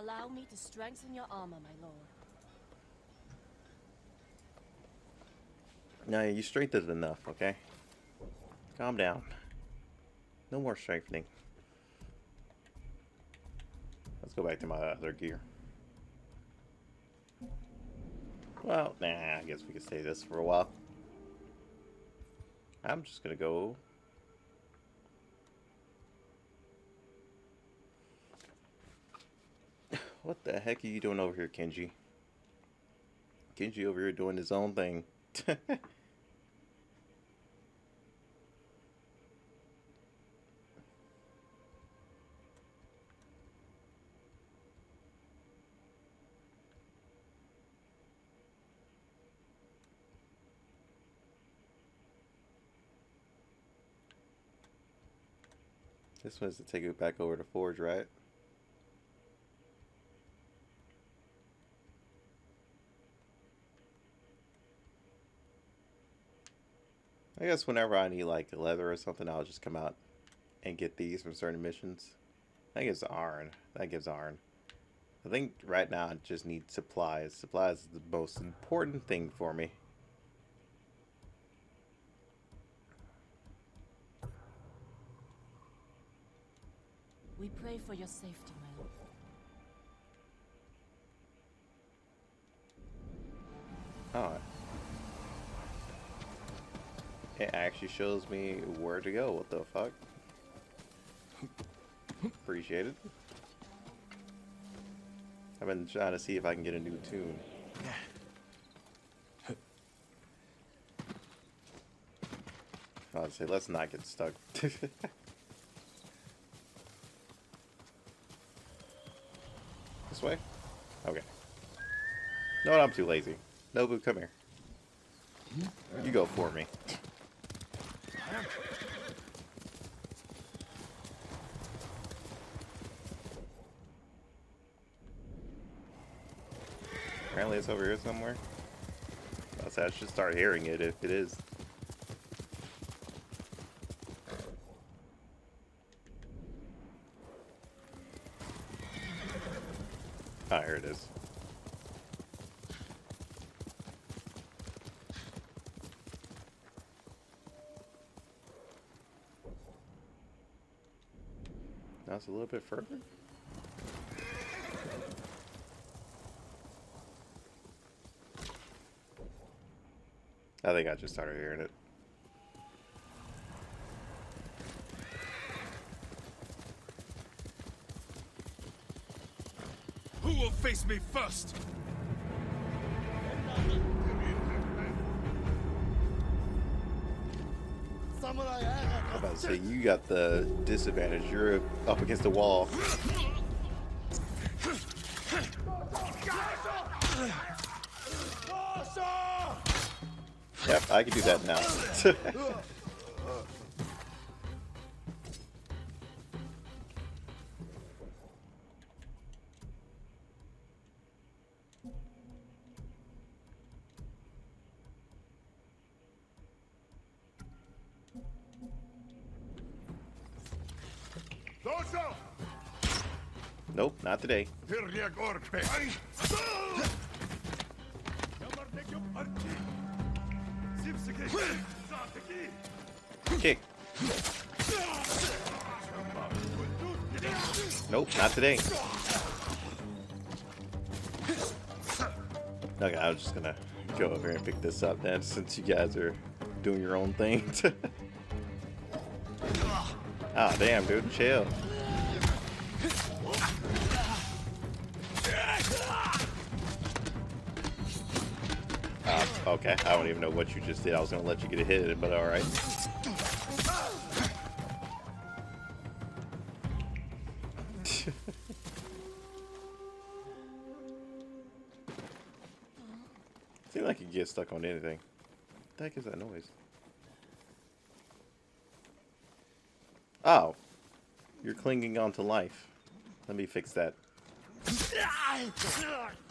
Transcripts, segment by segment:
Allow me to strengthen your armor, my lord. No, you strengthened enough, okay? Calm down. No more strengthening. Let's go back to my other gear. Well, nah, I guess we can stay this for a while. I'm just gonna go What the heck are you doing over here, Kenji? Kenji over here doing his own thing. this one's to take it back over to Forge, right? I guess whenever I need like leather or something, I'll just come out and get these from certain missions. That gives iron. That gives iron. I think right now I just need supplies. Supplies is the most important thing for me. We pray for your safety, my lord. Oh, it actually shows me where to go. What the fuck? Appreciate it. I've been trying to see if I can get a new tune. I'd say let's not get stuck. this way? Okay. No, I'm too lazy. Nobu, come here. You go for me. Apparently it's over here somewhere. I should start hearing it if it is. Ah, here it is. A little bit further. I think I just started hearing it. Who will face me first? Say, you got the disadvantage. You're up against the wall. Yep, I can do that now. Kick. Nope, not today. Okay, I was just gonna go over here and pick this up then, since you guys are doing your own thing. Ah, oh, damn, dude, chill. I don't even know what you just did. I was gonna let you get a hit but alright. Seems like you get stuck on anything. What the heck is that noise? Oh. You're clinging on to life. Let me fix that.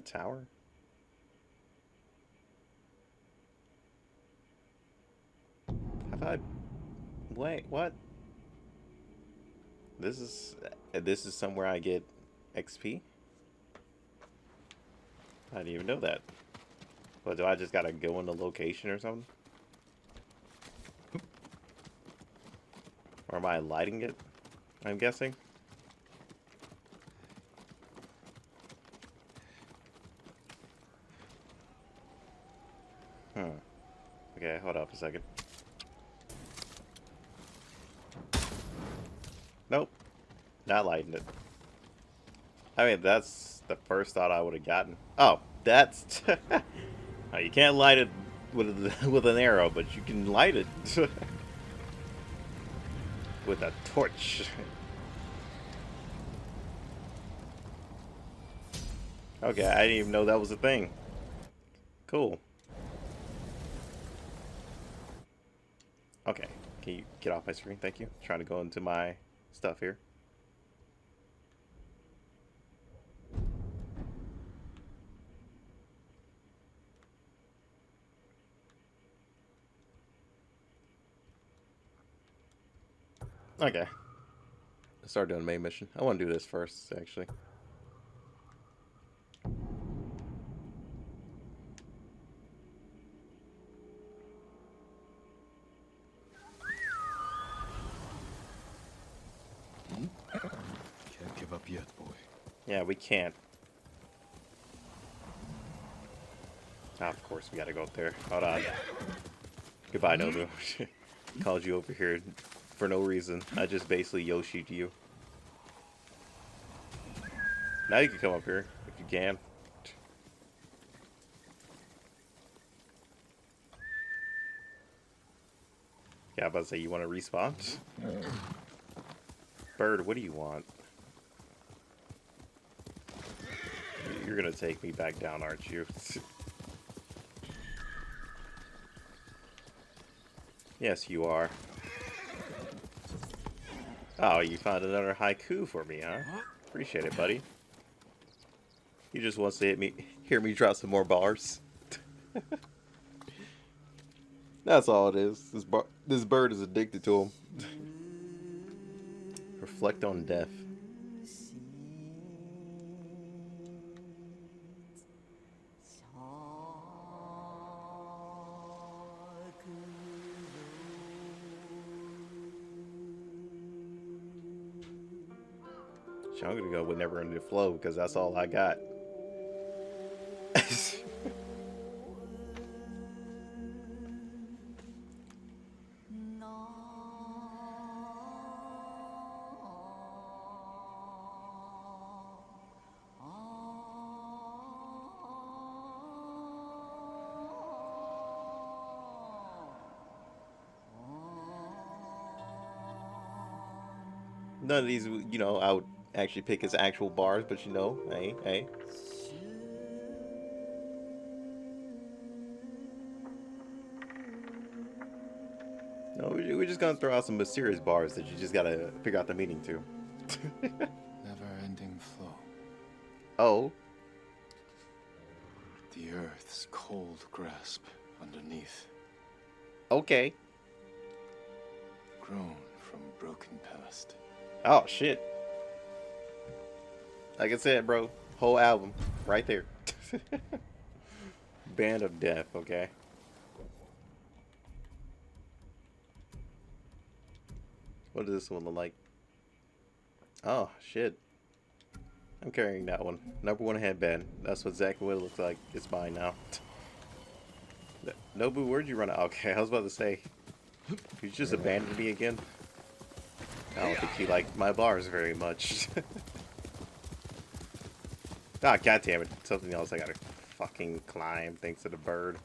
a tower? Have I... Wait, what? This is... This is somewhere I get XP? I didn't even know that. But do I just gotta go in the location or something? Or am I lighting it? I'm guessing. Okay, hold up a second. Nope. Not lighting it. I mean, that's the first thought I would have gotten. Oh, that's... You can't light it with, with an arrow, but you can light it with a torch. Okay, I didn't even know that was a thing. Cool. Okay, can you get off my screen? Thank you. trying to go into my stuff here. Okay. Start doing main mission. I want to do this first, actually. Can't give up yet, boy. Yeah, we can't. Ah, of course, we gotta go up there. Hold on. Goodbye, Nobu. Called you over here for no reason. I just basically Yoshi'd you. Now you can come up here, if you can. Yeah, I was about to say, you want to respawn? Bird, what do you want? You're gonna take me back down, aren't you? yes, you are. Oh, you found another haiku for me, huh? Appreciate it, buddy. He just wants to hit me, hear me drop some more bars. That's all it is. This bar, this bird is addicted to him. Reflect on death. Flow because that's all I got. None of these, you know, I would actually pick his actual bars, but you know, hey, hey. No, we're just gonna throw out some mysterious bars that you just gotta figure out the meaning to. Never ending flow. Oh, The earth's cold grasp underneath. okay. Grown from broken past. Oh shit. Like I said, bro, whole album right there. Band of Death, okay. What does this one look like? Oh shit. I'm carrying that one. Number one headband. That's exactly what it looks like. It's mine now. Nobu, where'd you run out? Okay, I was about to say. You just abandoned me again? I don't think you like my bars very much. ah, god damn it. Something else I gotta fucking climb thanks to the bird.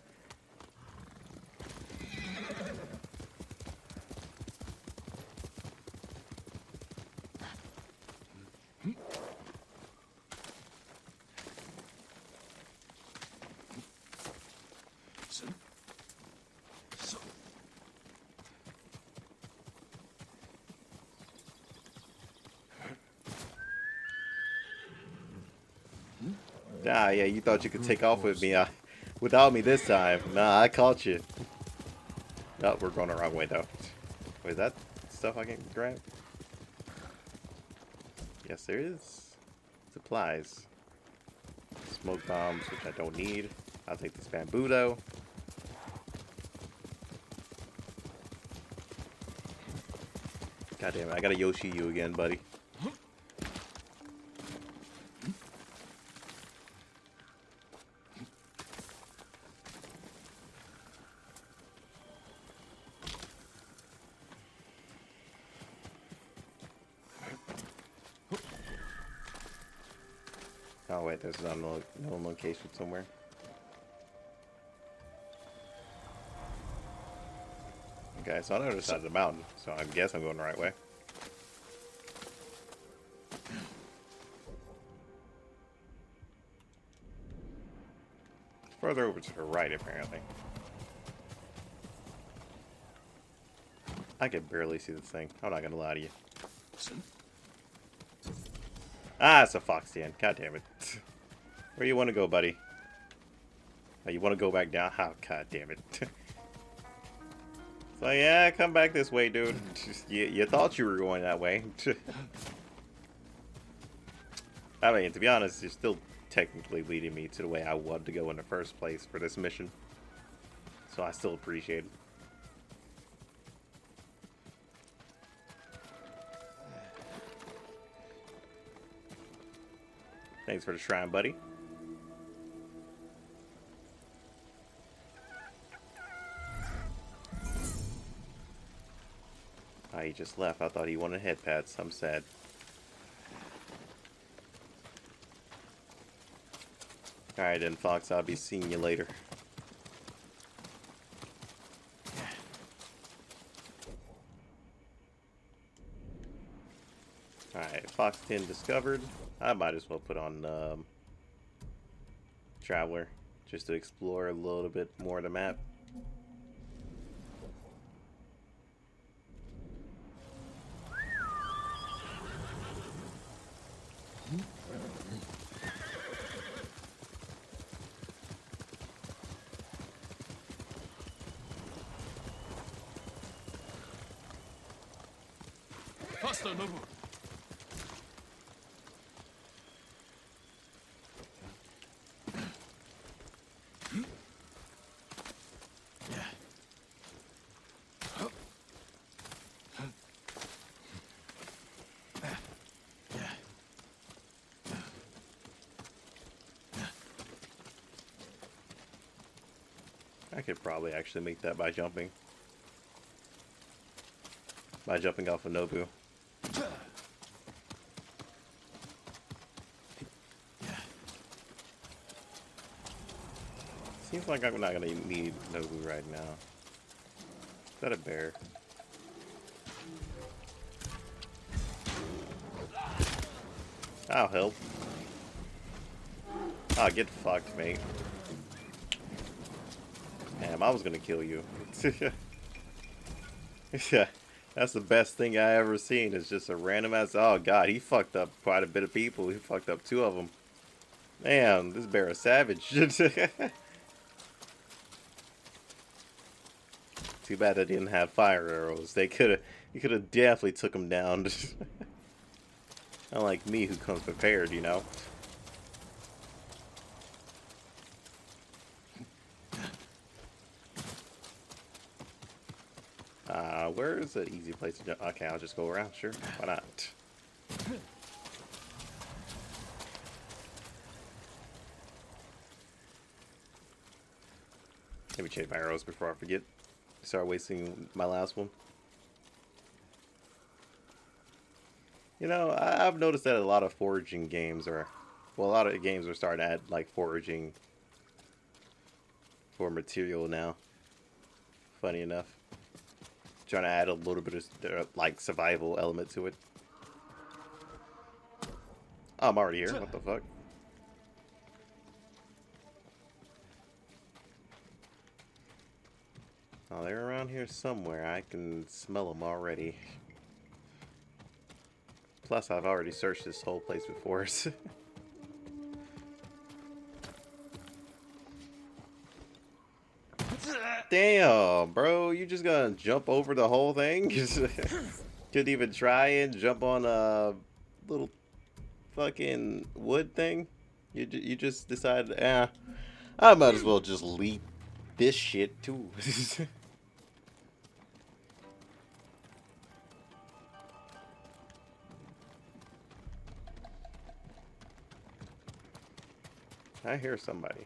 Yeah, you thought you could take off with me uh, without me this time. Nah, I caught you. Oh, we're going the wrong way, though. Wait, is that stuff I can grab? Yes, there is. Supplies. Smoke bombs, which I don't need. I'll take this bamboo, though. God damn it, I gotta Yoshi you again, buddy. Location somewhere. Okay, so on the other side of the mountain, so I guess I'm going the right way. It's further over to the right, apparently. I can barely see this thing. I'm not gonna lie to you. Ah, it's a fox den. God damn it. Where you want to go, buddy? Oh, you want to go back down? Oh, god damn it. so, yeah, come back this way, dude. you, you thought you were going that way. I mean, to be honest, you're still technically leading me to the way I wanted to go in the first place for this mission. So I still appreciate it. Thanks for the shrine, buddy. Just left. I thought he wanted head pats. I'm sad. Alright then, Fox. I'll be seeing you later. Alright, Fox 10 discovered. I might as well put on um, Traveler just to explore a little bit more of the map. I could probably actually make that by jumping. By jumping off of Nobu. Seems like I'm not gonna need Nobu right now. Is that a bear? I'll help. Ah, get fucked, mate. Damn, I was gonna kill you. yeah, that's the best thing I ever seen. Is just a random ass. Oh god, he fucked up quite a bit of people. He fucked up two of them. Damn, this bear is savage. Too bad they didn't have fire arrows. They could have. You could have definitely took him down. Unlike me, who comes prepared, you know. Is an easy place to jump? Okay, I'll just go around. Sure, why not? Let me change my arrows before I forget. Start wasting my last one. You know, I've noticed that a lot of foraging games are, well, a lot of games are starting to add like foraging for material now. Funny enough trying to add a little bit of uh, like survival element to it. Oh, I'm already here. What the fuck? Oh, they're around here somewhere. I can smell them already. Plus, I've already searched this whole place before. Damn, bro, you just gonna jump over the whole thing? Couldn't even try and jump on a little fucking wood thing? You, you just decided, eh, I might as well just leap this shit too. I hear somebody.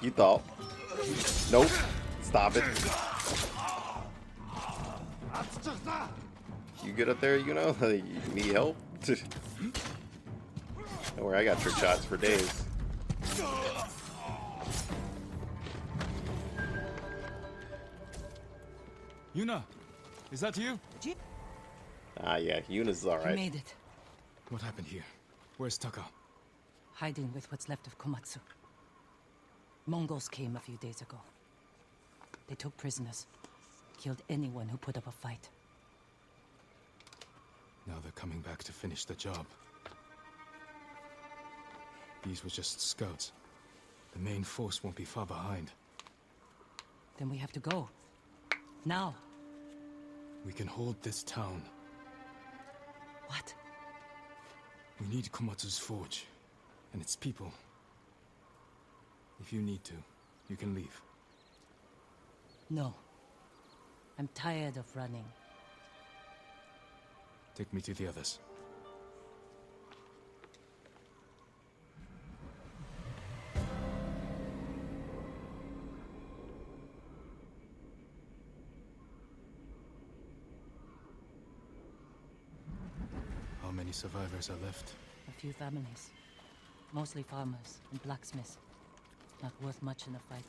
You thought. Nope. Stop it. You get up there, you know? you need help? Don't worry, I got trick shots for days. Yuna, is that you? Ah, yeah, Yuna's You alright. made it. What happened here? Where's Taka? Hiding with what's left of Komatsu. Mongols came a few days ago. They took prisoners. Killed anyone who put up a fight. Now they're coming back to finish the job. These were just scouts. The main force won't be far behind. Then we have to go. Now. We can hold this town. What? We need Komatsu's forge and its people. If you need to, you can leave. No. I'm tired of running. Take me to the others. How many survivors are left? A few families. Mostly farmers and blacksmiths. Not worth much in a fight.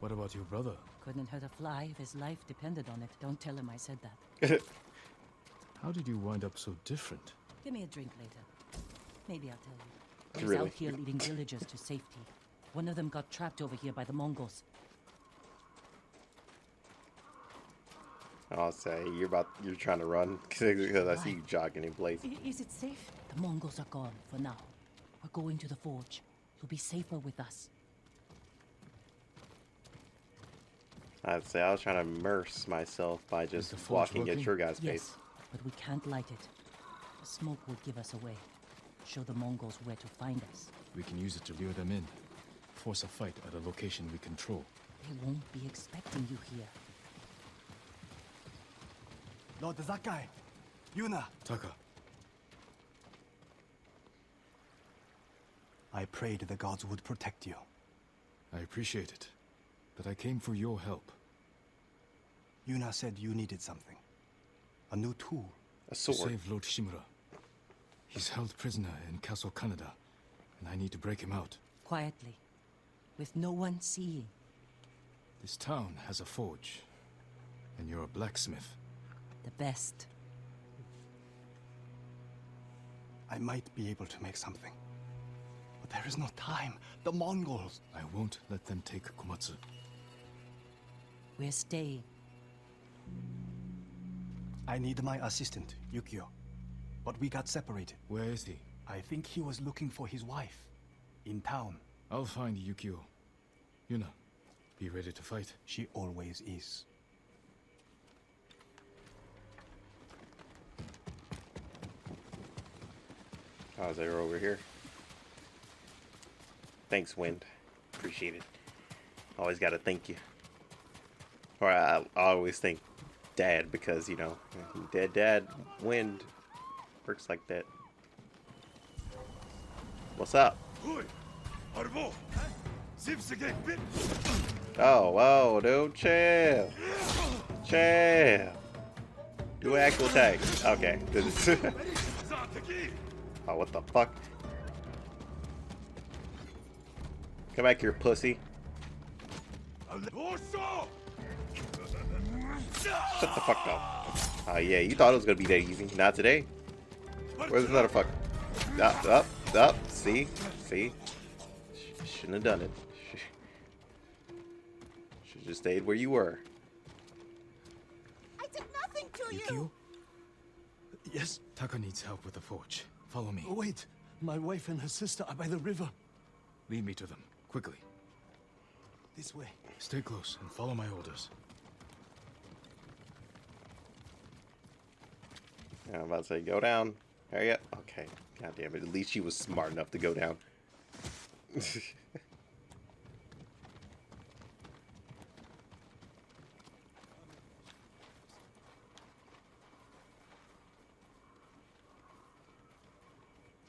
What about your brother? Couldn't hurt a fly if his life depended on it. Don't tell him I said that. How did you wind up so different? Give me a drink later. Maybe I'll tell you. He's Really? out here leading villagers to safety. One of them got trapped over here by the Mongols. I'll say you're about you're trying to run because I see you jogging in place. Is it safe? The Mongols are gone for now. We're going to the forge. You'll be safer with us. I'd say I was trying to immerse myself by just the forge walking at your guys' Yes, pace. but we can't light it. The smoke will give us away. Show the Mongols where to find us. We can use it to lure them in. Force a fight at a location we control. They won't be expecting you here. Lord Sakai, Yuna, Taka, I prayed the gods would protect you. I appreciate it. But I came for your help. Yuna said you needed something. A new tool. A sword. To save Lord Shimura. He's held prisoner in Castle Kaneda, and I need to break him out. Quietly. With no one seeing. This town has a forge, and you're a blacksmith. The best. I might be able to make something. But there is no time. The Mongols. I won't let them take Komatsu. We're staying. I need my assistant, Yukio. But we got separated. Where is he? I think he was looking for his wife. In town. I'll find Yukio. Yuna, be ready to fight. She always is. How's they over here? Thanks, Wind. Appreciate it. Always got to thank you. Or I, I always thank Dad because, you know, Dad, Dad, Wind works like that. What's up? Oh, whoa, dude, chill. Chill. Do actual tag. Okay. oh, what the fuck? Come back here, pussy. Shut the fuck up. Oh yeah, you thought it was gonna be that easy. Not today. Where's the motherfucker? Up, up, up. See? See? Sh shouldn't have done it. Should just stayed where you were. I did nothing to Yukio? you! Yes? Taka needs help with the forge. Follow me. Oh, wait. My wife and her sister are by the river. Lead me to them. Quickly. This way. Stay close and follow my orders. Yeah, I'm about to say, go down. Hurry up. Okay. God damn it. At least she was smart enough to go down.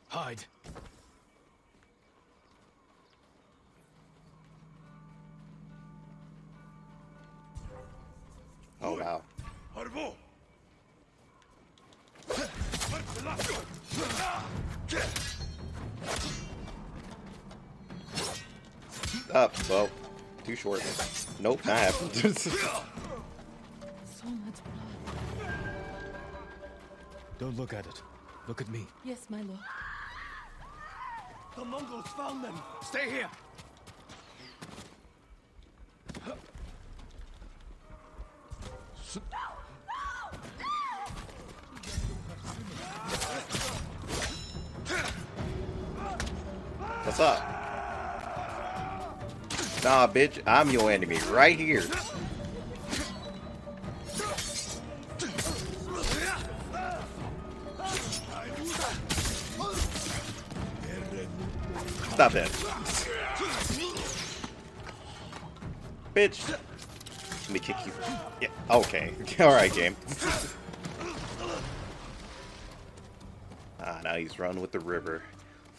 Hide! Oh, wow. Up. Uh, well, too short. Nope, not happening. So much blood. Don't look at it. Look at me. Yes, my lord. The Mongols found them. Stay here! What's up? Nah, bitch, I'm your enemy right here. Stop that. Bitch. Let me kick you. Yeah, okay. Alright, game. ah, now he's running with the river.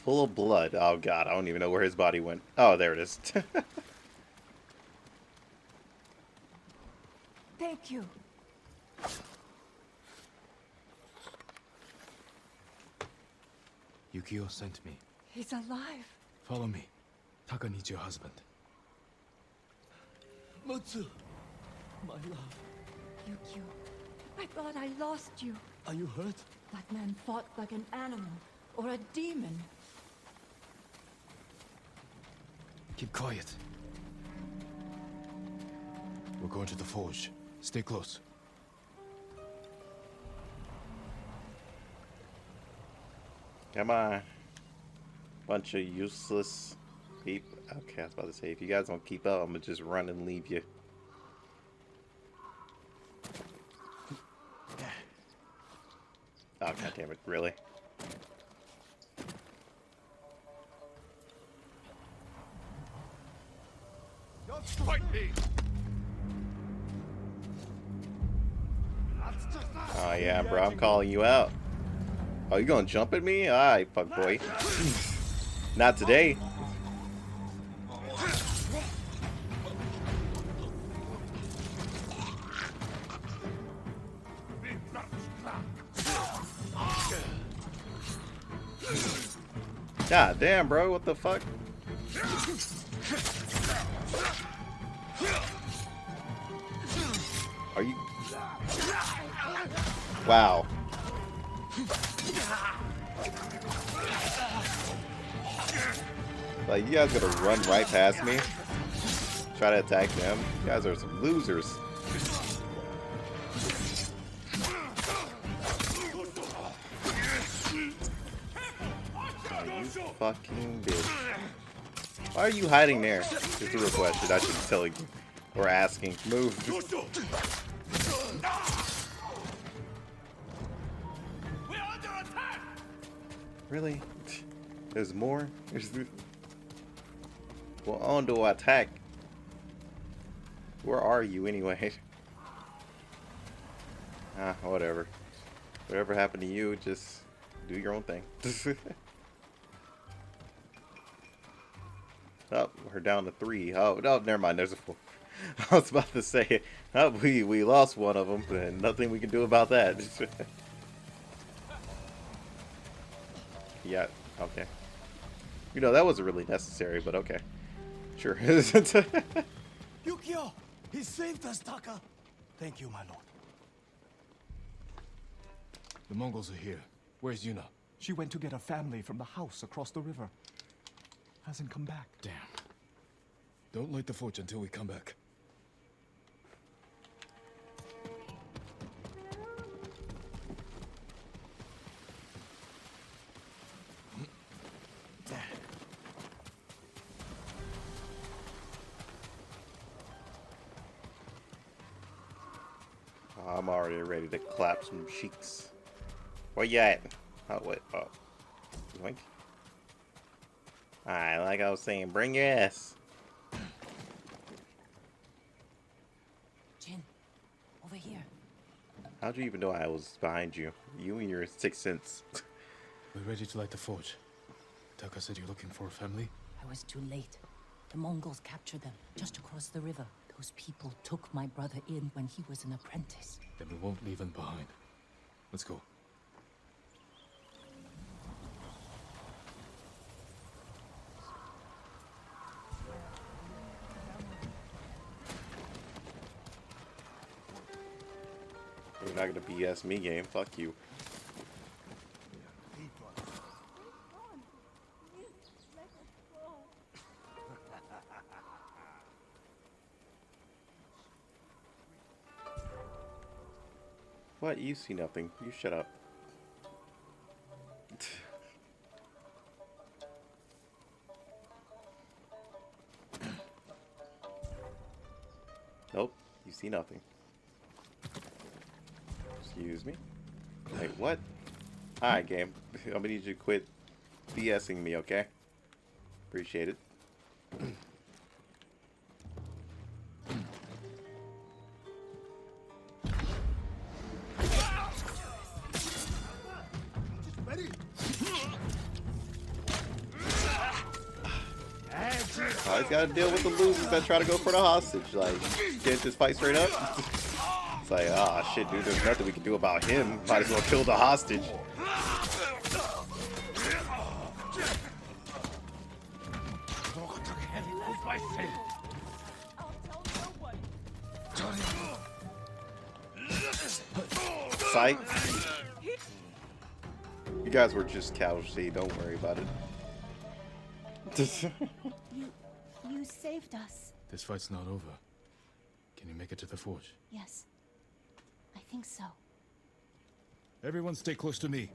Full of blood. Oh god, I don't even know where his body went. Oh, there it is. Thank you. Yukio sent me. He's alive. Follow me. Taka needs your husband. Mutsu. My love. Yukio, I thought I lost you. Are you hurt? That man fought like an animal or a demon. Keep quiet. We're going to the forge. Stay close. Come on. Bunch of useless people. Okay, I was about to say, if you guys don't keep up, I'm gonna just run and leave you. Oh, god damn it, really? Oh yeah, bro, I'm calling you out. Oh, you gonna jump at me? Alright, fuck boy. Not today. God damn, bro, what the fuck? Are you... Wow. Like, you guys gonna run right past me? Try to attack them? You guys are some losers. Why are you hiding there? Just a real question. I should tell you. Or asking. Move. Really? There's more? There's... Well, on to attack. Where are you anyway? Ah, whatever. Whatever happened to you, just do your own thing. we're down to three. Oh, no, never mind. There's a four. I was about to say, oh, we, we lost one of them, and nothing we can do about that. yeah, okay. You know, that wasn't really necessary, but okay. Sure. Yukio! He saved us, Taka! Thank you, my lord. The Mongols are here. Where's Yuna? She went to get her family from the house across the river. Hasn't come back. Damn. Don't light the forge until we come back. Ah, I'm already ready to clap some cheeks. Where you at? Oh, wait. Oh. Alright, like I was saying, bring your ass. Jin, over here. How'd you even know I was behind you? You and your sixth sense. We're ready to light the forge. Taka said you're looking for a family? I was too late. The Mongols captured them just across the river. Those people took my brother in when he was an apprentice. Then we won't leave him behind. Let's go. BS me game. Fuck you. What? You see nothing. You shut up. nope. You see nothing. Game. I'm gonna need you to quit BSing me, okay? Appreciate it. I always gotta deal with the losers that try to go for the hostage. Like, get this fight straight up. It's like, ah, shit, dude, there's nothing we can do about him. Might as well kill the hostage. Guys were just casualty, don't worry about it. You. you saved us. This fight's not over. Can you make it to the forge? Yes. I think so. Everyone stay close to me.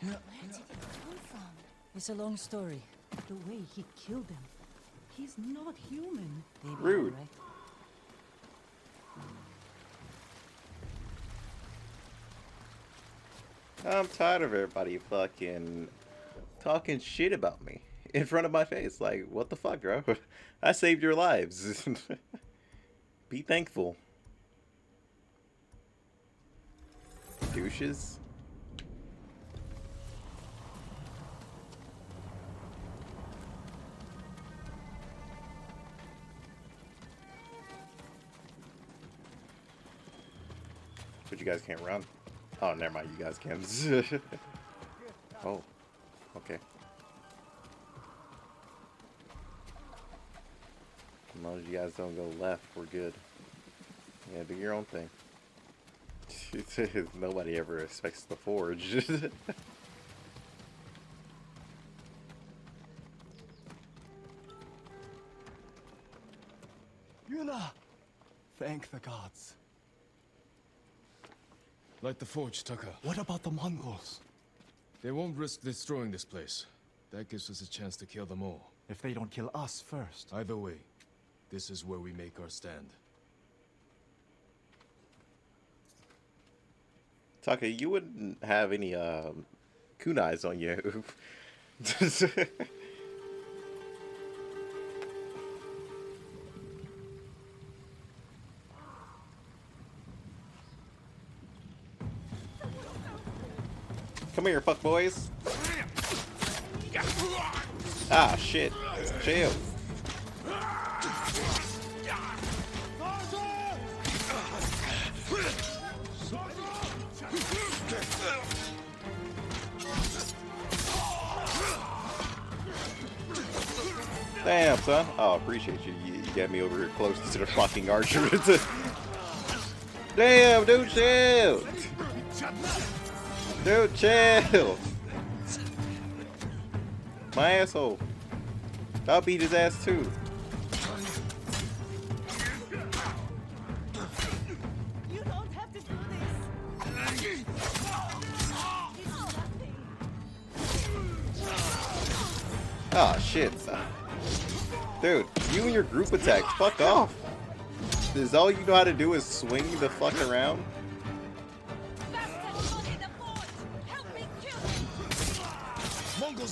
Where did he come from? It's a long story. The way he killed them. He's not human. Baby, Rude. all right? I'm tired of everybody fucking talking shit about me in front of my face. Like, what the fuck, bro? I saved your lives. Be thankful. Douches. But you guys can't run. Oh, never mind. You guys can. oh, okay. As long as you guys don't go left, we're good. Yeah, do your own thing. Nobody ever expects the forge. Yuna! Thank the gods. Light the forge, Taka. What about the Mongols? They won't risk destroying this place. That gives us a chance to kill them all. If they don't kill us first. Either way, this is where we make our stand. Taka, you wouldn't have any um, kunais on you. Come here, fuck boys. Ah, shit. Jail. Damn, son. Oh, appreciate you. You, you got me over here close to the fucking archer. Damn, dude, shit. Dude, chill. My asshole. I'll beat his ass too. You don't have to do this. Oh shit. Dude, you and your group attack, fuck off. Is all you know how to do is swing the fuck around?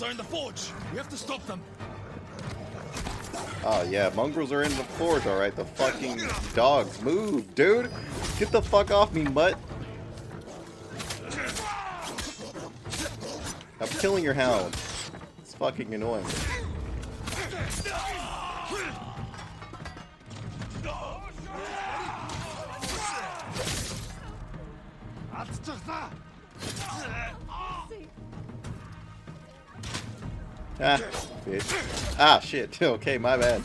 Are in the forge. We have to stop them. Oh yeah, mongrels are in the forge, alright. The fucking dogs. Move, dude. Get the fuck off me, mutt. I'm killing your hound. It's fucking annoying. Ah, bitch. Ah, shit. Okay, my bad.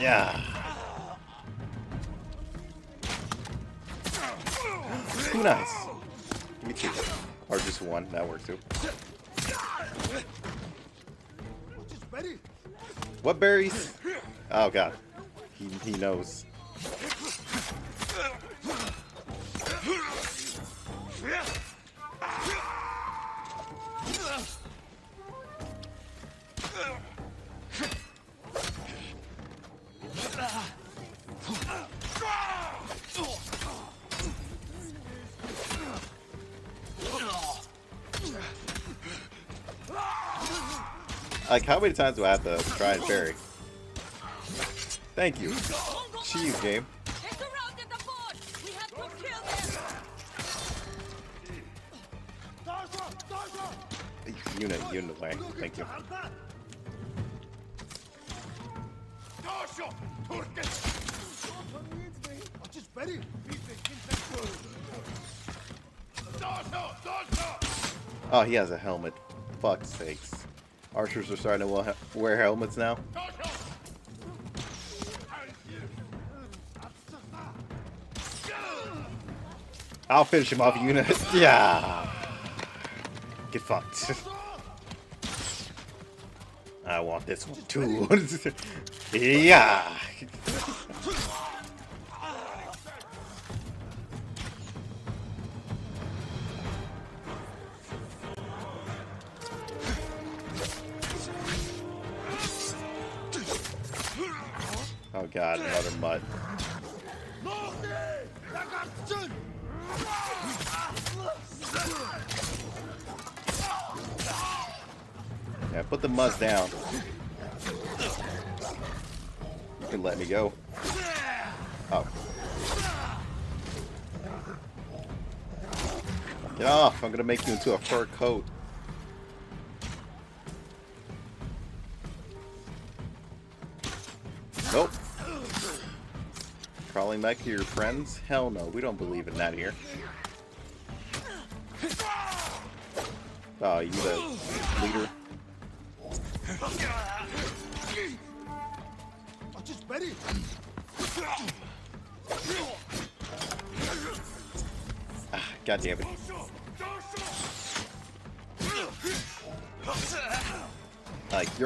Yeah. Too nice. Give me two. Or just one. That works too. What berries? Oh god. He, he knows. Like, how many times do I have to try and parry? Thank you. Cheese game. They surrounded the fort. We have to kill them. Unit, unit way. Thank you. Oh, he has a helmet. Fuck's sakes. Archers are starting to wear helmets now. I'll finish him off, unit. Yeah. Get fucked. I want this one too. yeah. Gonna make you into a fur coat. Nope. Crawling back to your friends? Hell no, we don't believe in that here. Oh, you the leader?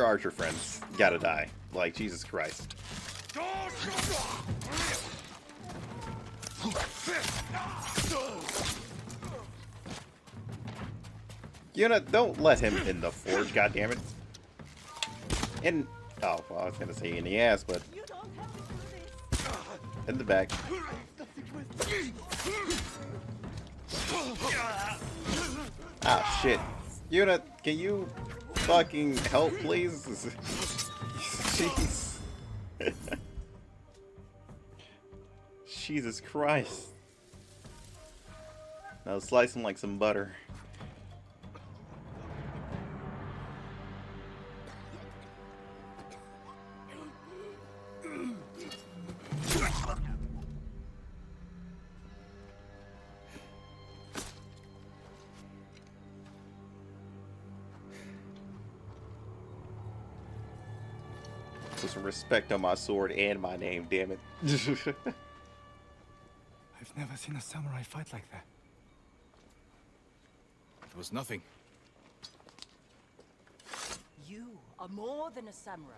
Archer friends gotta die. Like, Jesus Christ. Unit, don't let him in the forge, God damn it. In oh, well, I was gonna say in the ass, but in the back. Ah, shit. Unit, can you fucking help, please? Jeez. Jesus Christ. Now slice him like some butter. Respect on my sword and my name, damn it. I've never seen a samurai fight like that. It was nothing. You are more than a samurai.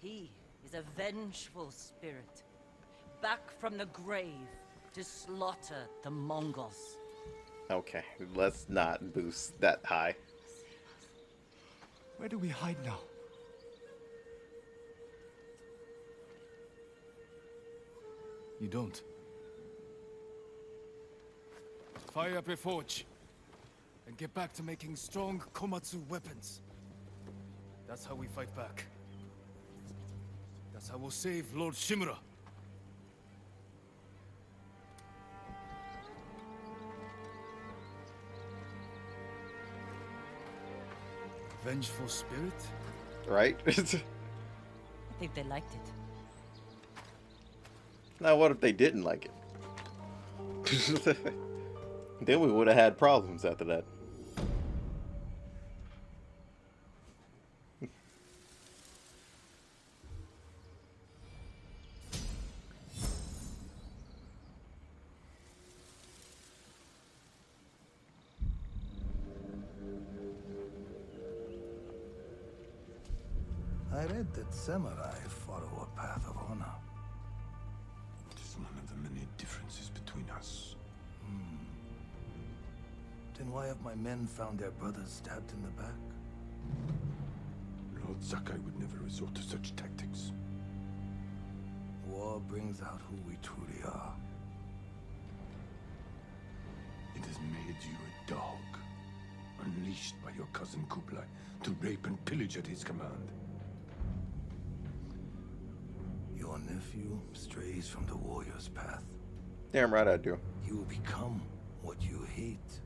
He is a vengeful spirit, back from the grave to slaughter the Mongols. okay, let's not boost that high. Where do we hide now? You don't. Fire up your forge. And get back to making strong Komatsu weapons. That's how we fight back. That's how we'll save Lord Shimura. Vengeful spirit? Right? I think they liked it. Now, what if they didn't like it? then we would have had problems after that. I read that samurai men found their brothers stabbed in the back? Lord Sakai would never resort to such tactics. War brings out who we truly are. It has made you a dog, unleashed by your cousin Kublai to rape and pillage at his command. Your nephew strays from the warrior's path. Damn right I do. You will become what you hate.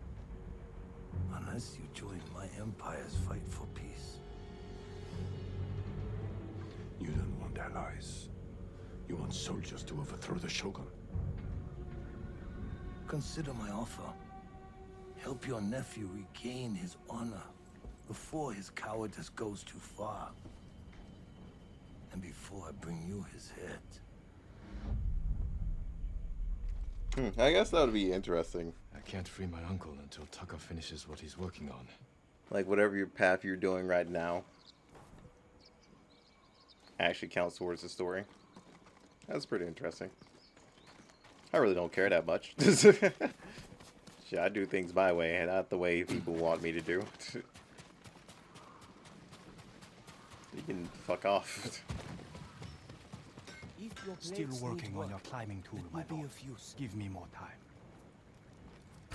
Unless you join my empire's fight for peace. You don't want allies. You want soldiers to overthrow the Shogun. Consider my offer. Help your nephew regain his honor before his cowardice goes too far. And before I bring you his head. Hmm, I guess that would be interesting. I can't free my uncle until Taka finishes what he's working on. Like whatever your path you're doing right now actually counts towards the story. That's pretty interesting. I really don't care that much. Shit, I do things my way and not the way people want me to do. you can fuck off. Still working need on your climbing tool, it my will be lord. Give me more time.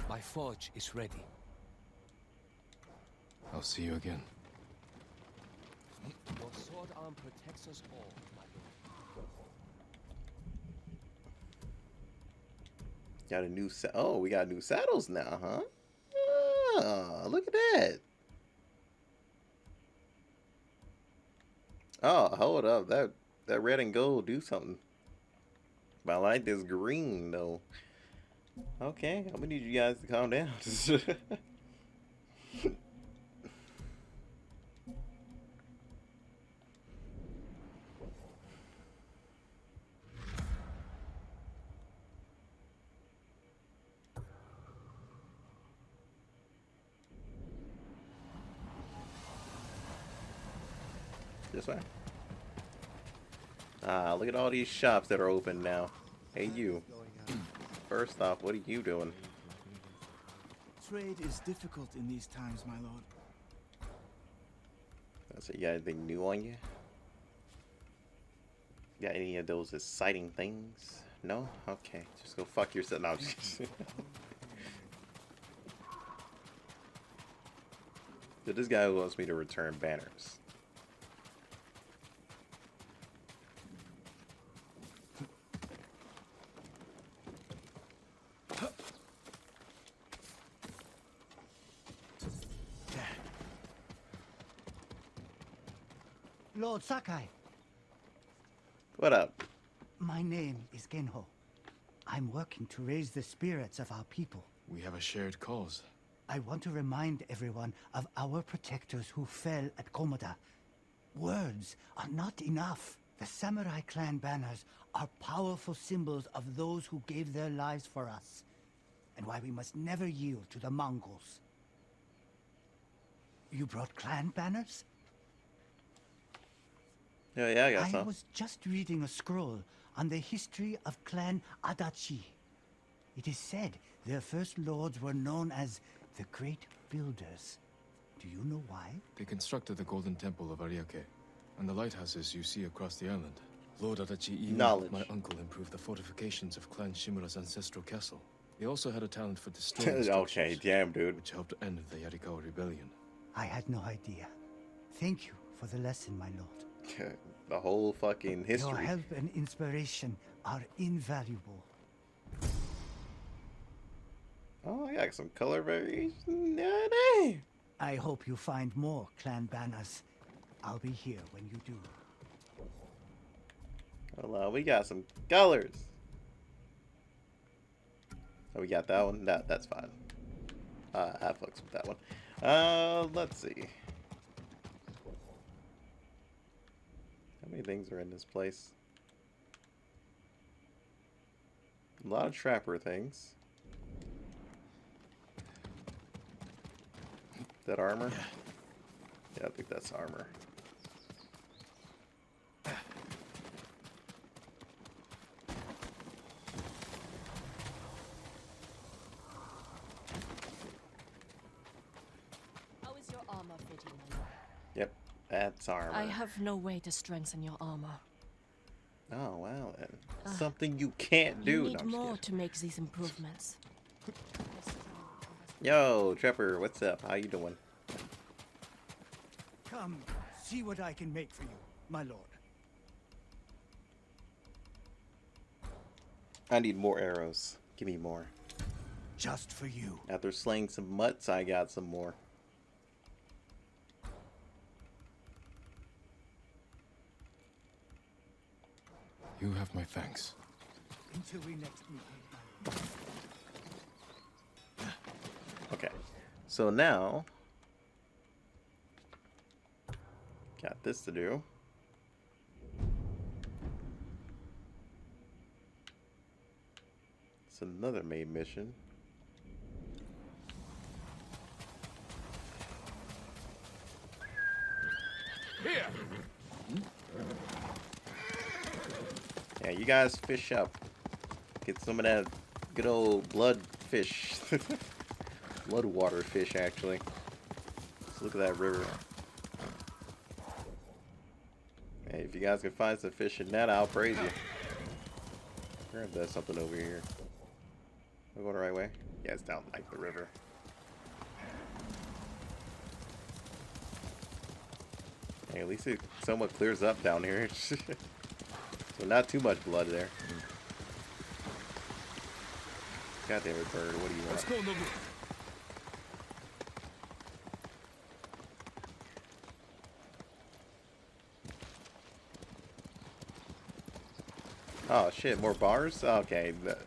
My forge is ready. I'll see you again. Your sword arm protects us all, my lord. Got a new sa- Oh, we got new saddles now, huh? Ah, look at that. Oh, hold up. That that red and gold do something. But I like this green though. Okay, I'm gonna need you guys to calm down. this way. Ah, look at all these shops that are open now. Hey, you. First off, what are you doing? Trade is difficult in these times, my lord. So you got anything new on you? Got any of those exciting things? No? Okay, just go fuck yourself. No. So this guy wants me to return banners. Lord Sakai, What up? my name is Genho. I'm working to raise the spirits of our people. We have a shared cause. I want to remind everyone of our protectors who fell at Komoda. words are not enough. The samurai clan banners are powerful symbols of those who gave their lives for us, and why we must never yield to the Mongols. You brought clan banners? Yeah, yeah, I got I some. was just reading a scroll on the history of Clan Adachi. It is said their first lords were known as the Great Builders. Do you know why? They constructed the Golden Temple of Ariake and the lighthouses you see across the island. Lord Adachi even my uncle improved the fortifications of Clan Shimura's ancestral castle. He also had a talent for destroying okay, damn, dude. which helped end the Yarikawa rebellion. I had no idea. Thank you for the lesson, my lord. The whole fucking history. Your help and inspiration are invaluable. Oh, I got some color variation. Dang. I hope you find more clan banners. I'll be here when you do. Hold on, we got some colors. Oh, we got that one. That that's fine. Uh, I fucks with that one. Uh, let's see. How many things are in this place? A lot of trapper things. That armor? Yeah, I think that's armor. How is your armor fitting? my lord? Yep, that's armor. I have no way to strengthen your armor. Oh wow, then. Ah. something you can't do. You need I'm more to make these improvements. Yo, Trevor, what's up? How you doing? Come, see what I can make for you, my lord. I need more arrows. Give me more. Just for you. After slaying some mutts, I got some more. You have my thanks. Until we next meet. Okay, so now got this to do. It's another main mission. Here! Yeah, you guys fish up. Get some of that good old blood fish. blood water fish, actually. Let's look at that river. Hey, if you guys can find some fish in that, I'll praise you. Grab that something over here. Am I going the right way? Yeah, it's down like the river. Hey, at least it somewhat clears up down here. so not too much blood there. God damn it, bird. What do you want? Let's go, Nobu. Oh shit, more bars? Okay. Let's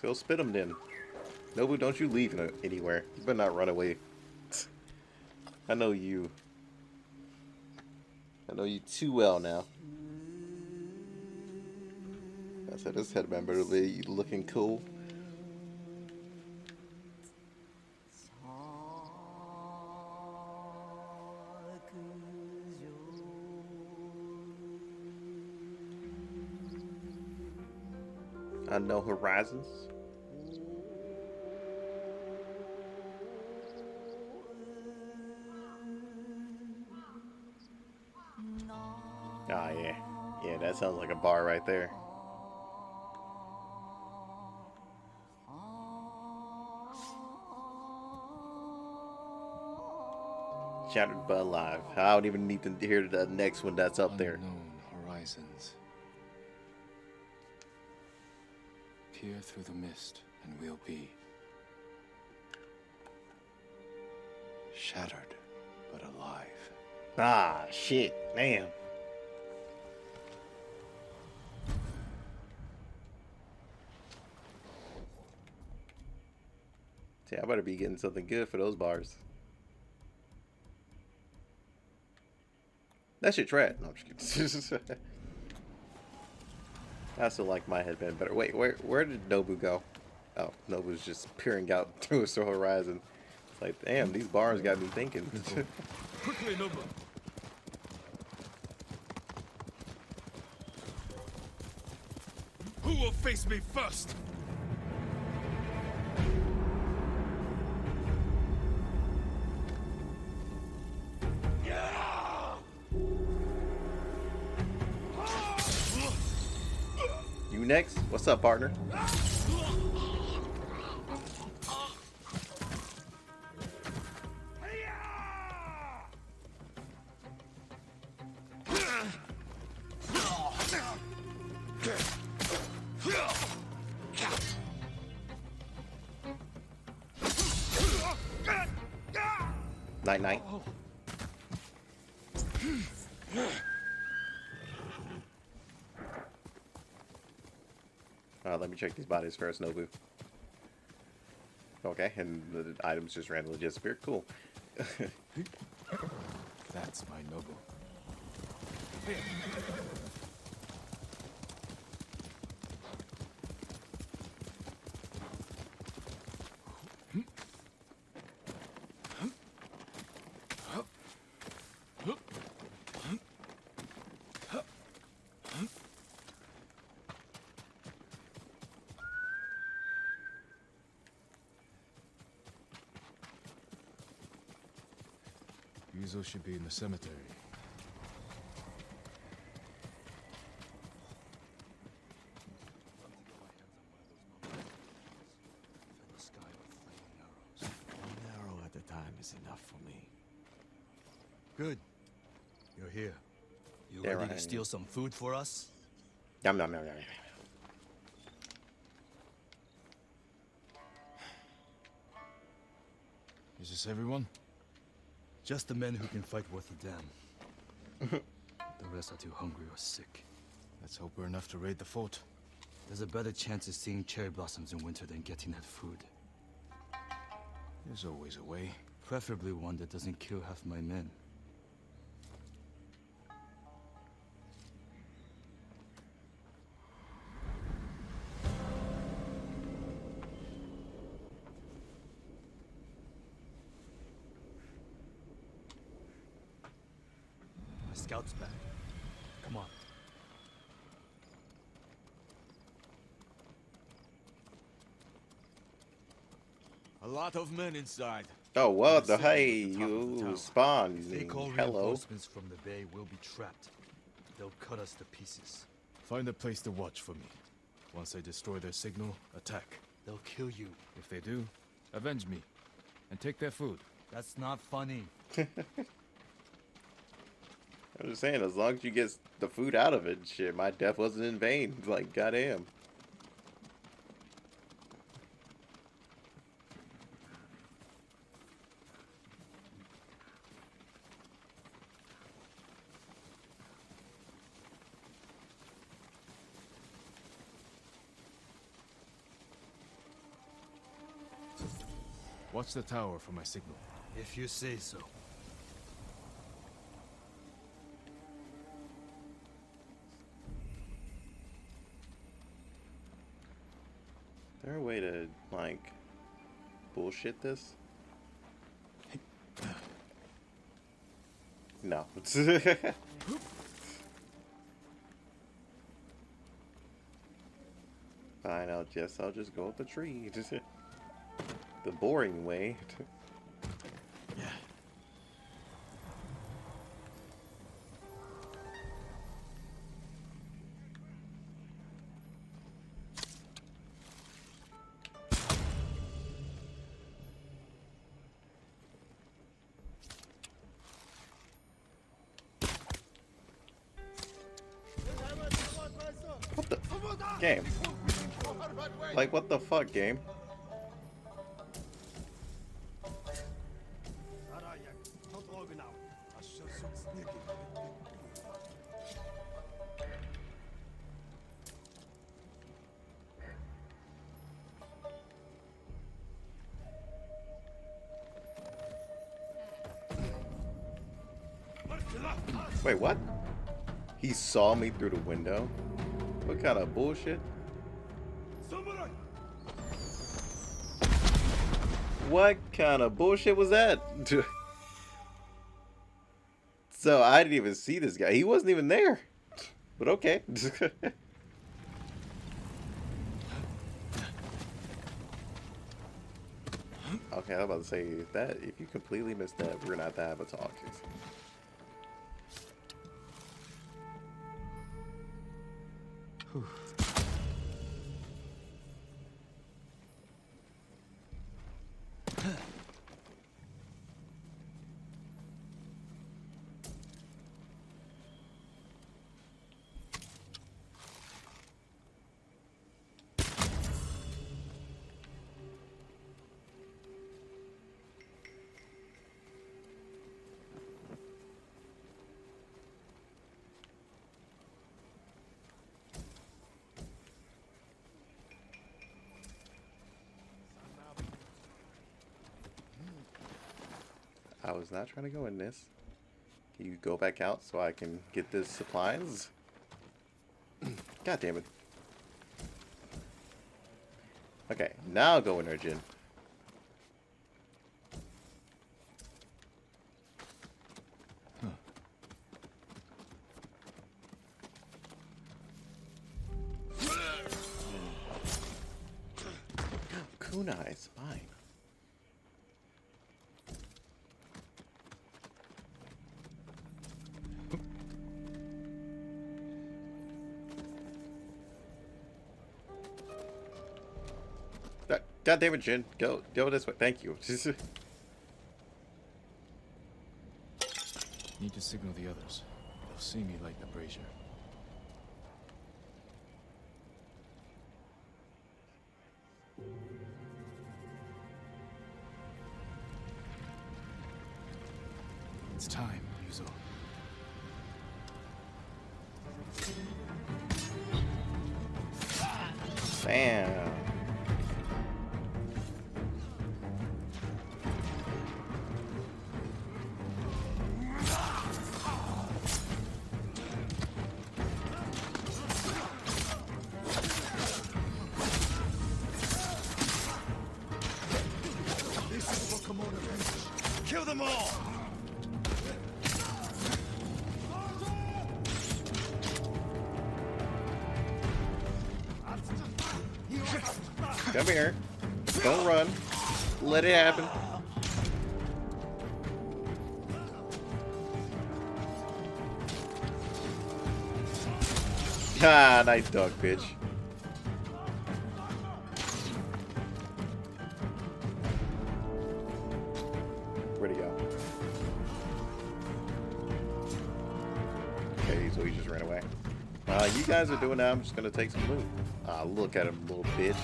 go spit them then. Nobu, don't you leave anywhere. You better not run away. I know you. I know you too well now. I said this headband better be looking cool. Unknown horizons. That sounds like a bar right there. Shattered but alive. I don't even need to hear the next one that's up there. Unknown horizons. Peer through the mist, and we'll be shattered but alive. Ah, shit. Damn. See, I better be getting something good for those bars. That shit tread. No, I'm just kidding. I still like my headband better. Wait, where where did Nobu go? Oh, Nobu's just peering out through the horizon. It's like, damn, these bars got me thinking. Quickly, Nobu. Who will face me first? Next? What's up, partner? Check these bodies first, Nobu. Okay, and the items just randomly disappeared. Cool. That's my Nobu. Ryuzo should be in the cemetery. One arrow at a time is enough for me. Good. You're here. You Yeah, ready right. to steal some food for us? Yum yum yum yum. yum. Is this everyone? Just the men who can fight worth a damn. the rest are too hungry or sick. Let's hope we're enough to raid the fort. There's a better chance of seeing cherry blossoms in winter than getting that food. There's always a way. Preferably one that doesn't kill half my men. Lot of men inside. Oh, what the They're hey, at the top of the you tower. spawn. If they call Hello. reinforcements from the bay, we'll be trapped. They'll cut us to pieces. Find a place to watch for me. Once I destroy their signal, attack. They'll kill you. If they do, avenge me. And take their food. That's not funny. I'm just saying, as long as you get the food out of it, shit, my death wasn't in vain. Like, goddamn. Watch the tower for my signal. If you say so. Is there a way to, like, bullshit this? No. Fine, I'll just, I'll just go up the tree. the boring way. yeah. What the game? Like what the fuck game? Saw me through the window? What kind of bullshit? What kind of bullshit was that? so I didn't even see this guy. He wasn't even there. But okay. okay, I was about to say that if you completely missed that, we're gonna have to have a talk. I was not trying to go in this. Can you go back out so I can get the supplies? God damn it. Okay, now go in there, Jin. God, damn it, Jin. Go, go this way. Thank you. Need to signal the others. They'll see me light the brazier. Here. Don't run. Let it happen. Ah, nice dog, bitch. Where'd he go? Okay, so he just ran away. Uh, you guys are doing that. I'm just gonna take some loot. Ah, look at him, little bitch.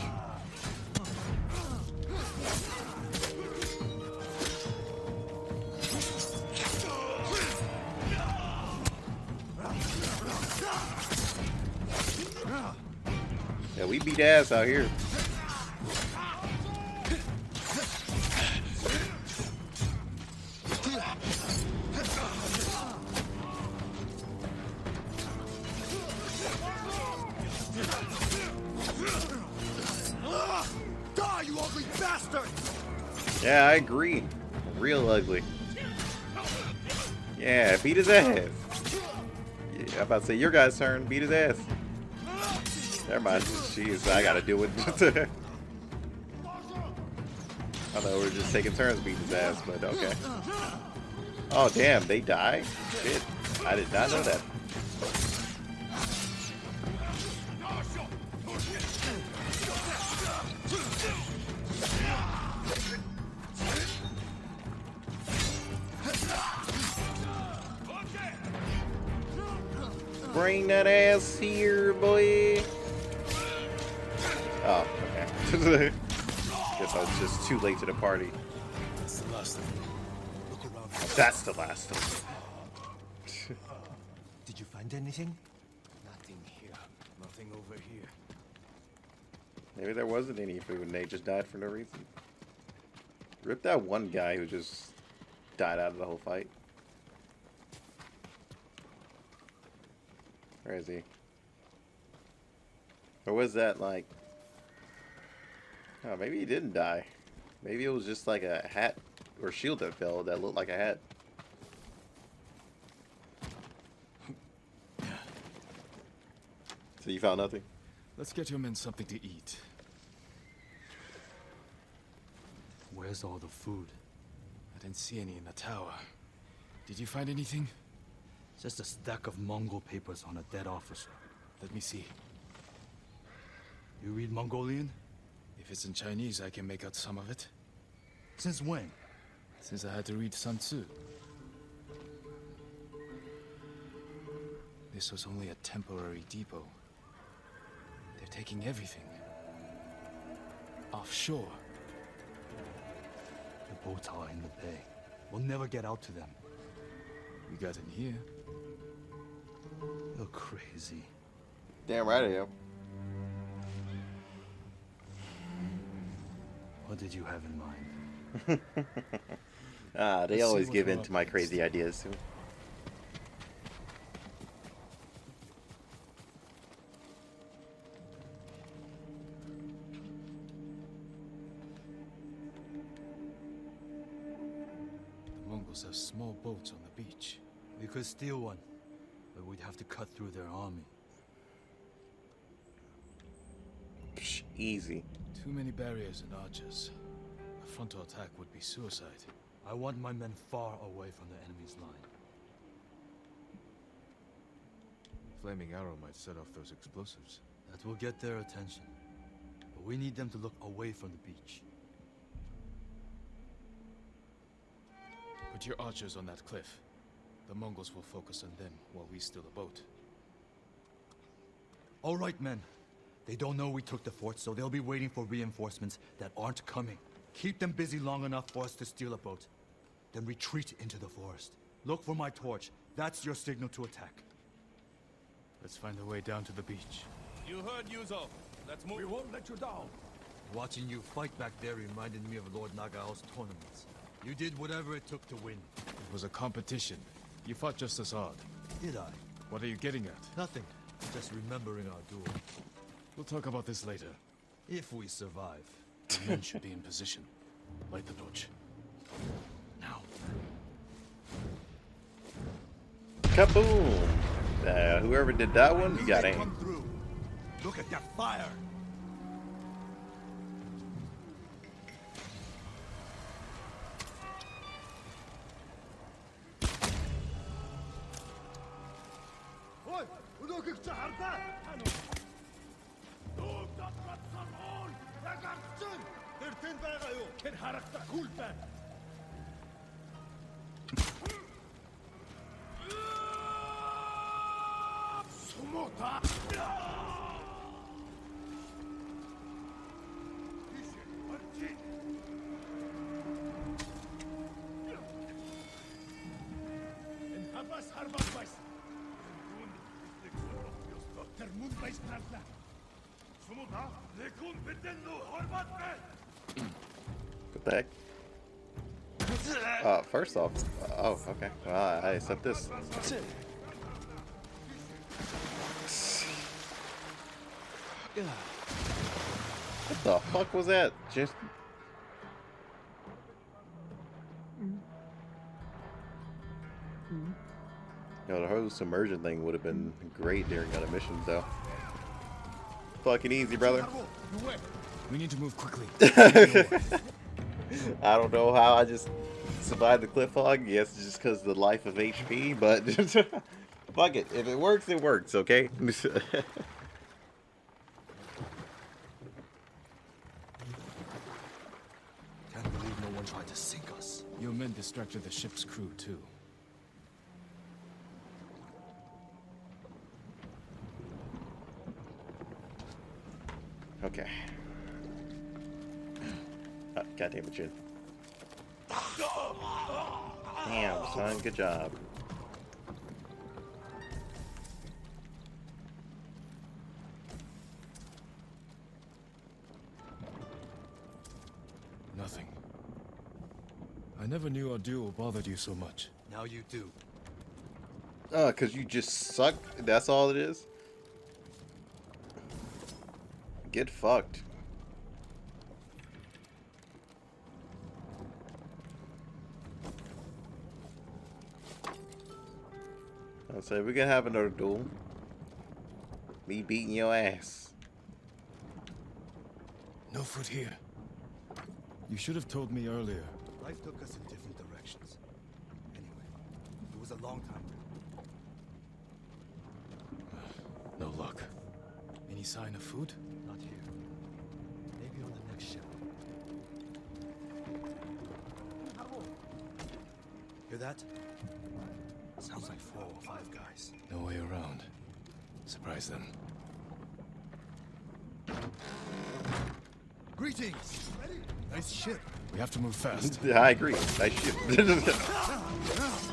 Ass out here. Die, you ugly bastard! Yeah, I agree. Real ugly. Yeah, beat his ass. Yeah, I'm about to say your guy's turn. Beat his ass. Never mind. Jeez, I gotta do it. I thought we were just taking turns beating his ass, but okay. Oh, damn, they die? Shit. I did not know that. Bring that ass here, boy. Guess I was just too late to the party. That's the last of them. Look around. That's the last of them. Did you find anything? Nothing here. Nothing over here. Maybe there wasn't any food and they just died for no reason. Rip that one guy who just died out of the whole fight. Where is he? Or was that like... Oh, maybe he didn't die. Maybe it was just like a hat or shield that fell that looked like a hat. So you found nothing? Let's get your men something to eat. Where's all the food? I didn't see any in the tower. Did you find anything? Just a stack of Mongol papers on a dead officer. Let me see. You read Mongolian? If it's in Chinese, I can make out some of it. Since when? Since I had to read Sun Tzu. This was only a temporary depot. They're taking everything. Offshore. The boats are in the bay. We'll never get out to them. We got in here. You're crazy. Damn right I am. What did you have in mind? ah, they Let's always give in to my next. crazy ideas. The Mongols have small boats on the beach. We could steal one, but we'd have to cut through their army. Psh, easy. Too many barriers and archers. A frontal attack would be suicide. I want my men far away from the enemy's line. Flaming arrow might set off those explosives. That will get their attention. But we need them to look away from the beach. Put your archers on that cliff. The Mongols will focus on them while we steal the boat. All right, men. They don't know we took the fort, so they'll be waiting for reinforcements that aren't coming. Keep them busy long enough for us to steal a boat. Then retreat into the forest. Look for my torch. That's your signal to attack. Let's find a way down to the beach. You heard Ryuzo. Let's move. We won't let you down. Watching you fight back there reminded me of Lord Nagao's tournaments. You did whatever it took to win. It was a competition. You fought just as hard. Did I? What are you getting at? Nothing. Just remembering our duel. We'll talk about this later. If we survive. The men should be in position. Light the torch. Now. Kaboom! Uh, whoever did that one, you got aim. Come through. Look at that fire! First off, oh, okay. Well, I, accept this. What the fuck was that? Just. You know, the whole submersion thing would have been great during other missions, though. Fucking easy, brother. We need to move quickly. I don't know how I just survived the cliff hog. Yes, just because the life of HP, but fuck it. If it works, it works. Okay. Can't believe no one tried to sink us. Your men distracted the ship's crew, too. okay. Ah, oh, God damn it, Jin. Damn, son. Good job. Nothing. I never knew our duel bothered you so much. Now you do. Uh, cause you just suck. That's all it is. Get fucked. Say we can have another duel. Me beating your ass. No food here. You should have told me earlier. Life took us in different directions. Anyway, it was a long time ago. No luck. Any sign of food? Not here. Maybe on the next ship. Hear that? Sounds like four or five guys. No way around. Surprise them. Greetings! Nice ship. We have to move fast. Yeah, I agree. Nice shit.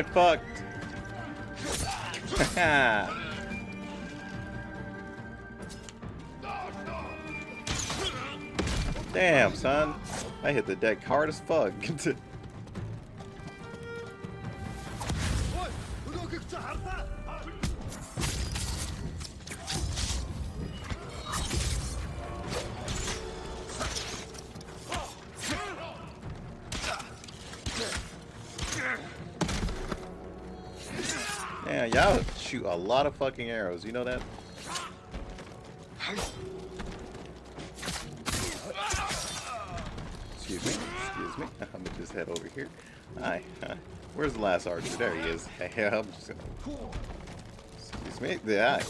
Get fucked. Damn, son. I hit the deck hard as fuck. a lot of fucking arrows. You know that? Excuse me. Excuse me. I'm gonna just head over here. Hi. Where's the last archer? There he is. I'm just gonna... Excuse me. Yeah.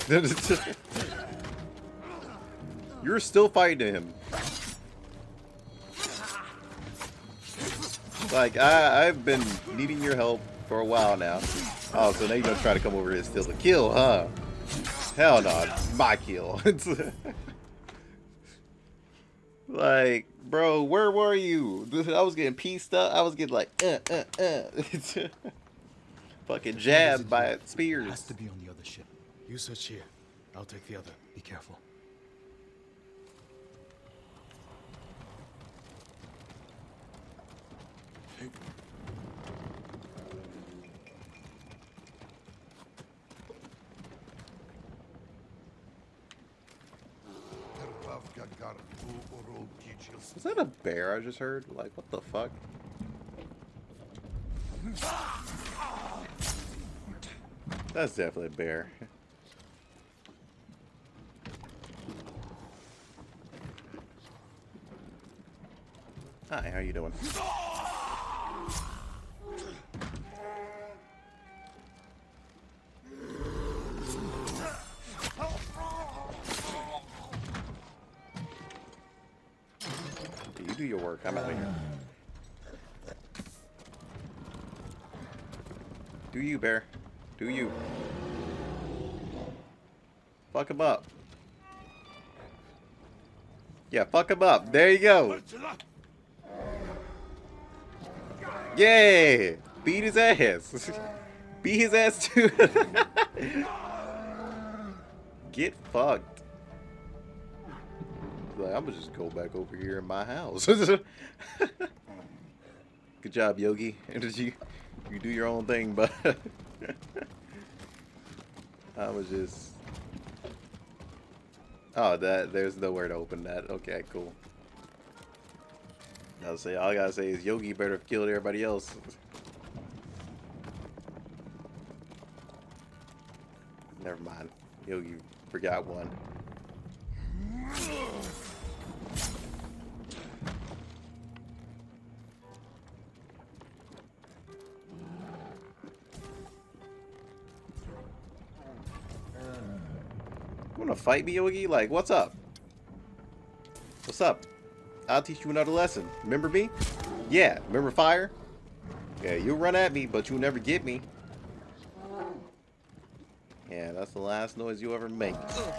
You're still fighting him. Like, I, I've been needing your help for a while now. Oh, so now you're gonna try to come over here and steal the kill, huh? Hell no, my kill. like, bro, where were you? I was getting pieced up. I was getting like, uh, uh, uh. Fucking jabbed by spears. Has to be on the other ship. You search here. I'll take the other. Be careful. Was that a bear I just heard? Like, what the fuck? That's definitely a bear. Hi, how you doing? Work. I'm out of here. Do you, bear? Do you? Fuck him up. Yeah, fuck him up. There you go. Yay! Beat his ass. Beat his ass too. Get fucked. Like, I'm gonna just go back over here in my house. Good job, Yogi. you you do your own thing, but I was just Oh, that there's nowhere to open that. Okay, cool. I'll say all I gotta say is Yogi better have killed everybody else. Never mind. Yogi forgot one. Fight me, Yogi? Like, what's up? What's up? I'll teach you another lesson. Remember me? Yeah, remember fire? Yeah, you'll run at me, but you'll never get me. Yeah, that's the last noise you ever make.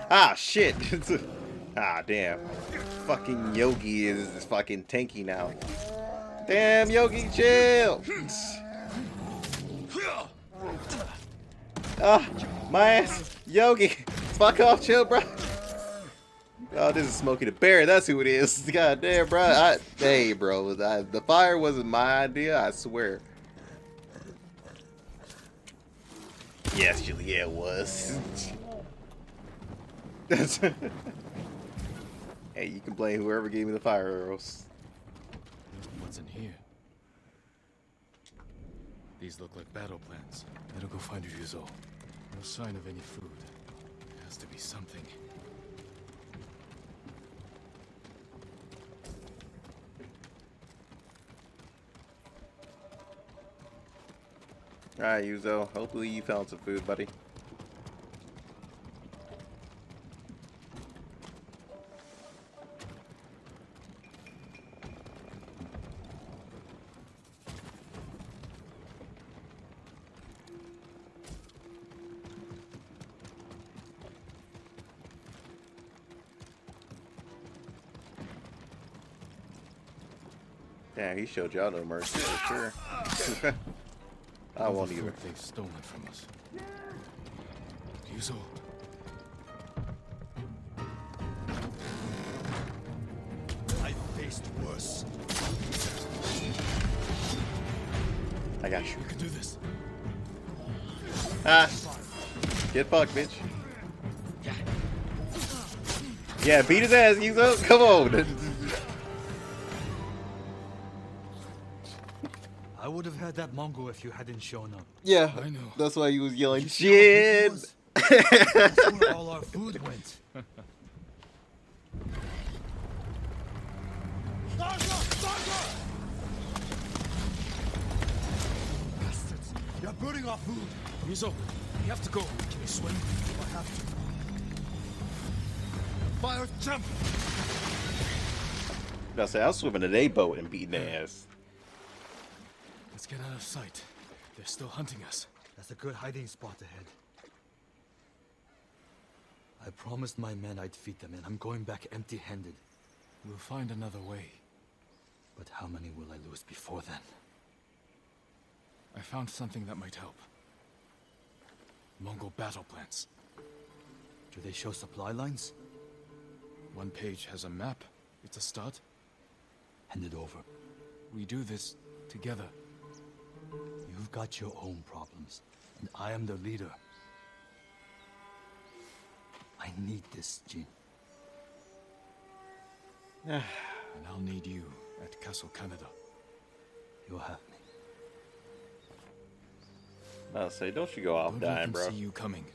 Ah, shit! ah, damn. Fucking Yogi is, is fucking tanky now. Damn, Yogi, chill! Ah, my ass! Yogi! Fuck off, chill, bro! Oh, this is Smokey the Bear. That's who it is. God damn, bro. I, hey, bro. I, the fire wasn't my idea. I swear. Yes, Julie, yeah, it was. hey, you can blame whoever gave me the fire arrows. What's in here? These look like battle plans. Better go find Ryuzo. No sign of any food. To be something. Alright, Yuzo. Hopefully you found some food, buddy. He showed y'all no mercy for sure. I won't the either. they've stolen from us. Ryuzo. I faced worse. I got you. We can do this. Ah. Get fucked, bitch. Yeah, beat his ass, Yuzo. Come on. would have had that Mongol if you hadn't shown up. yeah, I know. that's why he was yelling, You see how big he shit. was? That's where all our food went. Bastards! You're burning our food! Ryuzo, we have to go. Can you swim? I have to. Fire jump! I say I was swimming in a boat and beating their ass. Get out of sight. They're still hunting us. That's a good hiding spot ahead. I promised my men I'd feed them, and I'm going back empty-handed. We'll find another way. But how many will I lose before then? I found something that might help. Mongol battle plans. Do they show supply lines? One page has a map. It's a start. Hand it over. We do this together. You've got your own problems, and I am the leader. I need this, Jin. Ah. and I'll need you at Castle Kaneda. You'll have me. I say, don't you go off Don't let dying, them bro. see you coming.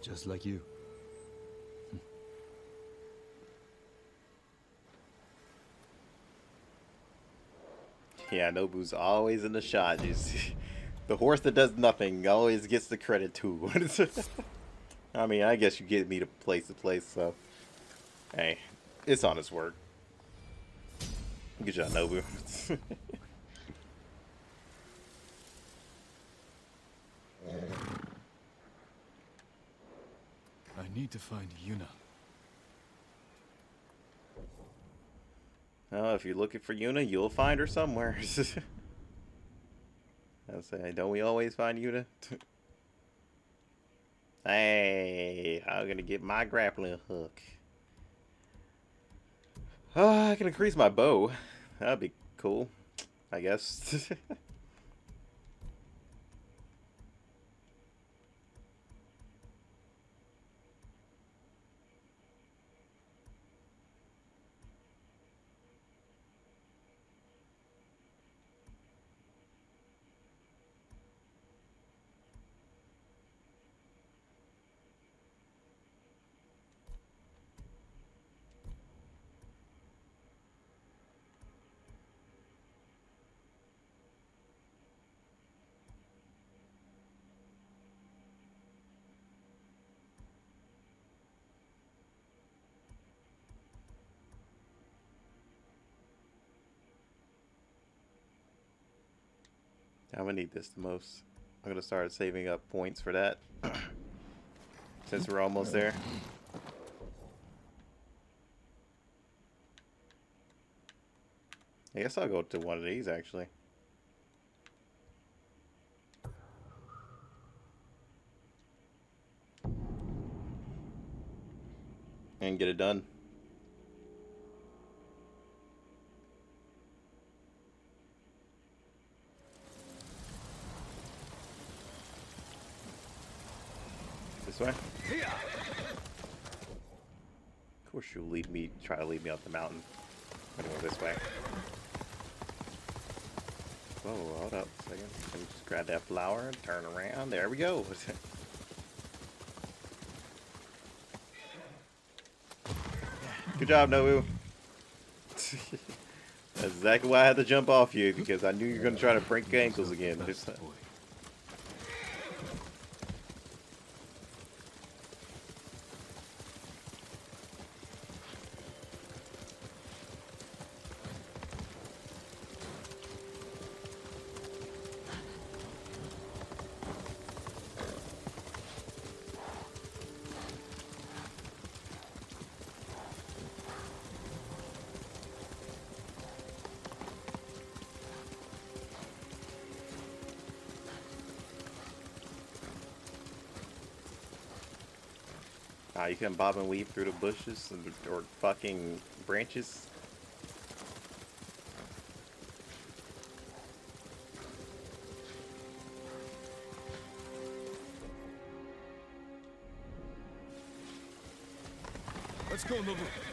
Just like you. Yeah, Nobu's always in the shot. The horse that does nothing always gets the credit too. I mean, I guess you get me to place to place, so hey, it's honest work. Good job, Nobu. I need to find Yuna. Oh, if you're looking for Yuna, you'll find her somewhere. I say, don't we always find Yuna? hey, I'm gonna get my grappling hook. Oh, I can increase my bow. That'd be cool, I guess. I'm gonna need this the most. I'm gonna start saving up points for that. Since we're almost there. I guess I'll go to one of these actually. And get it done. This way? Of course you'll lead me, try to lead me up the mountain. I'm gonna go this way. Whoa, hold up a second. Let me just grab that flower and turn around. There we go. Good job, Nobu. That's exactly why I had to jump off you, because I knew you were going to try to break ankles again. can bob and weave through the bushes and, or fucking branches. Let's go, Nobu.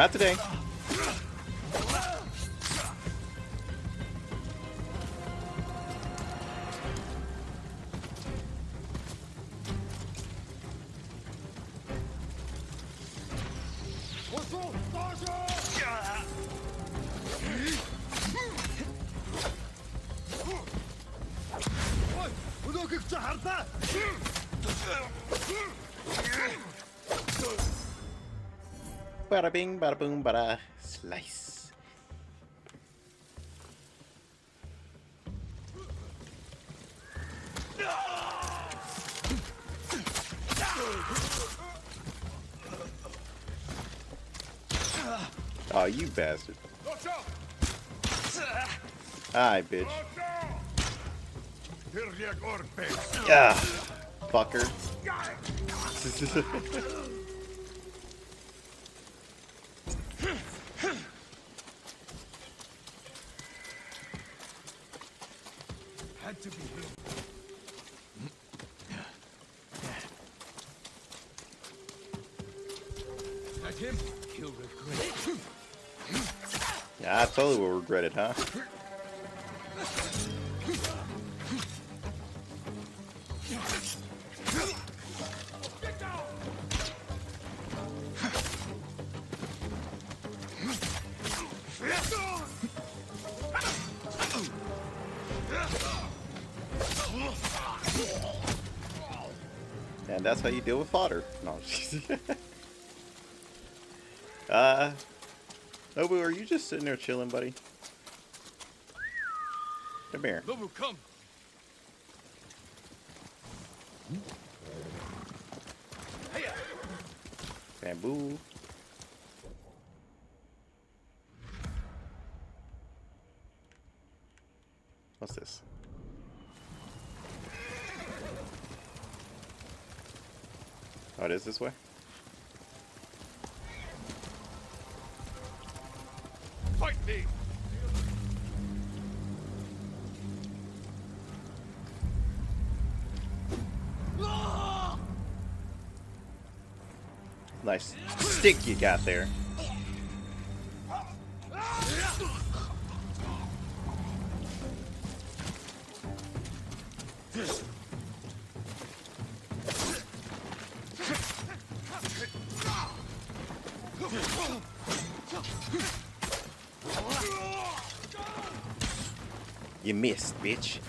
Not today. Bada bing, bada boom, bada slice. Oh, you bastard. Hi, bitch. Yeah, fucker. regret it, huh? And that's how you deal with fodder. No. uh, Nobu, are you just sitting there chilling, buddy? Here. Nobu, come. Nice stick you got there. You missed, bitch.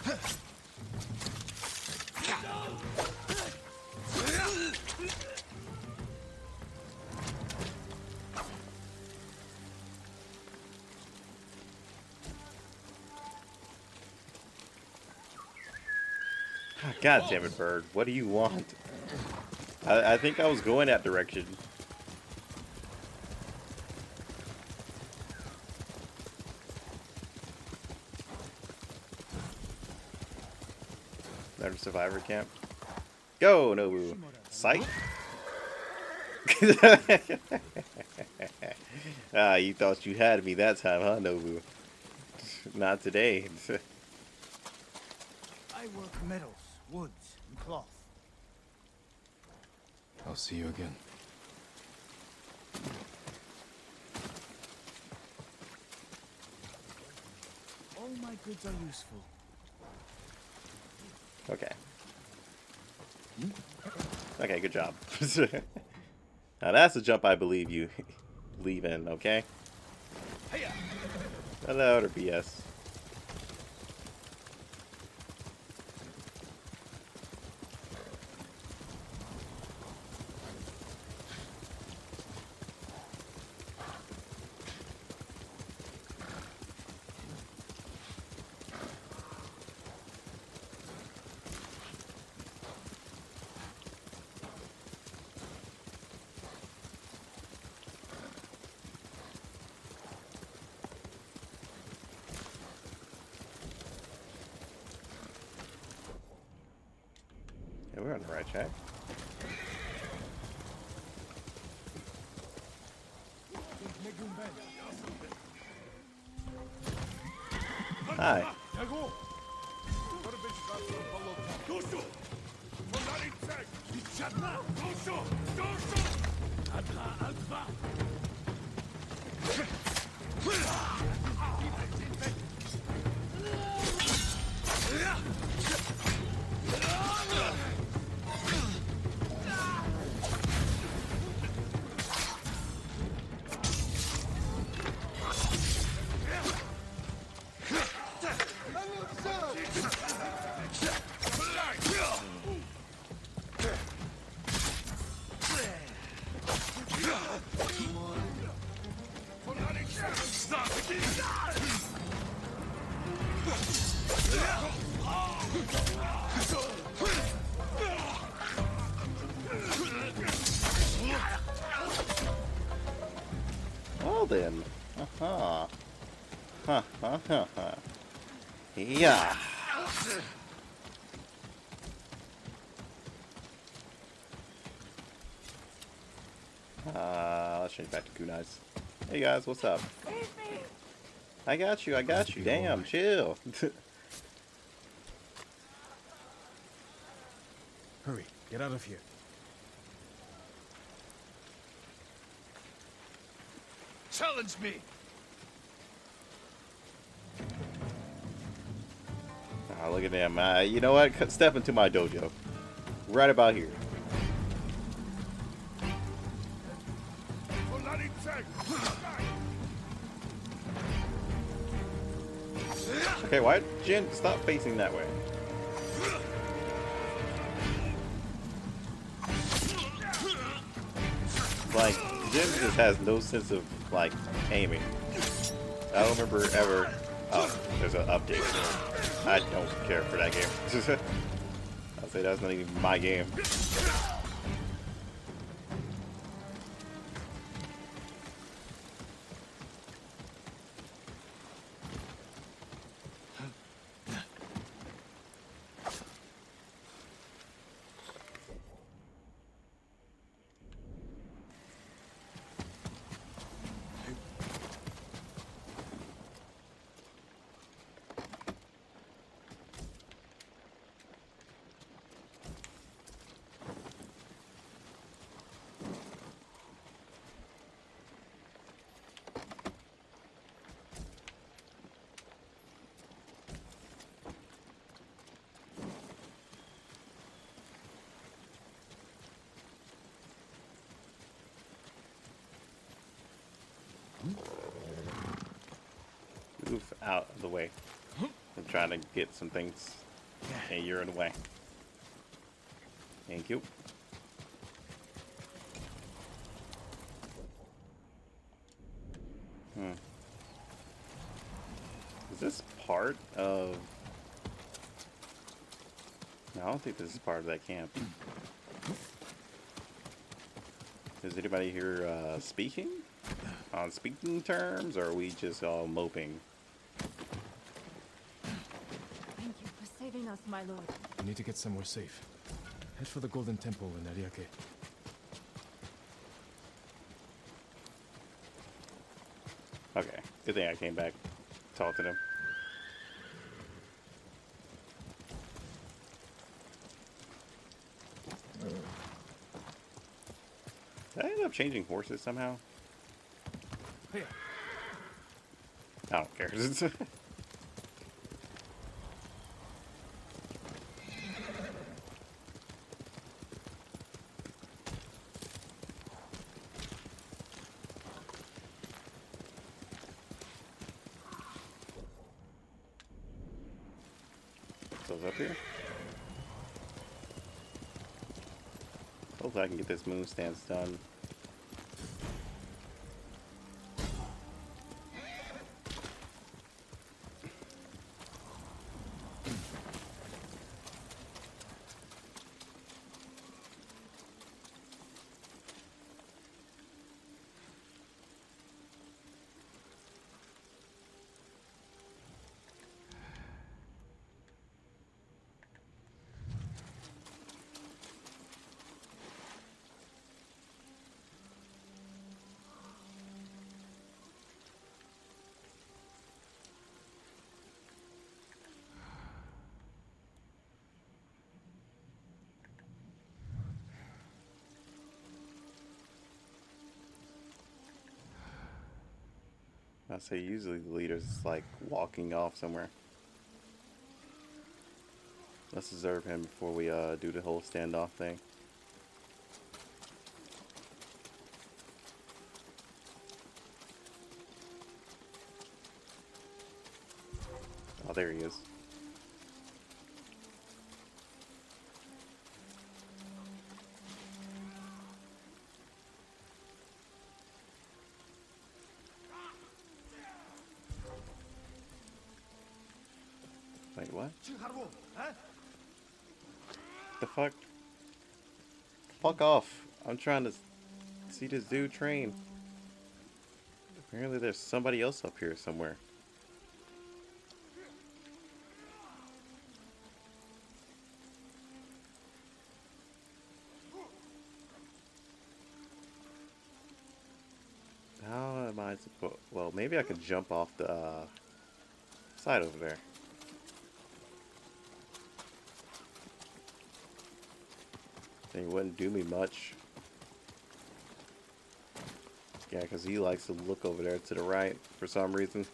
God damn it, bird. What do you want? I, I think I was going that direction. Another survivor camp. Go, Nobu. Sight. ah, you thought you had me that time, huh, Nobu? Not today. I work metals, woods, and cloth. I'll see you again. All my goods are useful. Okay. Hmm? Okay, good job. now that's a jump I believe you leave in, okay? Hello, or BS. Yeah. Uh, let's change back to kunais. Hey guys, what's up? I got you, I got you. Damn, chill. Hurry, get out of here. Challenge me. Uh, you know what? Step into my dojo. Right about here. Okay, why Jin stop facing that way? Like Jin just has no sense of like aiming. I don't remember ever. Oh, there's an update. I don't care for that game. I'll say that's not even my game. Trying to get some things, and you're in the way. Thank you. Hmm. Is this part of... No, I don't think this is part of that camp. Is anybody here uh, speaking? On speaking terms, or are we just all moping? Thank you for saving us, my lord. We need to get somewhere safe. Head for the Golden Temple in Ariake. Okay, good thing I came back. Talk to them. Did I end up changing horses somehow? I don't care. So it's up here. Hopefully I can get this moon stance done. I say usually the leader's like walking off somewhere. Let's observe him before we uh, do the whole standoff thing. Oh, there he is. Fuck? Fuck off. I'm trying to see this dude train. Apparently there's somebody else up here somewhere. How am I supposed... Well, maybe I could jump off the uh, side over there. It wouldn't do me much. Yeah, because he likes to look over there to the right for some reason.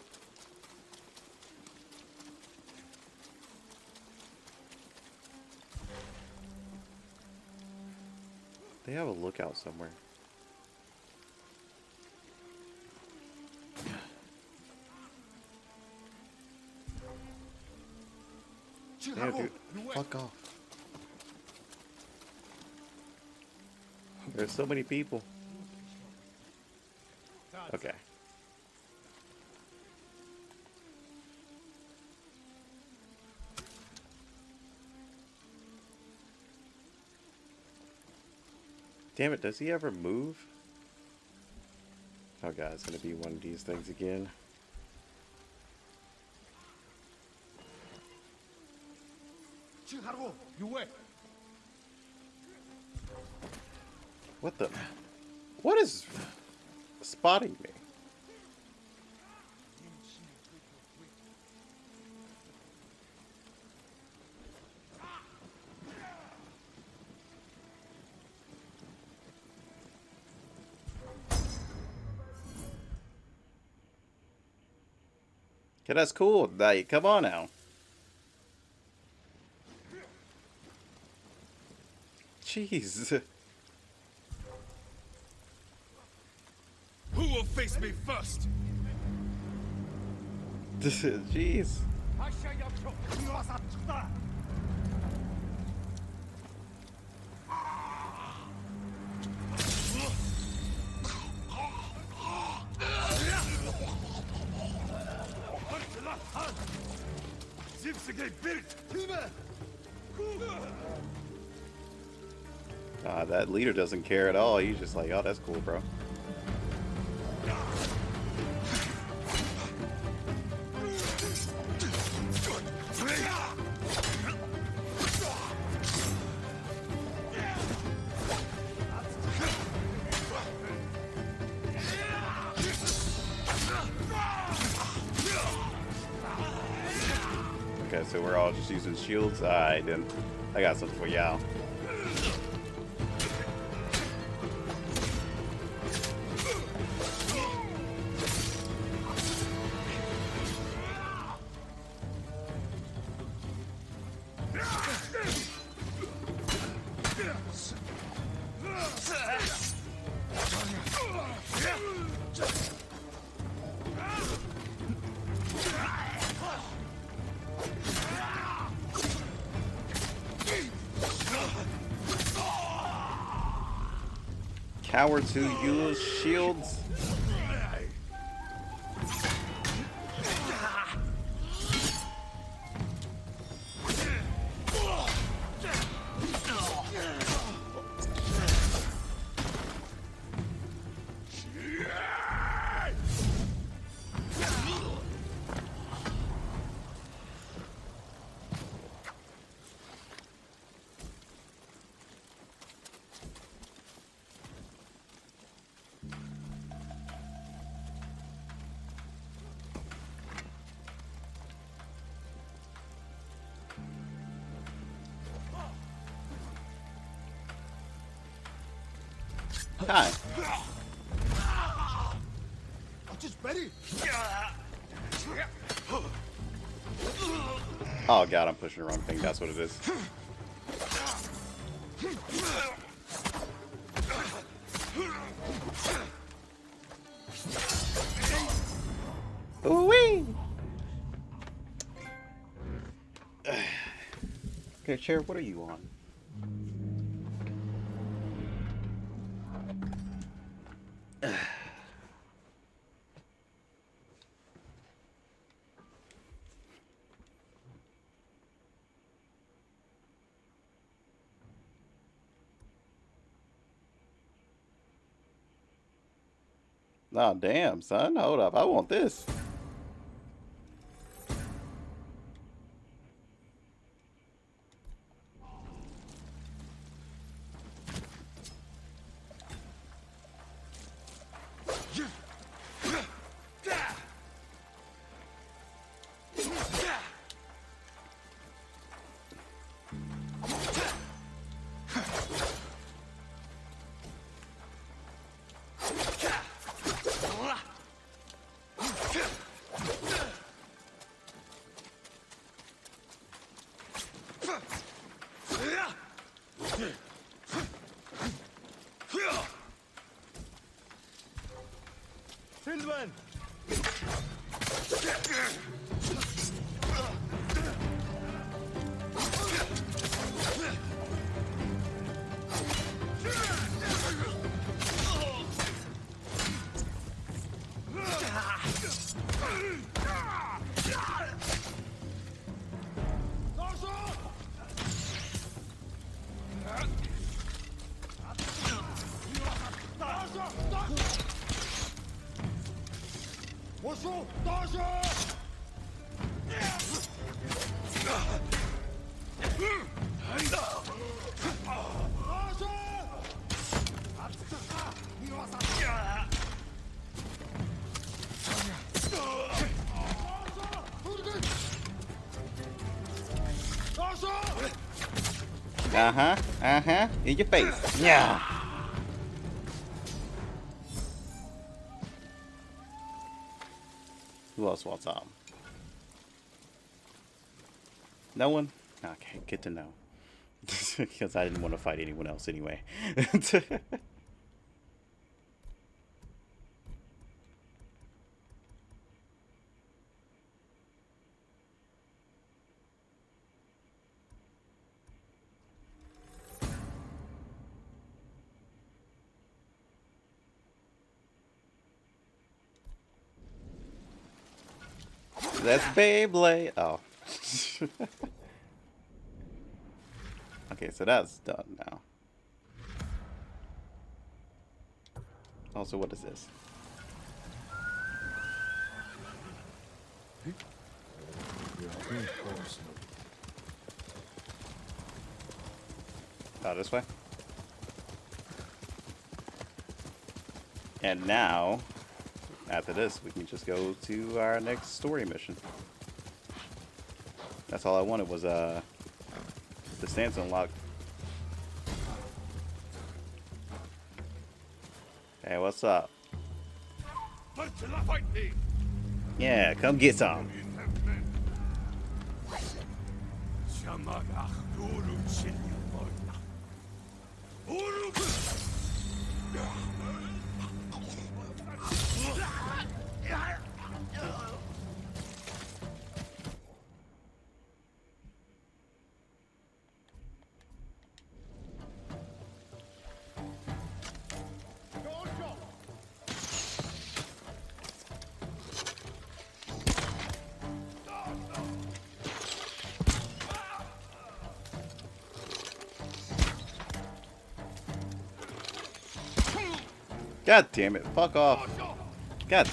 They have a lookout somewhere. Damn, dude. Fuck off. There's so many people. Okay. Damn it, does he ever move? Oh god, it's gonna be one of these things again. What the? What is spotting me? Okay, that's cool. Like, come on now. Jeez. Me first. This is jeez. Ah, that leader doesn't care at all. He's just like, oh, that's cool, bro. Shields. Alright, then I got something for y'all. Who use shields. Pushing the wrong thing. That's what it is. Ooh-wee! Okay, chair, what are you on? Damn, son. Hold up. I want this. Sylvan! Uh-huh. Uh-huh. In your face. Yeah. Who else wants some? No one? Okay, good to know. Because I didn't want to fight anyone else anyway. That's Beyblade. Oh. okay, so that's done now. Also, what is this? Oh, this way? And now, after this, we can just go to our next story mission. That's all I wanted was uh, the stance unlocked. Hey, what's up? Yeah, come get some. God damn it. Fuck off. God.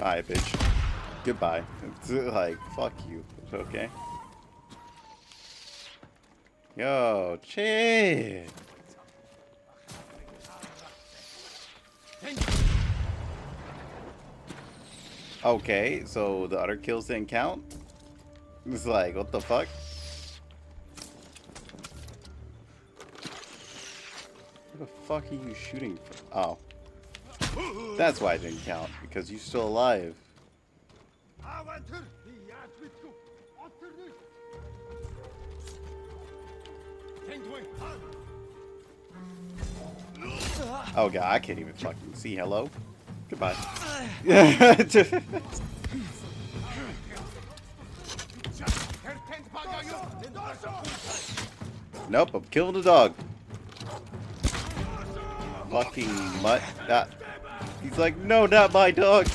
Alright, bitch. Goodbye. It's uh, like, fuck you. Okay. Yo, chill. Okay, so the other kills didn't count? It's like, what the fuck? Where the fuck are you shooting from? Oh. That's why it didn't count, because you're still alive. Oh god, I can't even fucking see. Hello? Goodbye. nope, I'm killing the dog. Fucking mutt. He's like, no, not my dog.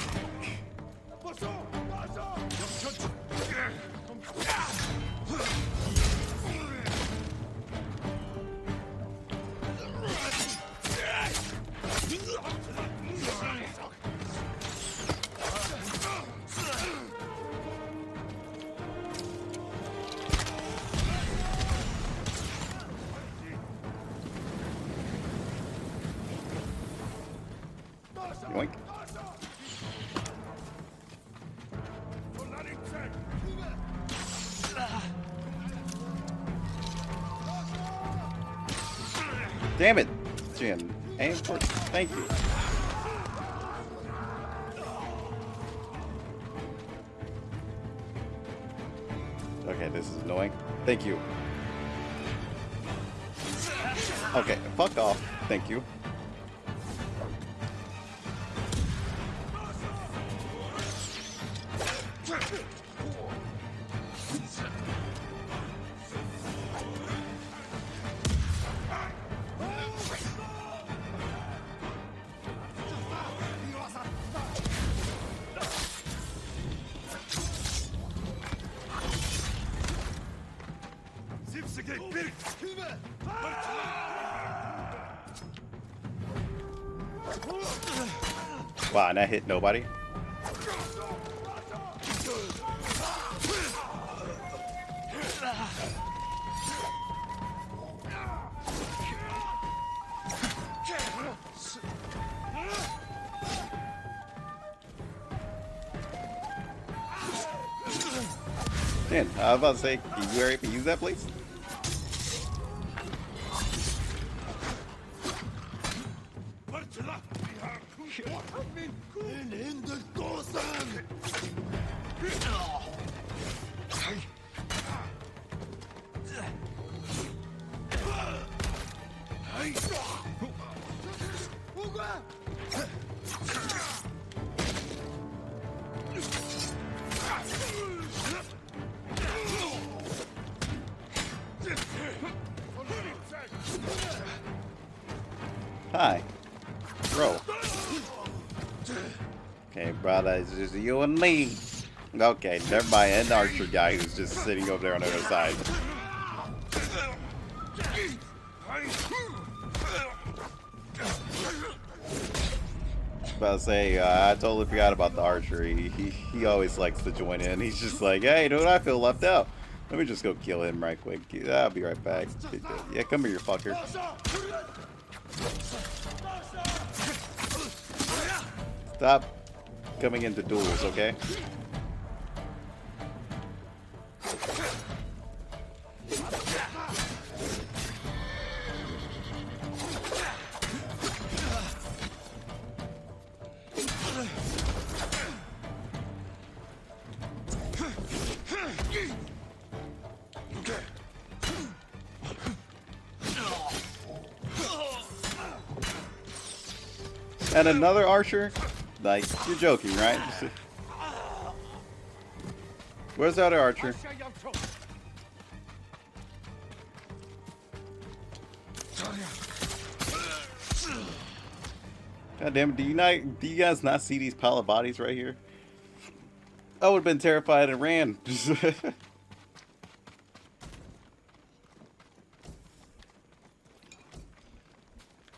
That hit nobody. Man, I was about to say, can you able to use that, please? Just you and me. Okay, never mind. The archer guy who's just sitting over there on the other side. About to say, uh, I totally forgot about the archery. He, he always likes to join in. He's just like, hey, dude, I feel left out. Let me just go kill him right quick. I'll be right back. Yeah, come here, you fucker. Stop coming into duels, okay? And another archer? Like, you're joking, right? Where's other archer? God damn, do you not do you guys not see these pile of bodies right here? I would have been terrified and ran.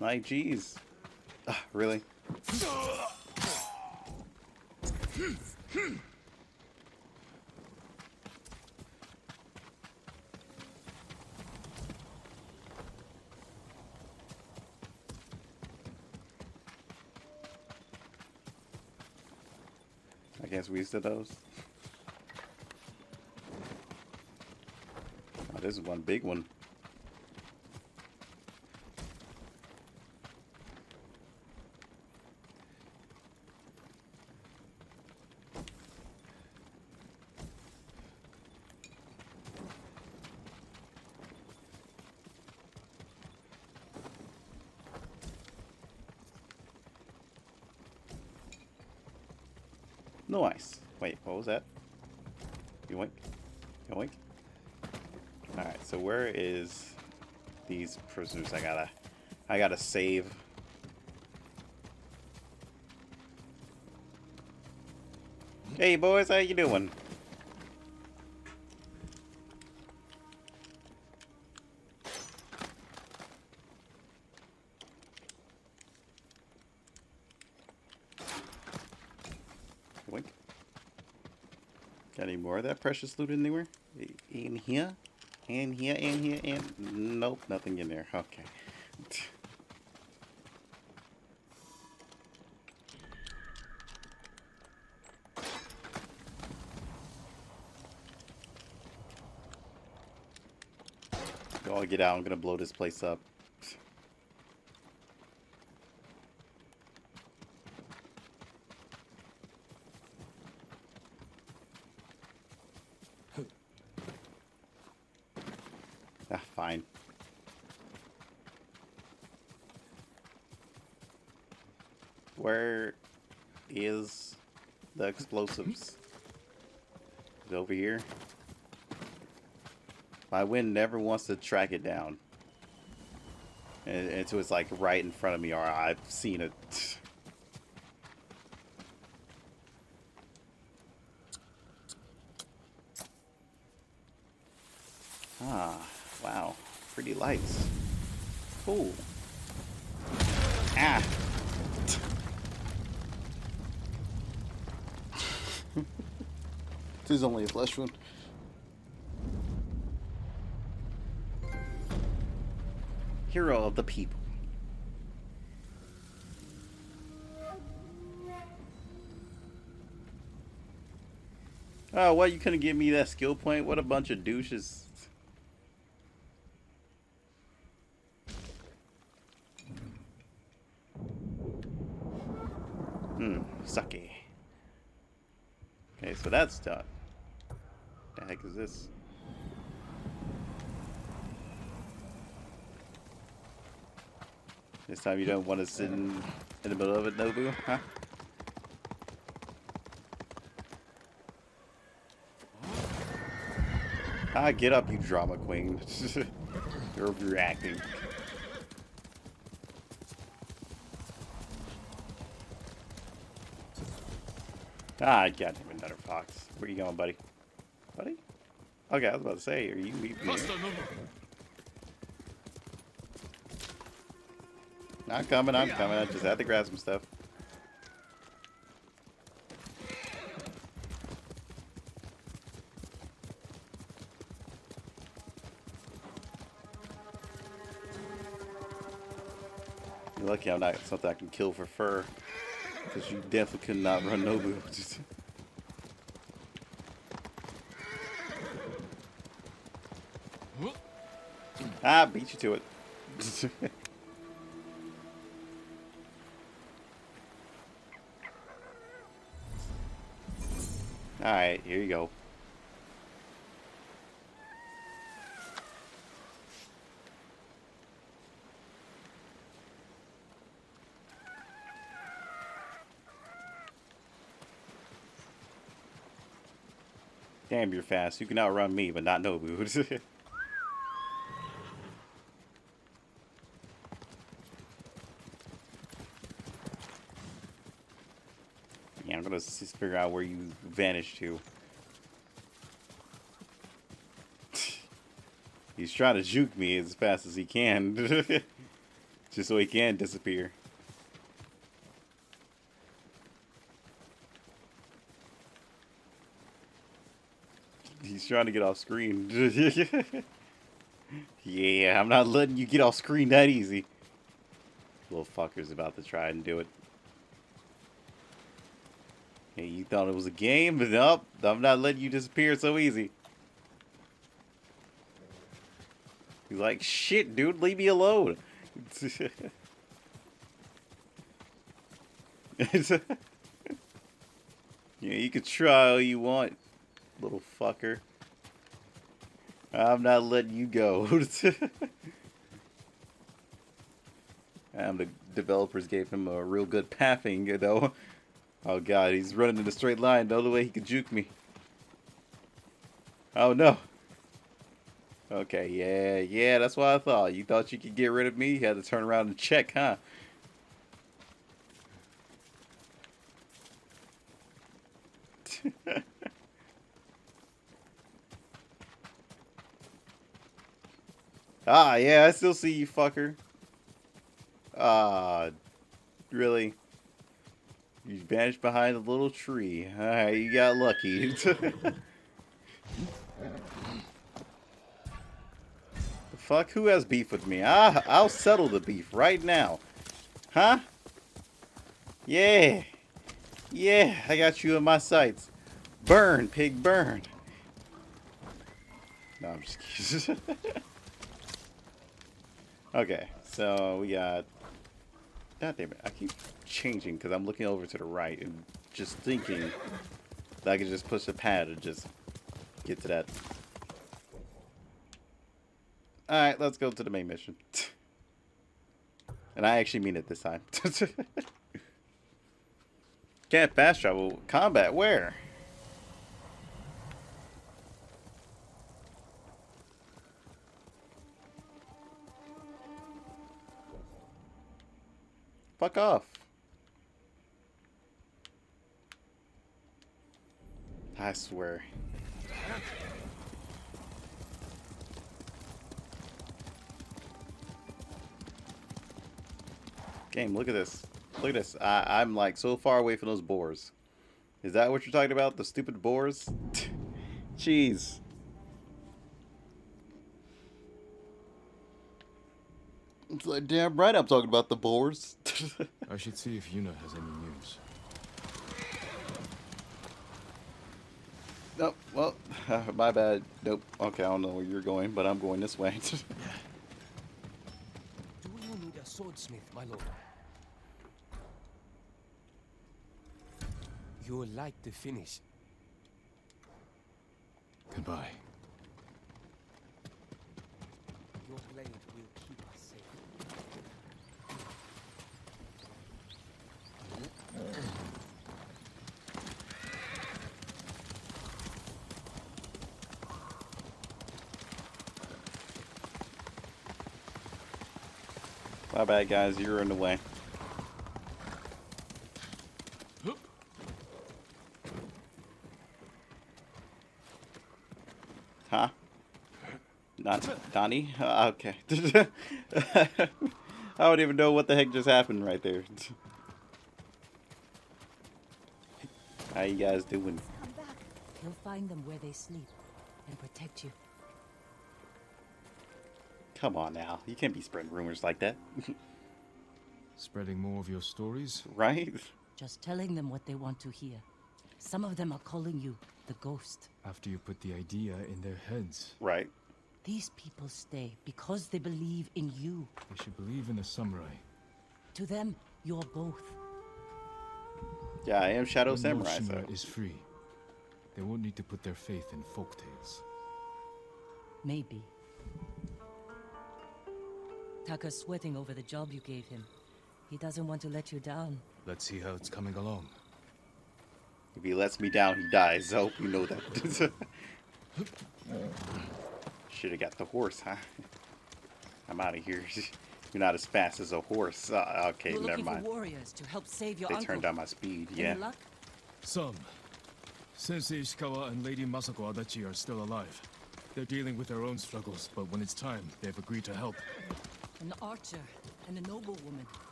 like, jeez. Ah, really? Hmm. I guess we used to those. Oh, this is one big one. Nice. Wait, what was that? Yoink. Yoink. Alright, so where is these prisoners I gotta I gotta save? Hey boys, how you doing? Yoink. Got any more of that precious loot anywhere? In here? In here, in here, in... Nope, nothing in there. Okay. Y'all get out. I'm gonna blow this place up. Ah, fine. Where is the explosives? Over here? My wind never wants to track it down. And, until it's like right in front of me or I've seen it. Ah, wow. Pretty lights. Cool. Ah. Is only a flesh wound. Hero of the people. Oh, what? You couldn't give me that skill point? What a bunch of douches. Hmm, sucky. Okay, so that's done this This time you don't want to sit in, in the middle of it, Nobu, huh? Ah, get up, you drama queen. You're reacting. Ah, goddamn another fox. Where you going, buddy? Okay, I was about to say, are you leaving me? I'm coming, I'm coming. I just had to grab some stuff. You're lucky I'm not something I can kill for fur. Because you definitely could not run Nobu. ah, beat you to it. Alright, here you go. Damn, you're fast. You can outrun me, but not Nobu. yeah, I'm gonna s- figure out where you vanished to. He's trying to juke me as fast as he can. Just so he can disappear. He's trying to get off screen. yeah, I'm not letting you get off screen that easy. Little fucker's about to try and do it. Hey, you thought it was a game, but nope, I'm not letting you disappear so easy. He's like, shit, dude, leave me alone. yeah, you can try all you want, little fucker. I'm not letting you go. um, the developers gave him a real good pathing, know. Oh god, he's running in a straight line. The only way he could juke me. Oh no. Okay, yeah, yeah, that's what I thought. You thought you could get rid of me? You had to turn around and check, huh? ah, yeah, I still see you, fucker. Ah, really? You vanished behind a little tree. Alright, you got lucky. the fuck? Who has beef with me? Ah, I'll settle the beef right now. Huh? Yeah. Yeah, I got you in my sights. Burn, pig, burn. No, I'm just kidding. okay, so we got... God damn it, I keep changing because I'm looking over to the right and just thinking that I could just push the pad and just get to that. Alright, let's go to the main mission. and I actually mean it this time. Can't fast travel. Combat, where? Fuck off. I swear. Game, look at this. Look at this. I, I'm like so far away from those boars. Is that what you're talking about? The stupid boars? Jeez. It's like damn right I'm talking about the boars. I should see if Yuna has any news. Nope. Well, my bad. Nope. Okay, I don't know where you're going, but I'm going this way. Do you need a swordsmith, my lord? You like the finish. Goodbye. Your blade My bad, guys. You're in the way. Huh? Not Donnie? Uh, okay. I don't even know what the heck just happened right there. How you guys doing? He'll find them where they sleep and protect you. Come on now. You can't be spreading rumors like that. Spreading more of your stories? Right? Just telling them what they want to hear. Some of them are calling you the ghost. After you put the idea in their heads. Right. These people stay because they believe in you. They should believe in the samurai. To them, you're both. Yeah, I am Shadow When Samurai, Shimura so. is free. They won't need to put their faith in folktales. Maybe. Taka's sweating over the job you gave him. He doesn't want to let you down. Let's see how it's coming along. If he lets me down, he dies. I hope you know that. Should have got the horse, huh? I'm out of here. You're not as fast as a horse. Uh, okay, You're never mind. warriors to help save your They uncle. turned down my speed. Any Yeah. luck? Some. Sensei Ishikawa and Lady Masako Adachi are still alive. They're dealing with their own struggles, but when it's time, they've agreed to help. An archer and a noblewoman.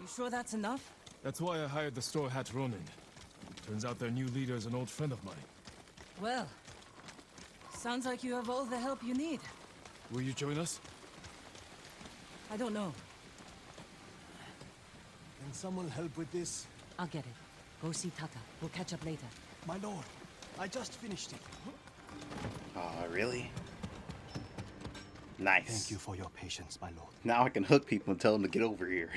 You sure that's enough? That's why I hired the Straw Hat Ronin. Turns out their new leader is an old friend of mine. Well, sounds like you have all the help you need. Will you join us? I don't know. Can someone help with this? I'll get it. Go see Taka. We'll catch up later. My lord, I just finished it. Oh, really? Nice. Thank you for your patience, my lord. Now I can hook people and tell them to get over here.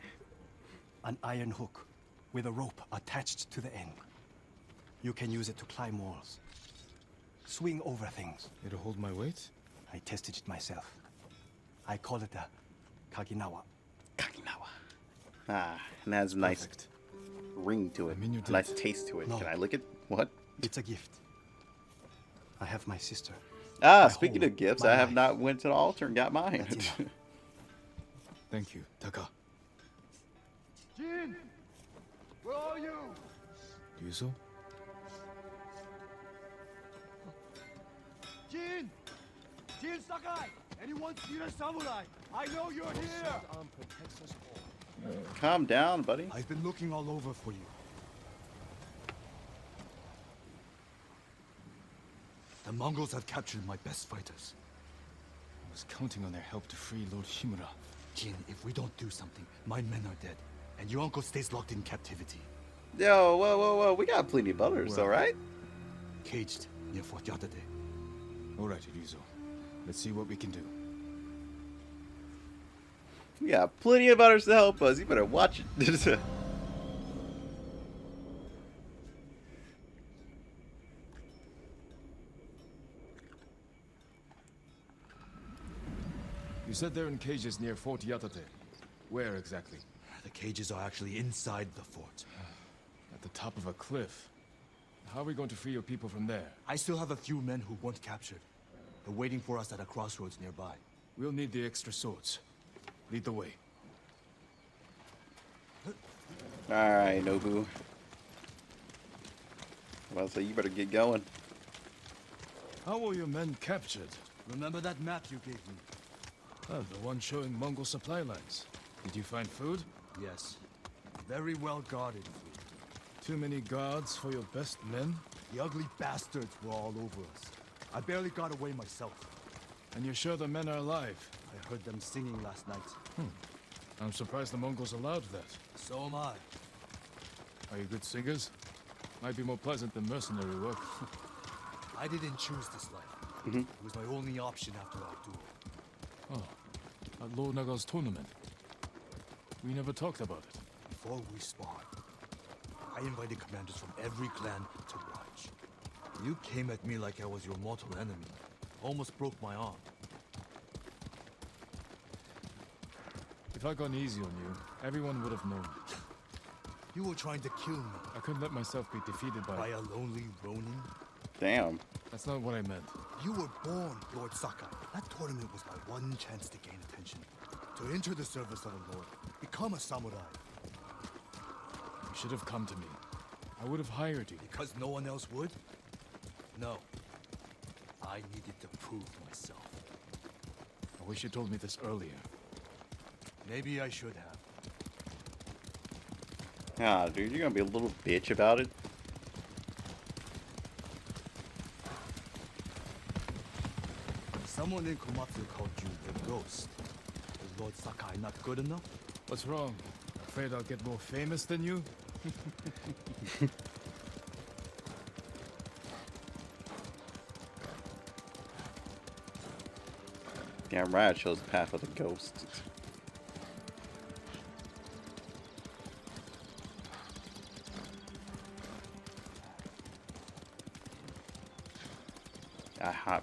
An iron hook with a rope attached to the end. You can use it to climb walls, swing over things. It'll hold my weight? I tested it myself. I call it a Kaginawa. Kaginawa. Ah, and it has a nice ring to it. A nice taste to it. No. Can I lick it? What? It's a gift. I have my sister. Ah, My speaking home, of gifts, I have life. not went to the altar and got mine. That's. Thank you, Taka. Jin! Where are you? Yuzo? Jin! Jin Sakai! Anyone see a samurai? I know you're here! protects us all. Calm down, buddy. I've been looking all over for you. The Mongols have captured my best fighters. I was counting on their help to free Lord Shimura. Jin, if we don't do something, my men are dead, and your uncle stays locked in captivity. Yo, whoa, whoa, whoa. We got plenty of others, Well- alright? Caged near Fort Yatate. All right, Ryuzo. Let's see what we can do. We got plenty of others to help us. You better watch it. You said they're in cages near Fort Yatate. Where exactly? The cages are actually inside the fort. At the top of a cliff. How are we going to free your people from there? I still have a few men who weren't captured. They're waiting for us at a crossroads nearby. We'll need the extra swords. Lead the way. Alright, Nobu. Well, so you better get going. How were your men captured? Remember that map you gave me? Ah, the one showing Mongol supply lines. Did you find food? Yes. Very well guarded food. Too many guards for your best men? The ugly bastards were all over us. I barely got away myself. And you're sure the men are alive? I heard them singing last night. Hmm. I'm surprised the Mongols allowed that. So am I. Are you good singers? Might be more pleasant than mercenary work. I didn't choose this life. Mhm. It was my only option after our duel. oh, at Lord Naga's tournament. We never talked about it. Before we sparred, I invited commanders from every clan to watch. You came at me like I was your mortal enemy. Almost broke my arm. If I'd gone easy on you, everyone would have known. You were trying to kill me. I couldn't let myself be defeated by... By a lonely Ronin? Damn. That's not what I meant. You were born, Lord Sakai. That tournament was my one chance to gain attention. To enter the service of a lord. Become a samurai. You should have come to me. I would have hired you. Because no one else would? No. I needed to prove myself. I wish you told me this earlier. Maybe I should have. Ah, dude, you're gonna be a little bitch about it. Someone in Komatsu called you the Ghost. Is Lord Sakai not good enough? What's wrong? Afraid I'll get more famous than you? Damn right, I chose the path of the ghost.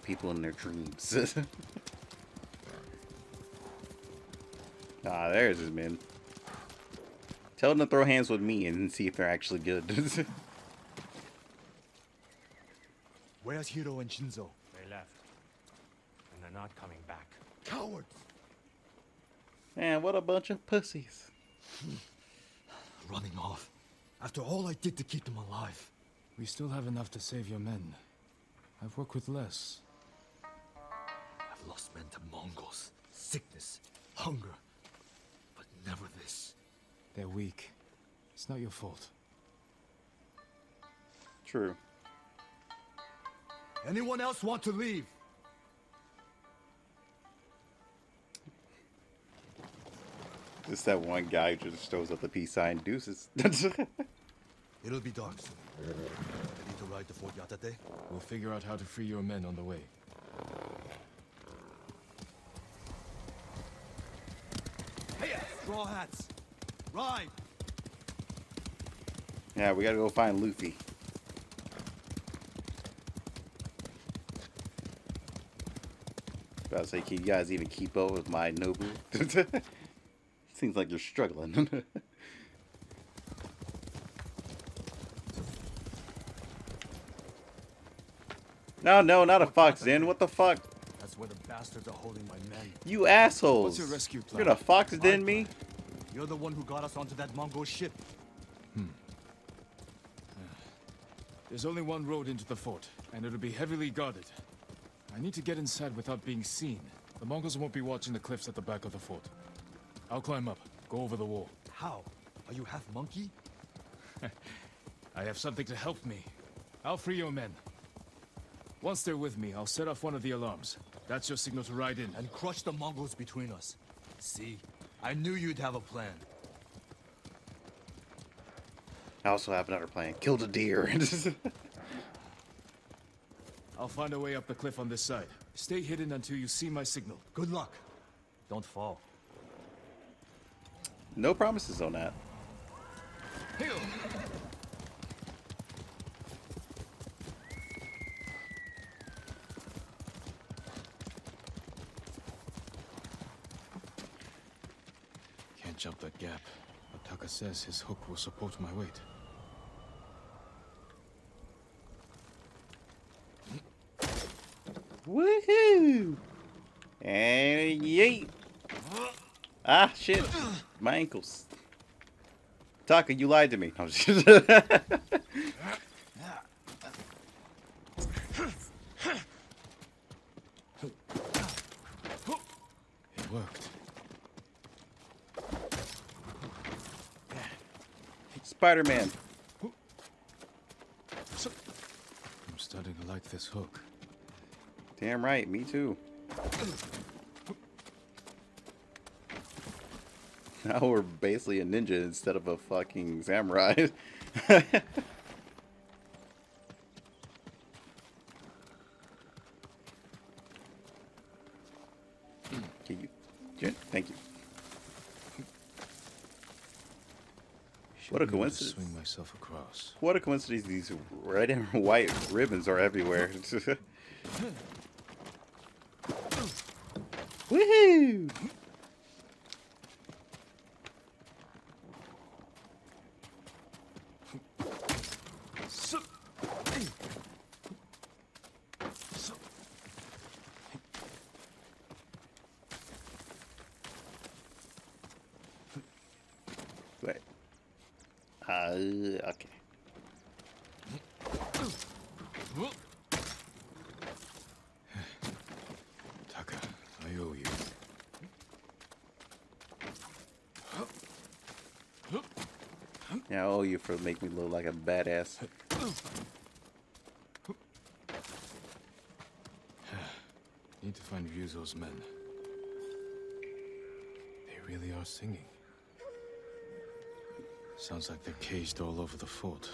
People in their dreams. ah, there's his men. Tell them to throw hands with me and see if they're actually good. Where's Hiro and Shinzo? They left. And they're not coming back. Cowards! Man, what a bunch of pussies. Running off. After all I did to keep them alive. We still have enough to save your men. I've worked with less. I've men to Mongols, sickness, hunger. But never this. They're weak. It's not your fault. True. Anyone else want to leave? It's that one guy who just throws up the peace sign deuces. It'll be dark soon. Ready to ride to Fort Yatate? We'll figure out how to free your men on the way. Hey, straw hats! Ride! yeah, we gotta go find Luffy. About to say, can you guys even keep up with my Nobu? Seems like you're struggling. no, no, not a fox, Den. What the fuck? That's where the bastards are holding my men. You assholes. What's your rescue You're plan? gonna fox den me? You're the one who got us onto that Mongol ship. Hmm. There's only one road into the fort, and it'll be heavily guarded. I need to get inside without being seen. The Mongols won't be watching the cliffs at the back of the fort. I'll climb up, go over the wall. How? Are you half monkey? I have something to help me. I'll free your men. Once they're with me, I'll set off one of the alarms. That's your signal to ride in. And crush the Mongols between us. See? I knew you'd have a plan. I also have another plan. Kill the deer. I'll find a way up the cliff on this side. Stay hidden until you see my signal. Good luck. Don't fall. no promises on that. Can't jump that gap. But Taka says his hook will support my weight. Woohoo! And yeet! Ah, shit. My ankles. Taka, you lied to me. I was just- It worked. Spider-Man. I'm starting to like this hook. Damn right, me too. Now we're basically a ninja instead of a fucking samurai. What a coincidence. Swing myself across. What a coincidence these red and white ribbons are everywhere. Woohoo! Wait. Uh, okay. Taka, I owe you. Yeah, I owe you for making me look like a badass. Need to find Ryuzo's men. They really are singing. Sounds like they're caged all over the fort.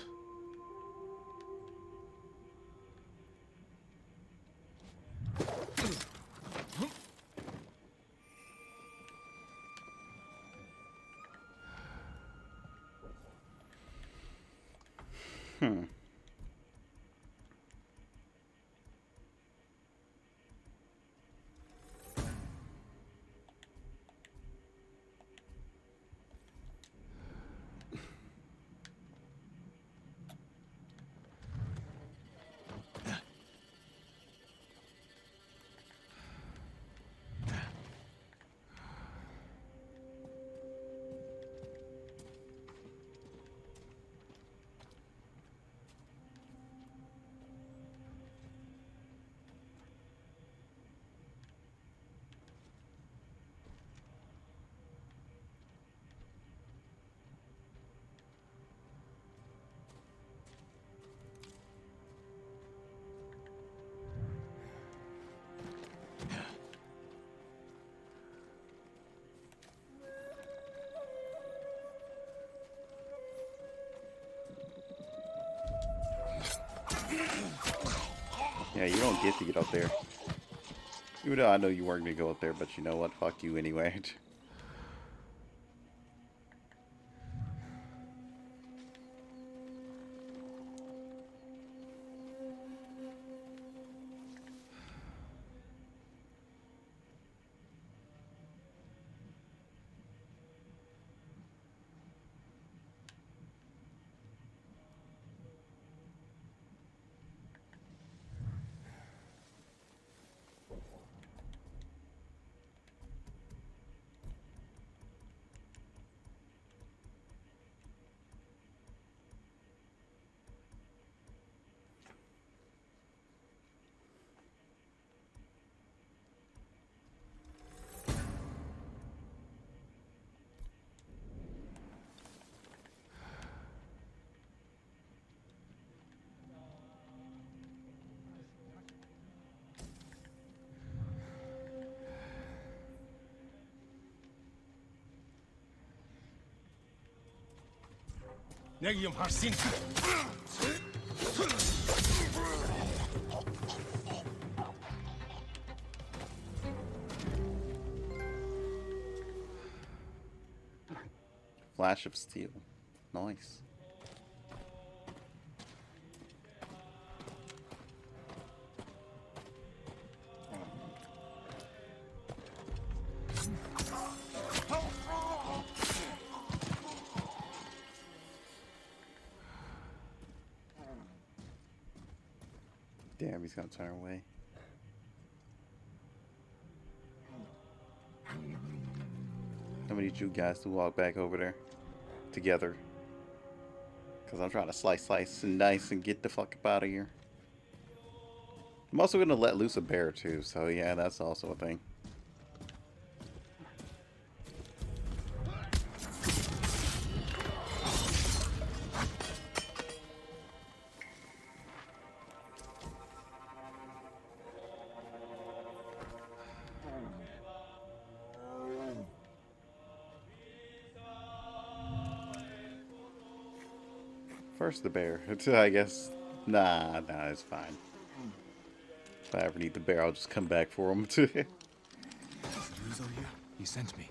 Get to get up there. Even though I know you weren't gonna go up there, but you know what? Fuck you anyway. Ne yiyeyim Harsin? Flash of steel. Nice. He's gonna turn away. I'm gonna need you guys to walk back over there together. Because I'm trying to slice, slice, and dice and get the fuck up out of here. I'm also gonna let loose a bear too, so yeah, that's also a thing. First the bear. I guess. Nah, nah, it's fine. If I ever need the bear, I'll just come back for him. He sent me.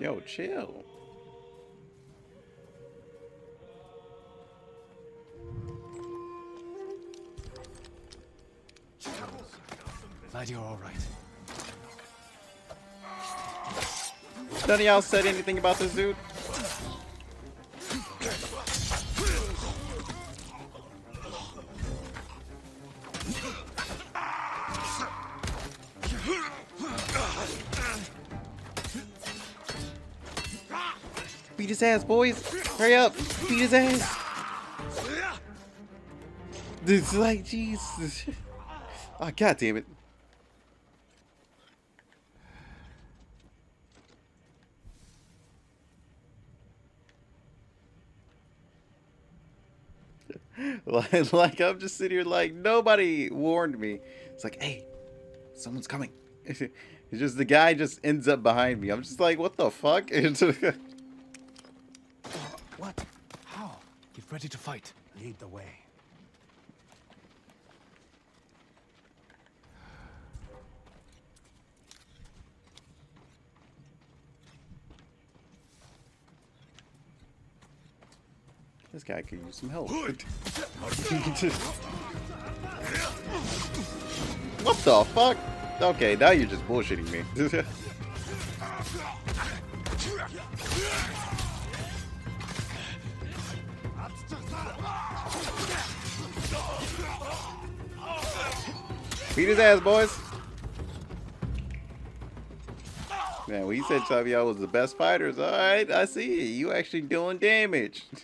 Yo, chill. Glad you're all right. None of y'all said anything about this dude. His ass, boys! Hurry up! Beat his ass! It's like, Jesus. Oh, god damn it. like, I'm just sitting here like, nobody warned me. It's like, hey, someone's coming. It's just the guy just ends up behind me. I'm just like, what the fuck? Ready to fight. Lead the way. this guy could use some help. what the fuck? Okay, now you're just bullshitting me. Beat his ass, boys. Man, when he said of was the best fighters, alright, I see it. You actually doing damage.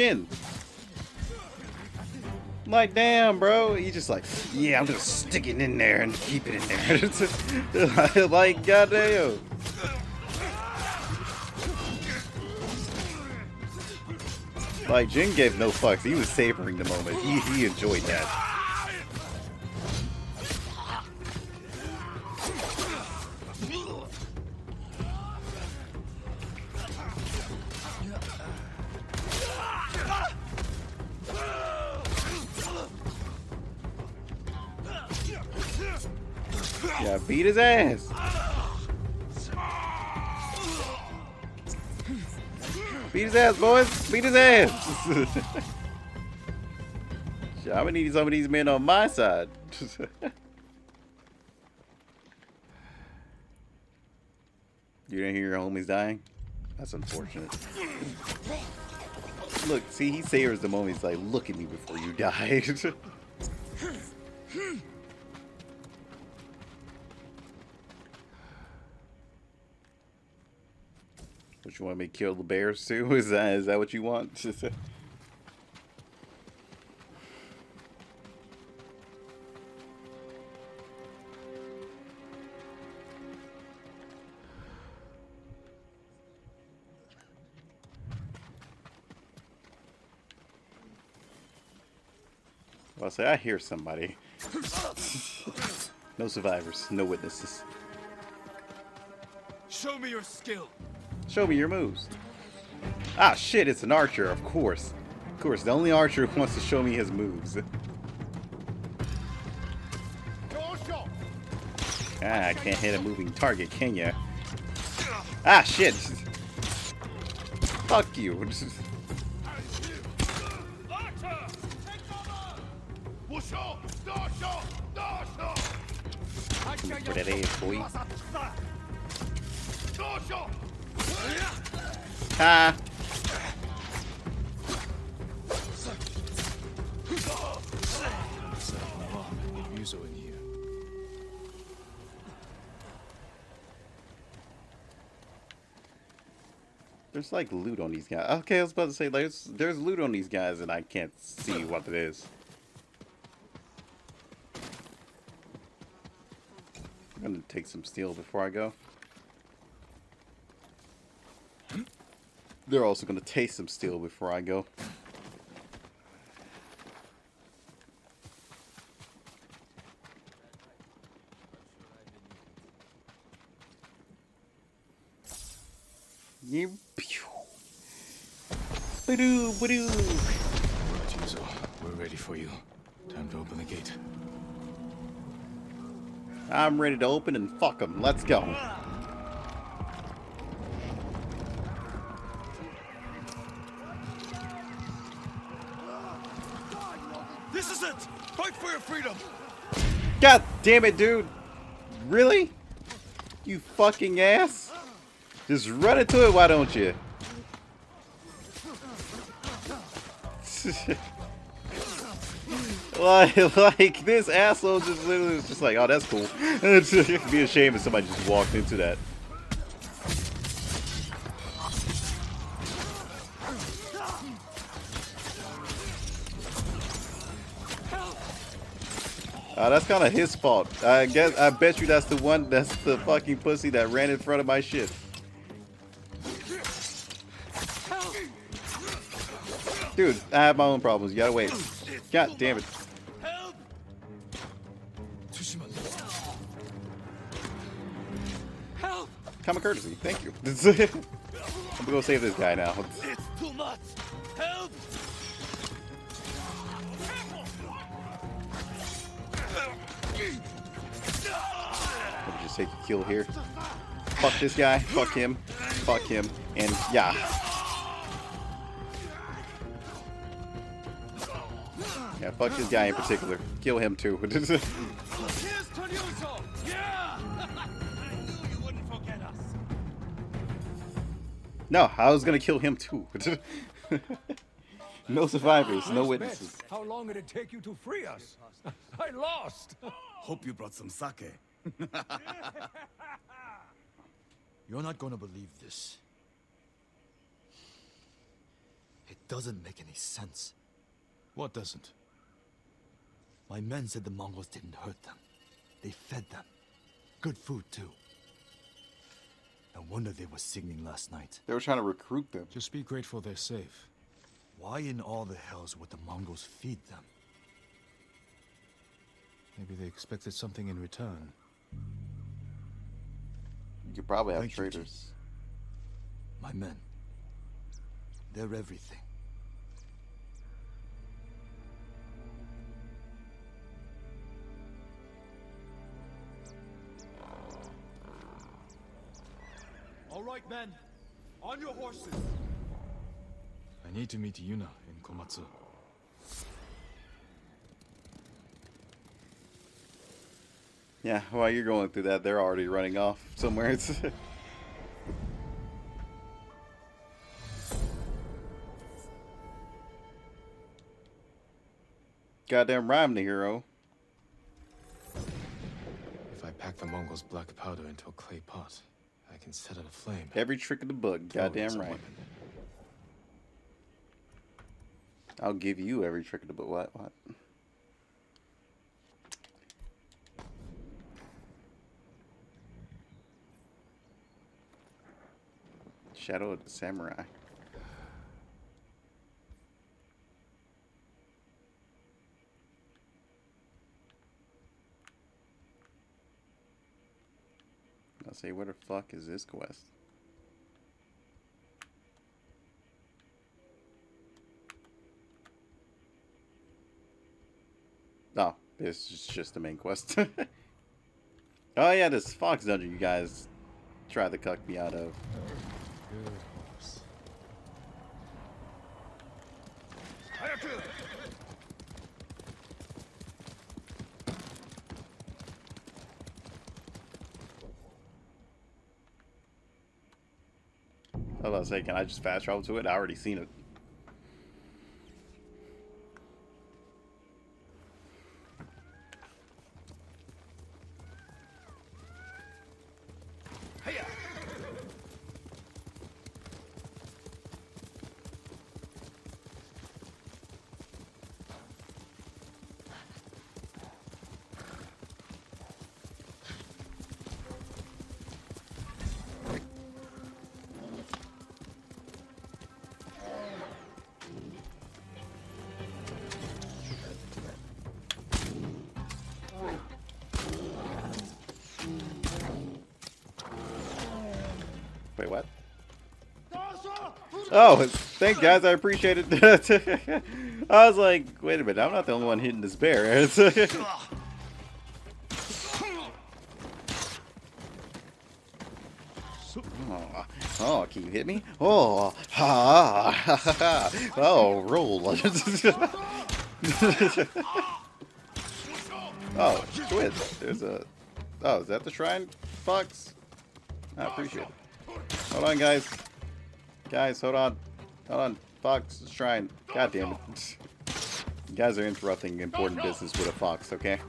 Chin. Like, damn, bro. He just like, yeah, I'm gonna stick it in there and keep it in there. like, goddamn. Like, Jin gave no fucks. He was savoring the moment. He, he enjoyed that. Beat his ass. Beat his ass, boys. Beat his ass. I'm gonna need some of these men on my side. you didn't hear your homies dying? That's unfortunate. Look, see, he savors the moment. He's like, look at me before you die. What you want me to kill the bears too? Is that is that what you want? well, I say I hear somebody. no survivors, no witnesses. Show me your skill. Show me your moves. Ah, shit, it's an archer, of course. Of course, the only archer who wants to show me his moves. Ah, I can't hit a moving target, can ya? Ah, shit! Fuck you. For that ass, boy. There's like loot on these guys. Okay, I was about to say there's there's loot on these guys and I can't see what it is. I'm gonna take some steel before I go. They're also gonna taste some steel before I go. Badoo, badoo. Jinzo, we're ready for you. Time to open the gate. I'm ready to open and fuck them. Let's go. This is it! Fight for your freedom! God damn it, dude. Really? You fucking ass. Just run into it, why don't you? like, like this asshole just literally was just like, oh, that's cool. It'd be a shame if somebody just walked into that. Uh, that's kind of his fault. I guess I bet you that's the one. That's the fucking pussy that ran in front of my shit. Dude, I have my own problems. You gotta wait. God damn it. Common courtesy. Thank you. I'm gonna go save this guy now. It's too much! Help! Let me just take a kill here. Fuck this guy. Fuck him. Fuck him. And yeah. Yeah, fuck this guy in particular. Kill him too. No, I was gonna kill him too. no survivors, no witnesses. How long did it take you to free us? I lost. Hope you brought some sake. You're not gonna believe this. It doesn't make any sense. What doesn't? My men said the Mongols didn't hurt them. They fed them. Good food, too. No wonder they were singing last night. They were trying to recruit them. Just be grateful they're safe. Why in all the hells would the Mongols feed them? Maybe they expected something in return. You could probably have Thank you, traitors. My men. They're everything. All right, men. On your horses. I need to meet Yuna in Komatsu. Yeah, while you're going through that, they're already running off somewhere. It's Goddamn rhyme the hero. If I pack the Mongols' black powder into a clay pot, I can set it aflame. Every trick of the book. Throw it as Goddamn right. weapon. I'll give you every trick of the book. What? What? Shadow of the Samurai. I'll say, where the fuck is this quest? Oh, this is just the main quest. oh yeah, this Fox Dungeon you guys tried to cuck me out of. Good horse. Can I just fast travel to it? I already seen it. Oh, thanks, guys. I appreciate it. I was like, wait a minute. I'm not the only one hitting this bear. oh, oh, can you hit me? Oh, ha, ha, ha, ha. oh, roll. oh, squid. There's a. Oh, is that the shrine fox? I appreciate it. Hold on, guys. Guys, hold on. Hold on. Fox shrine. God damn it. You guys are interrupting important business with a fox, okay?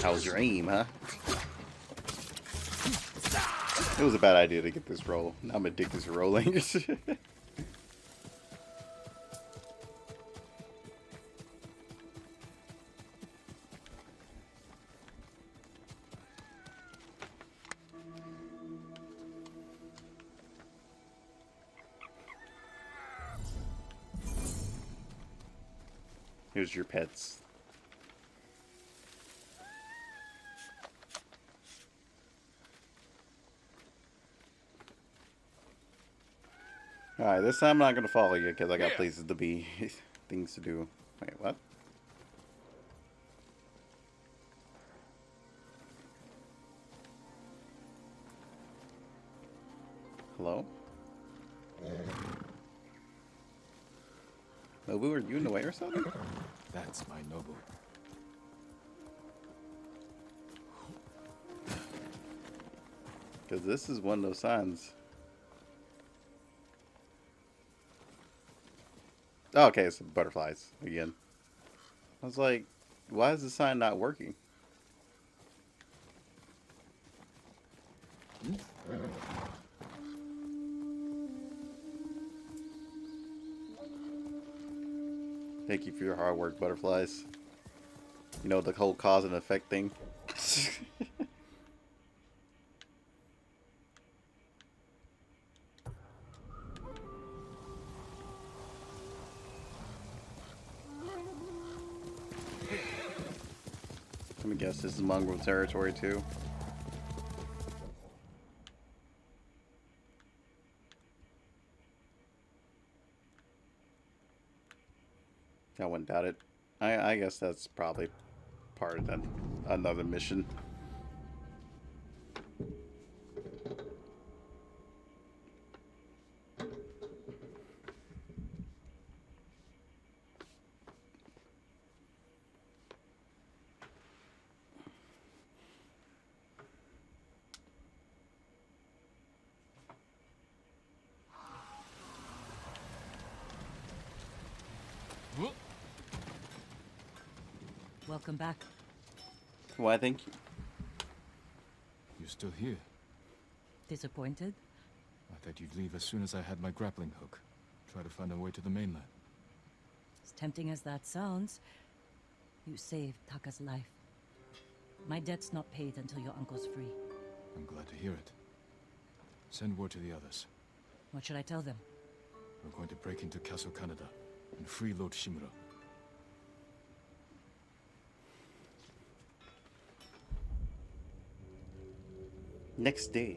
How was your aim, huh? It was a bad idea to get this roll. I'm addicted to rolling. Your pets. Alright, this time I'm not going to follow you because I got places to be, things to do. Wait, what? Hello? Nobu, are you in the way or something? Because this is one of those signs. Oh, okay, it's butterflies again. I was like, why is the sign not working? Thank you for your hard work, butterflies. You know, the whole cause and effect thing. guess, this is mongrel territory too. I wouldn't doubt it. I, I guess that's probably part of an, another mission. Welcome back. Why, thank you. You're still here. Disappointed? I thought you'd leave as soon as I had my grappling hook. Try to find a way to the mainland. As tempting as that sounds, you saved Taka's life. My debt's not paid until your uncle's free. I'm glad to hear it. Send word to the others. What should I tell them? We're going to break into Castle Kaneda and free Lord Shimura. Next day.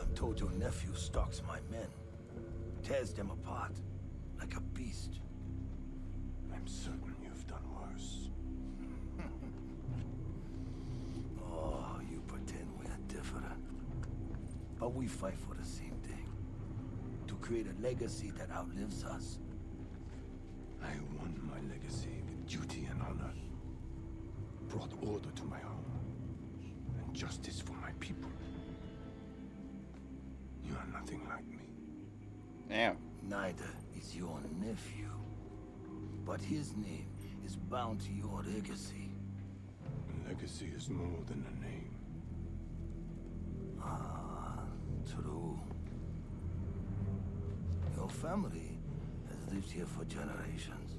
I'm told your nephew stalks my men. Tears them apart. Like a beast. I'm certain you've done worse. oh, you pretend we're different. But we fight for the same thing. To create a legacy that outlives us. I won my legacy with duty and honor. Brought order to my home. And justice for my people. You are nothing like me. Damn. Neither is your nephew. But his name is bound to your legacy. Legacy is more than a name. Ah, true. Your family has lived here for generations.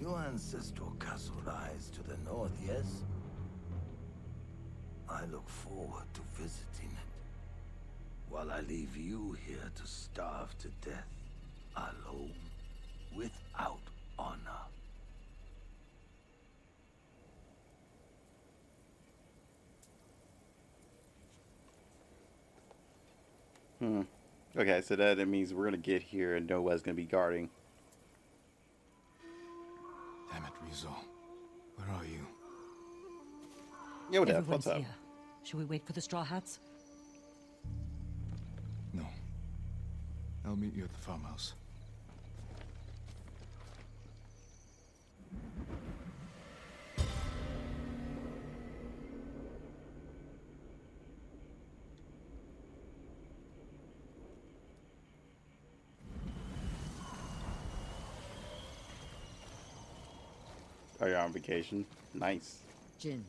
Your ancestral castle lies to the north, yes? I look forward to visiting it. While I leave you here to starve to death, alone, without honor. Hmm. Okay, so that means we're gonna get here and Noah's gonna be guarding. Damn it, Rizal. Where are you? Yo, Dad, what's up? Here. Should we wait for the Straw Hats? No. I'll meet you at the farmhouse. Are you on vacation? Nice. Jin,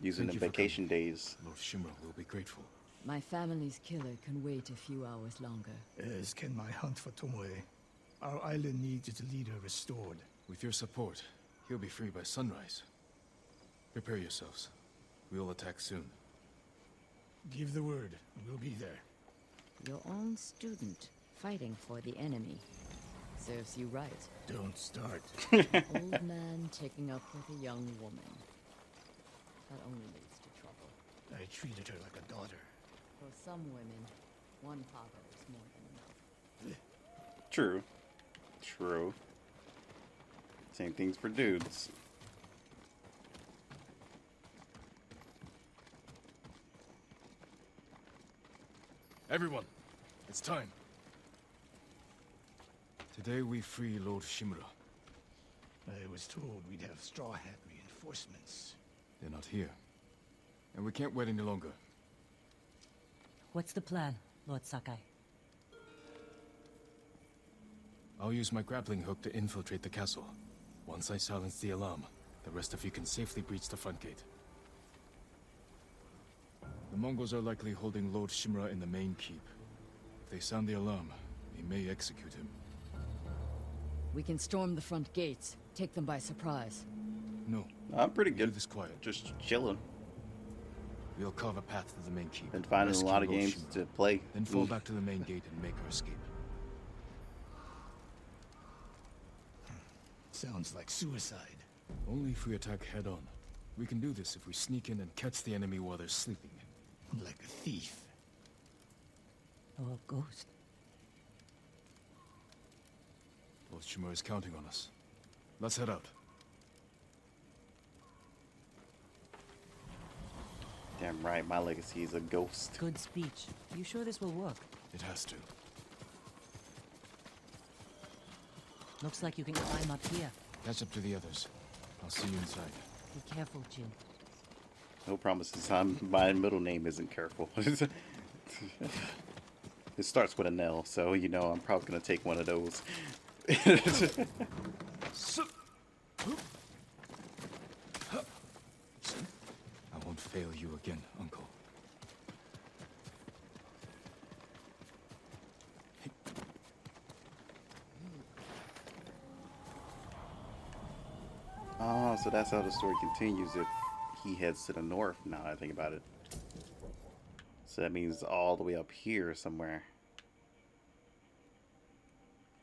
Using Thank the you for vacation days. Lord Shimura will be grateful. my family's killer can wait a few hours longer. As can my hunt for Tomoe. Our island needs its leader restored. With your support, he'll be free by sunrise. Prepare yourselves. We'll attack soon. Give the word, we'll be there. Your own student fighting for the enemy. Serves you right. Don't start. Old man taking up with a young woman. That only leads to trouble. I treated her like a daughter. For some women, one father is more than enough. True. True. Same things for dudes. Everyone, it's time. Today we free Lord Shimura. I was told we'd have Straw Hat reinforcements. They're not here. And we can't wait any longer. What's the plan, Lord Sakai? I'll use my grappling hook to infiltrate the castle. Once I silence the alarm, the rest of you can safely breach the front gate. The Mongols are likely holding Lord Shimura in the main keep. If they sound the alarm, they may execute him. We can storm the front gates, take them by surprise. No. I'm pretty we'll do good. this quiet. Just chilling. We'll carve a path to the main keep. Been finding a rescue lot of games Shimura, to play. Then fall Mm. back to the main gate and make our escape. Sounds like suicide. Only if we attack head on. We can do this if we sneak in and catch the enemy while they're sleeping. Like a thief. Or a ghost? Lord Shimura is counting on us. Let's head out. Damn right, my legacy is a ghost. Good speech. You sure this will work? It has to. Looks like you can climb up here. Catch up to the others. I'll see you inside. Be careful, Jin. No promises. I'm, my middle name isn't careful. it starts with an L, so you know I'm probably gonna take one of those. I won't fail you again, Uncle. Oh, so that's how the story continues if he heads to the north. Now I think about it. So that means all the way up here somewhere.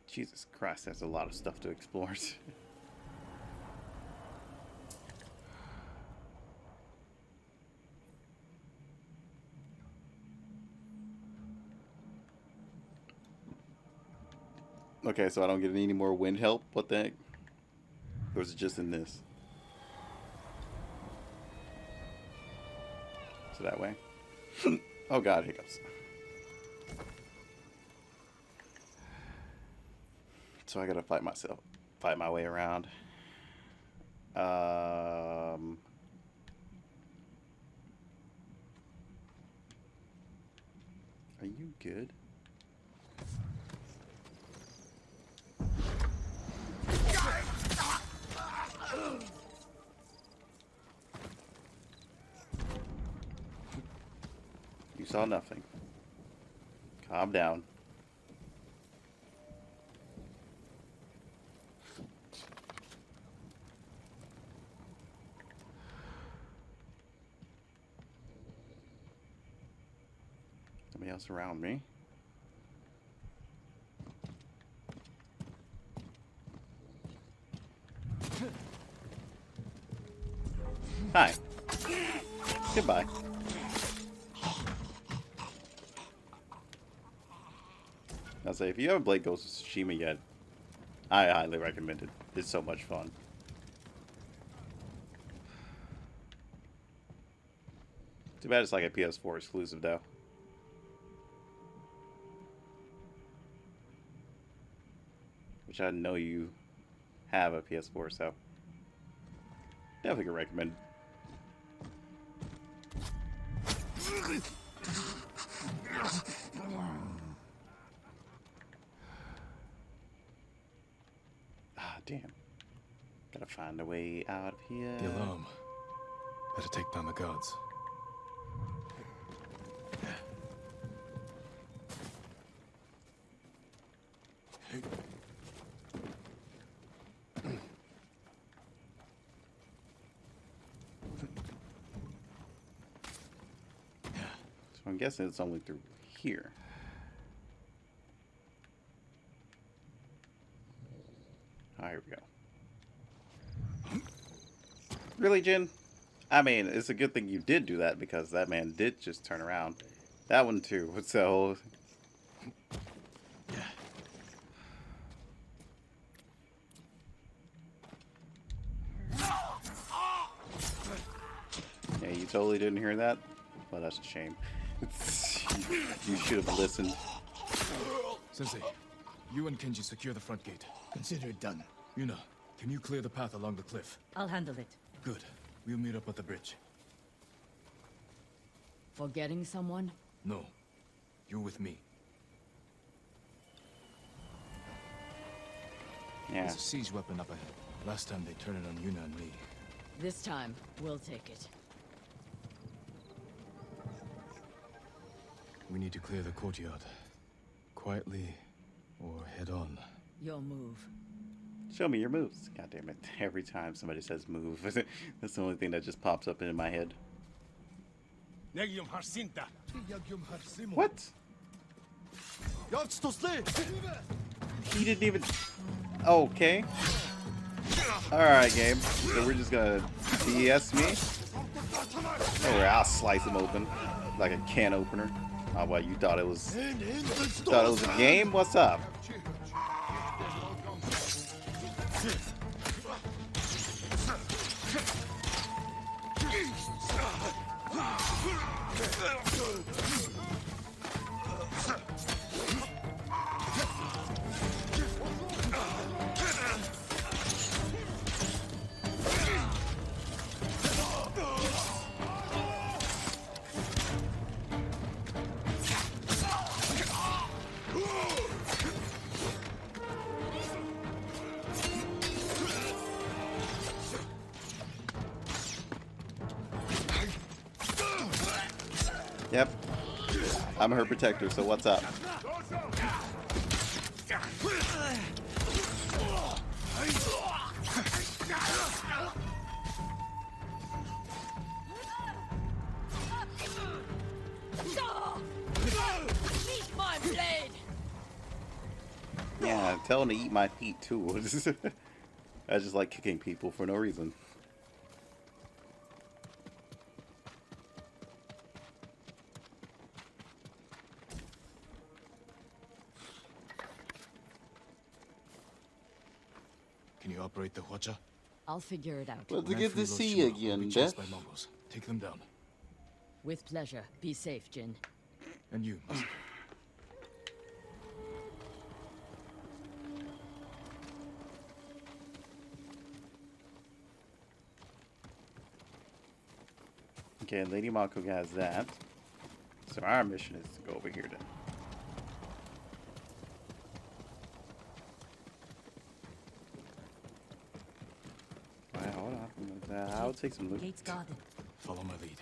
Jesus Christ, that's a lot of stuff to explore. okay, so I don't get any more wind help? What the heck? Or is it just in this? So that way. oh god, hiccups. So I gotta fight myself, fight my way around. Um, are you good? Saw nothing. Calm down. Somebody else around me. Hi. Goodbye. I'll say if you haven't played Ghost of Tsushima yet, I highly recommend it. It's so much fun. Too bad it's like a PS4 exclusive though. Which I know you have a PS4, so definitely can recommend. Find a way out of here. The alarm. Better take down the guards. So I'm guessing it's only through here. Ah, here we go. Really, Jin? I mean, it's a good thing you did do that because that man did just turn around. That one too. So Yeah, you totally didn't hear that? Well, that's a shame. you should have listened. Sensei, you and Kenji secure the front gate. Consider it done. Yuna, can you clear the path along the cliff? I'll handle it. Good. We'll meet up at the bridge. Forgetting someone? No. You're with me. Yeah. There's a siege weapon up ahead. Last time they turned it on Yuna and me. This time, we'll take it. We need to clear the courtyard. Quietly, or head on. Your move. Show me your moves. God damn it. Every time somebody says move, that's the only thing that just pops up in my head. What? He didn't even... Okay. Alright, game. So we're just gonna BS me? Oh, Alright, I'll slice him open. Like a can opener. Oh, well, you thought it was... Thought it was a game? What's up? I'm protector, so what's up? Eat my blade! Yeah, tell him to eat my feet too. I just like kicking people for no reason. Can you operate? I'll figure it out. Well, it's When I good to see you we'll be again, chased Beth. by Mongols. Take them down. With pleasure. Be safe, Jin. And you, Master. Okay, Lady Mako has that. So our mission is to go over here then. Wow, hold on. Uh, I'll take some loot. Gates guarded. Follow my lead.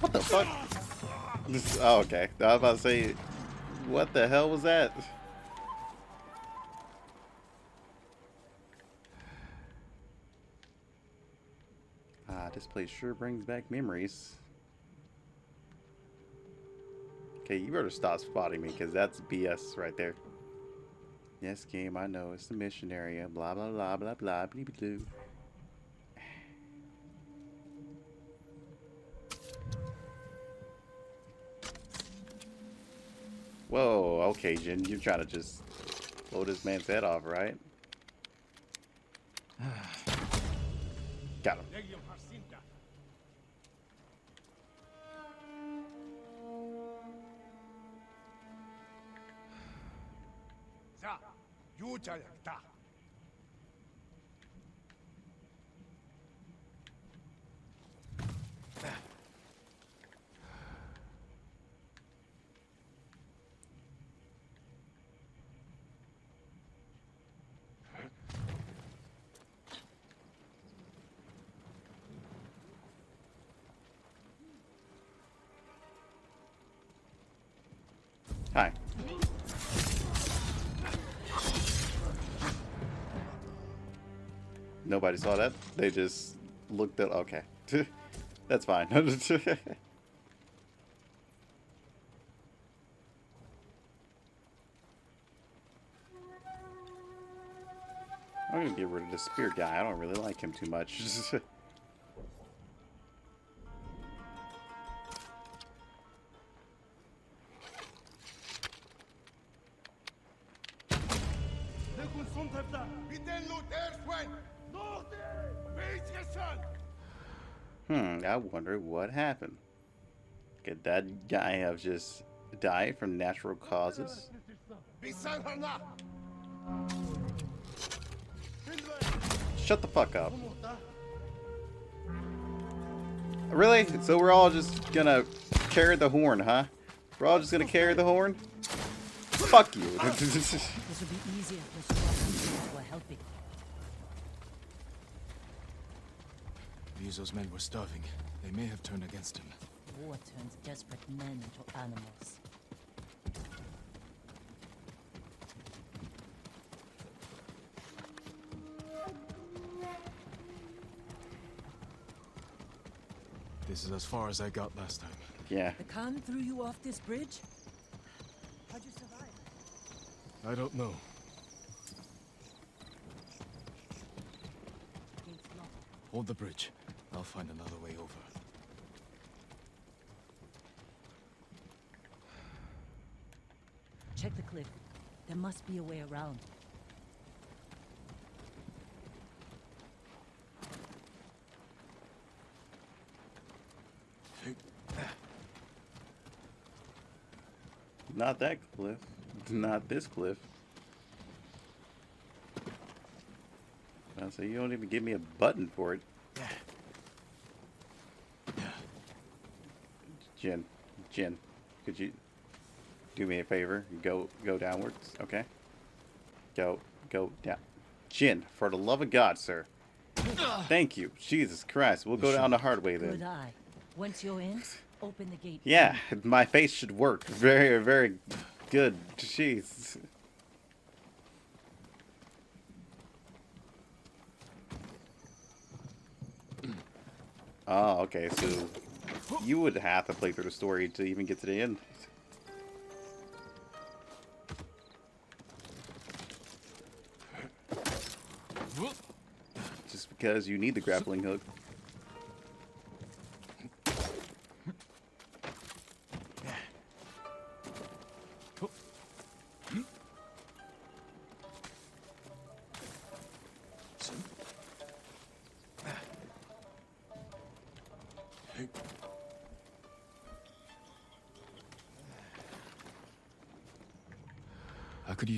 What the fuck? Oh, okay. I was about to say, what the hell was that? Ah, this place sure brings back memories. Okay, you better stop spotting me, because that's BS right there. Yes, game, I know. It's the mission area. Blah, blah, blah, blah, blah, blah, blah. Whoa, okay, Jin. You're trying to just blow this man's head off, right? Got him. 자, Nobody saw that. They just looked at. Okay, that's fine. I'm gonna get rid of the spear guy. I don't really like him too much. wonder what happened. Could that guy have just died from natural causes? Shut the fuck up. Really? So we're all just gonna carry the horn, huh? We're all just gonna carry the horn? Fuck you. Ryuzo's men were starving. They may have turned against him. War turns desperate men into animals. This is as far as I got last time. Yeah. The Khan threw you off this bridge? How'd you survive? I don't know. Hold the bridge. I'll find another way over. Check the cliff. There must be a way around. Not that cliff. Not this cliff. I say you don't even give me a button for it. Jin, Jin, could you do me a favor? Go, go downwards, okay? Go, go down. Jin, for the love of God, sir. Thank you. Jesus Christ. We'll go down the hard way then. Once you're in, open the gate. Yeah, my face should work. Very, very good. Jeez. Oh, okay, so you would have to play through the story to even get to the end. Just because you need the grappling hook.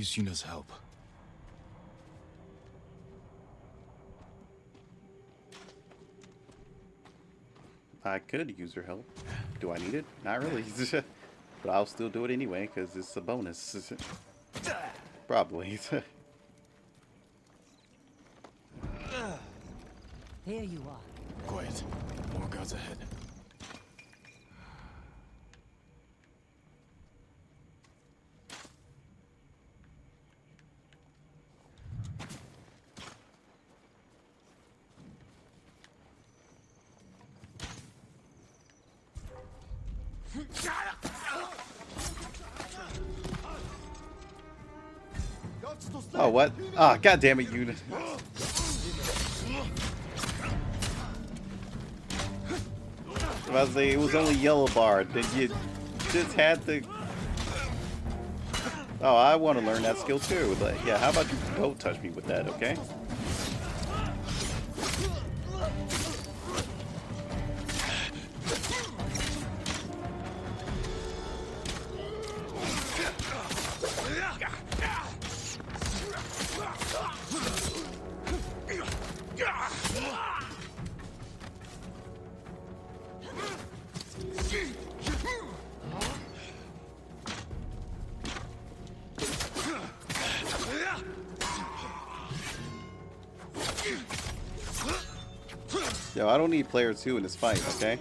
Use Yuna's help. I could use her help. Do I need it? Not really. but I'll still do it anyway, because it's a bonus. Probably. Ah, god damn it. I say it was only yellow bar. Then you just had to. Oh, I want to learn that skill too. Like, yeah, how about you don't touch me with that, okay? Yo, I don't need player two in this fight, okay?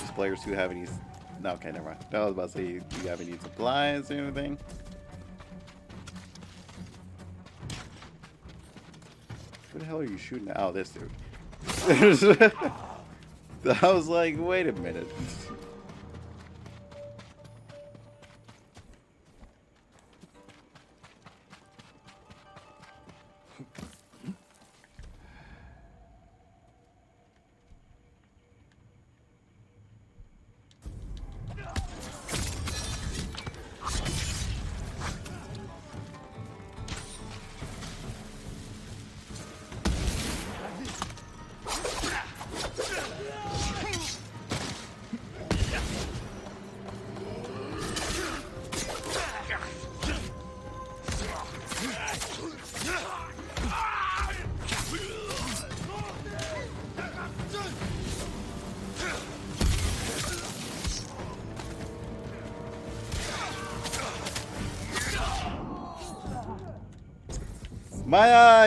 These players who have any... No, okay, never mind. I was about to say, do you have any supplies or anything? Hell are you shooting at? Oh, this dude. I was like, wait a minute.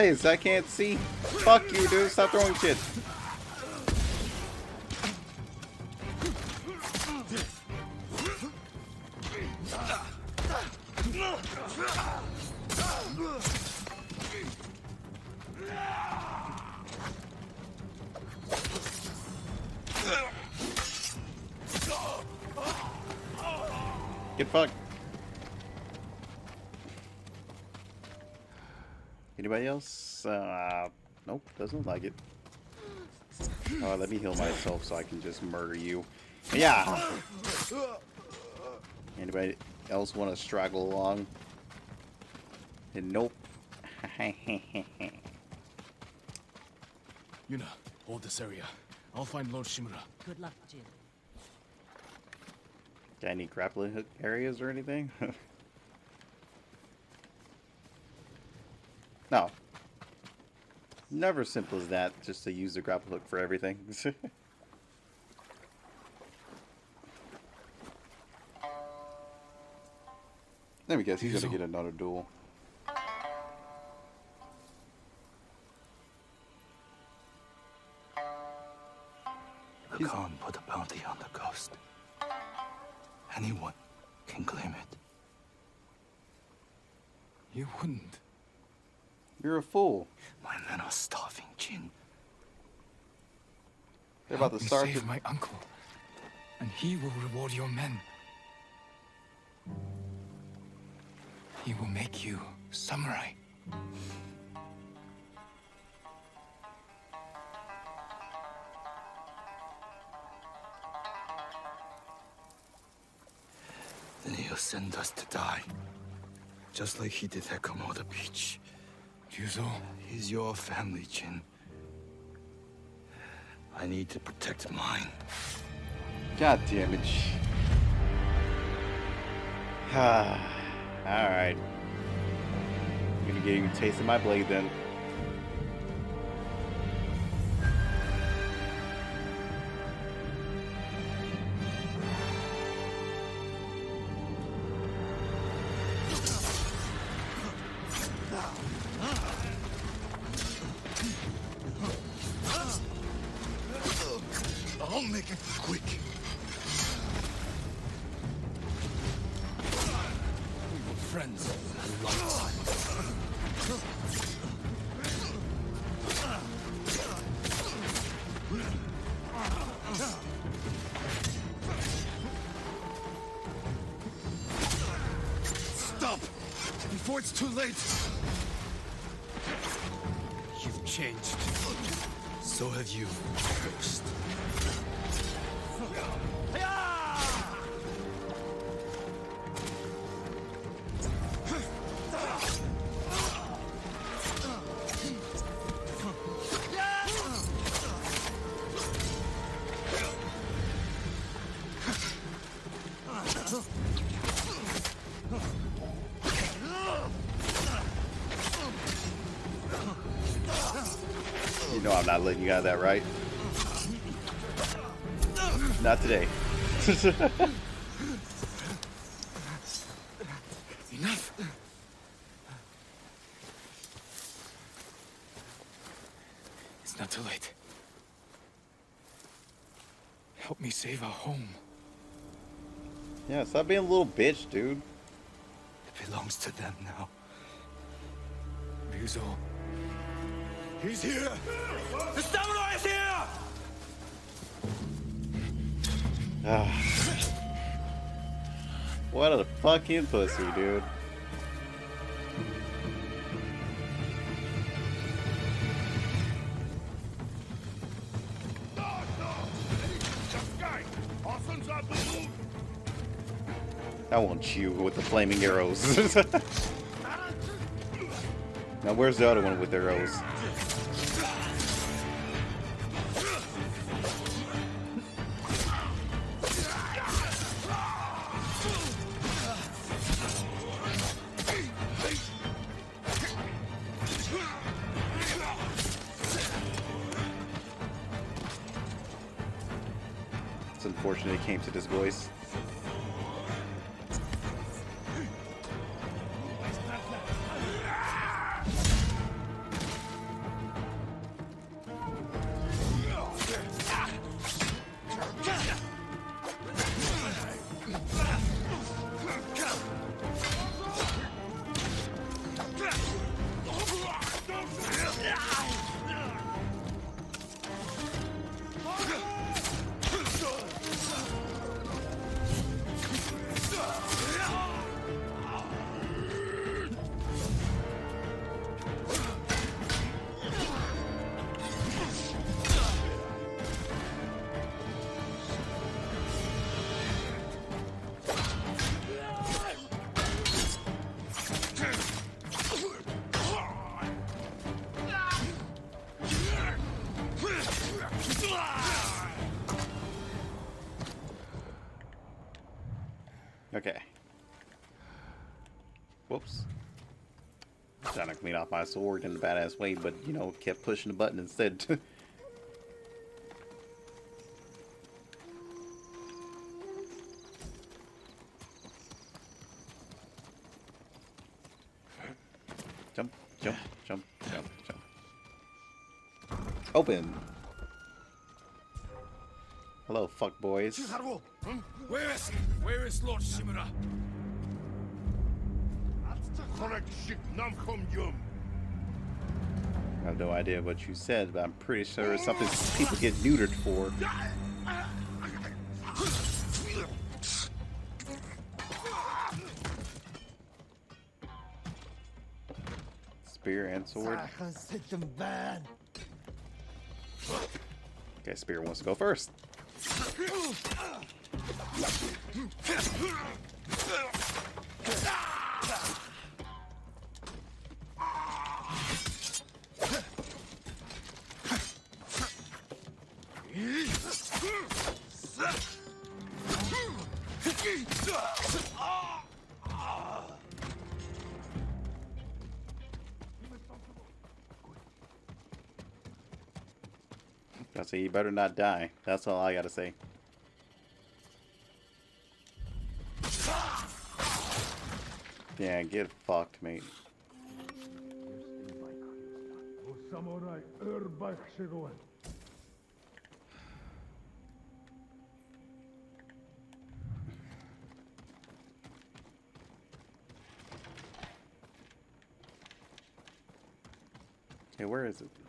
Eyes! I can't see. Fuck you, dude. Stop throwing shit. Doesn't like it. Oh, let me heal myself so I can just murder you. Yeah. Anybody else want to straggle along? And nope. Yuna, hold this area. I'll find Lord Shimura. Good luck, Jin. Got any grappling hook areas or anything? no. Never simple as that, just to use the grapple hook for everything. Let me guess, he's gonna get another duel. They're about Help to start save to- my uncle, and he will reward your men. He will make you samurai. Then he'll send us to die. Just like he did at Komoda Beach. Ryuzo? He's your family, Jin. I need to protect mine. God damn it. Alright. I'm gonna get you a taste of my blade then. Not letting you out of that, right? Not today. Enough. It's not too late. Help me save our home. yeah, stop being a little bitch, dude. It belongs to them now. Ryuzo. He's here! The samurai is here! Ah. What a fucking pussy, dude. I want you with the flaming arrows. where's the other one with arrows? My sword in a badass way, but you know, kept pushing the button instead. jump, jump, jump, jump, jump. Open. Hello, fuck boys. Where is he? Where is Lord Shimura? I have no idea what you said, but I'm pretty sure it's something people get neutered for. Spear and sword. Okay, Spear wants to go first. better not die. That's all I gotta say. Yeah, get fucked, mate. Hey, where is it?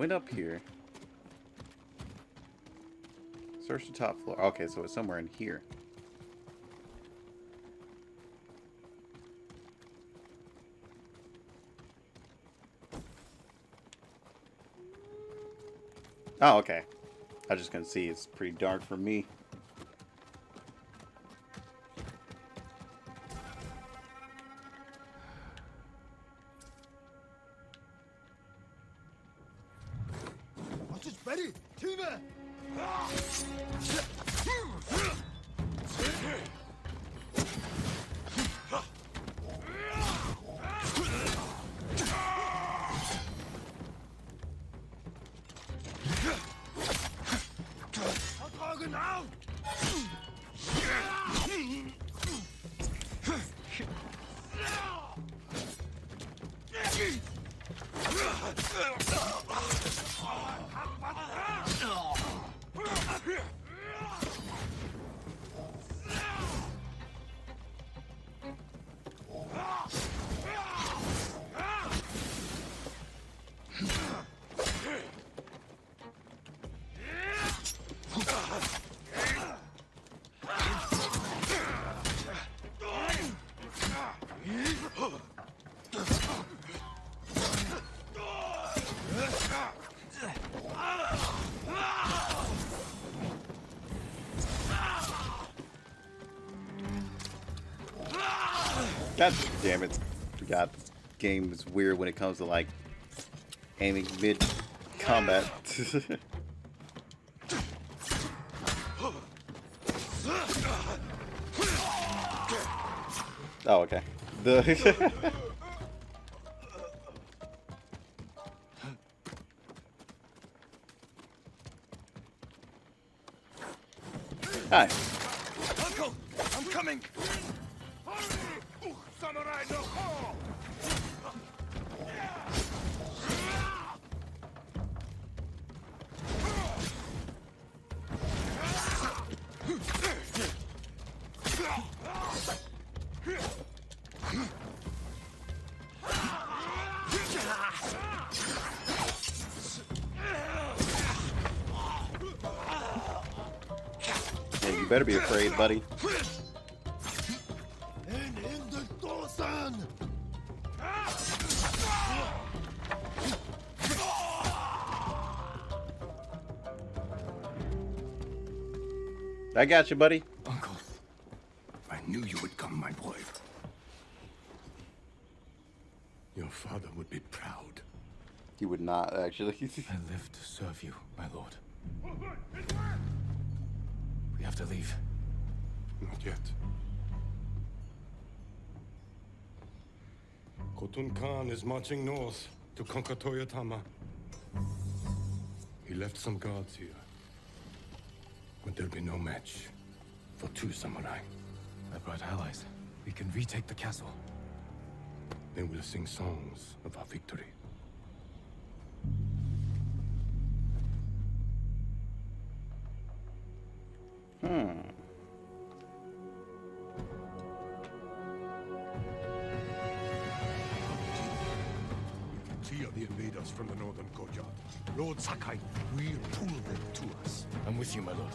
Went up here. Search the top floor. Okay, so it's somewhere in here. Oh, okay. I just can see it's pretty dark for me. Game is weird when it comes to like aiming mid combat. oh, okay. The Hi. Buddy. And in the Dosan! I got you, buddy. Uncle, I knew you would come, my boy. Your father would be proud. He would not, actually. I live to serve you, my lord. Khotun Khan is marching north to conquer Toyotama. He left some guards here. But there'll be no match for two samurai. I brought allies. We can retake the castle. They will sing songs of our victory. Hmm. Sakai will pull them to us. I'm with you, my lord.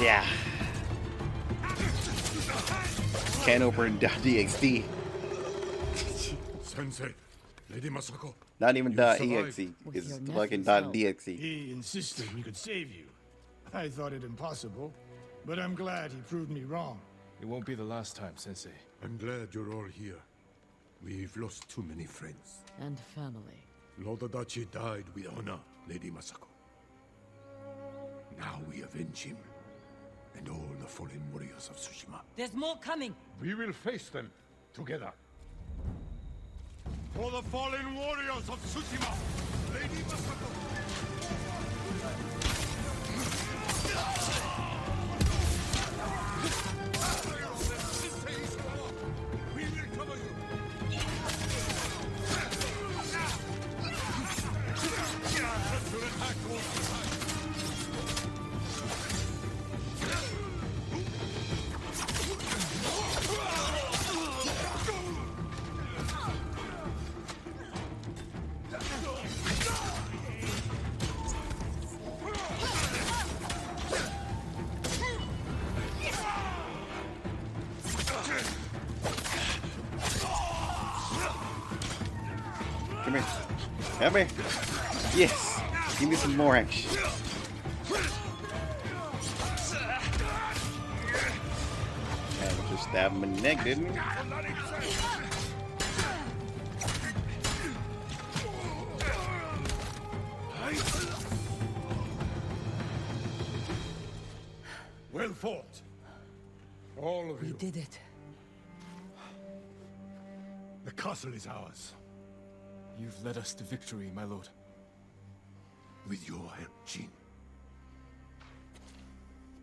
Yeah. Can open .dxd. Sensei, Lady Masako, Not even You dot exe. It's fucking nephew's dxe. He insisted we could save you. I thought it impossible, but I'm glad he proved me wrong. It won't be the last time, Sensei. I'm glad you're all here. We've lost too many friends. And family. Lord Adachi died with honor, Lady Masako. Now we avenge him. And all the fallen warriors of Tsushima. There's more coming. We will face them together. For the fallen warriors of Tsushima, Lady Masako. didn't? Well fought. All of We you. did it. The castle is ours. You've led us to victory, my lord. With your help, Jin.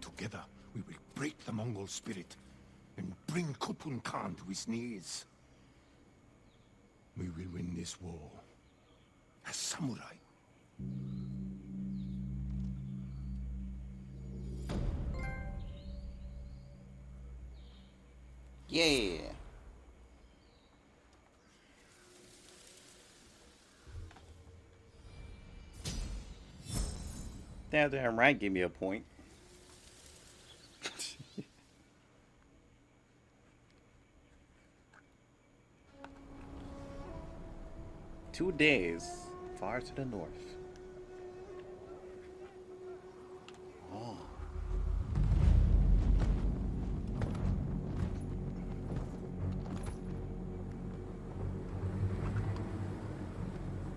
Together, we will break the Mongol spirit and bring Khotun Khan to his knees. We will win this war as samurai. Yeah. Damn, damn right, give me a point. Two days far to the north. Oh.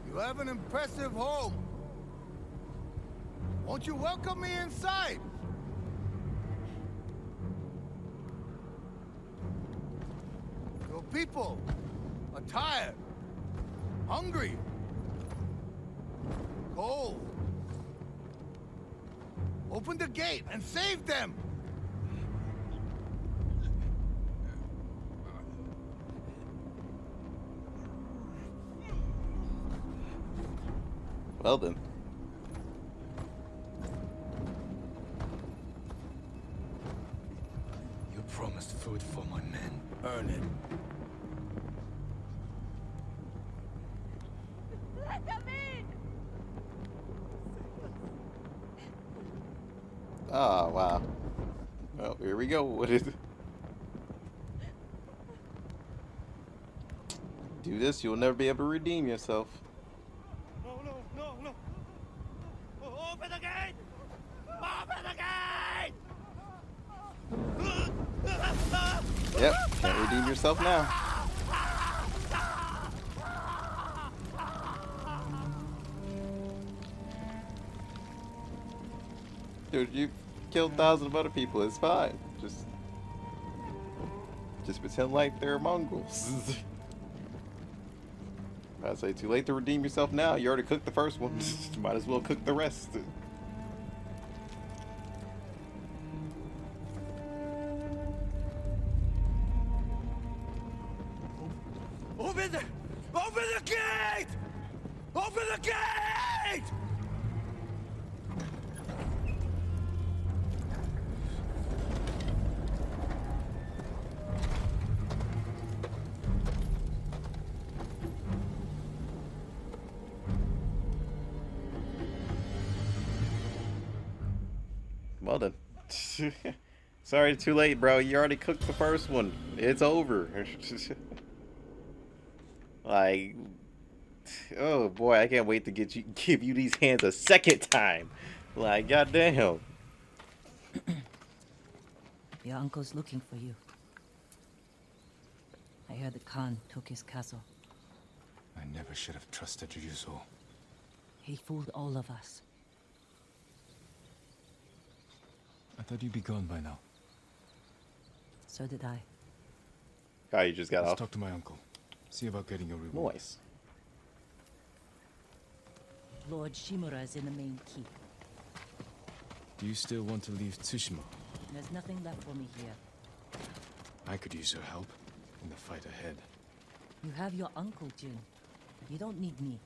You have an impressive home. Won't you welcome me inside? Your people are tired, hungry, cold. Open the gate and save them! Well then. You promised food for my men. Earn it. Let them in! Ah, wow. Well, here go. What is it? Do this, you'll never be able to redeem yourself. No, no, no, no. Open the gate! Open the gate! Yep, can't redeem yourself now. Dude, you killed thousands of other people. It's fine. Just, just pretend like they're Mongols. I say, too late to redeem yourself now. You already cooked the first one. Might as well cook the rest. Sorry, too late, bro. You already cooked the first one. It's over. like, Oh boy, I can't wait to get you give you these hands a second time. Like goddamn. Your uncle's looking for you. I heard the Khan took his castle. I never should have trusted Ryuzo. He fooled all of us. I thought you'd be gone by now. So did I. Oh, you just got Let's off. talk to my uncle. See about getting your reward. Noise. Lord Shimura is in the main keep. Do you still want to leave Tsushima? There's nothing left for me here. I could use your help in the fight ahead. You have your uncle, Jin. You don't need me.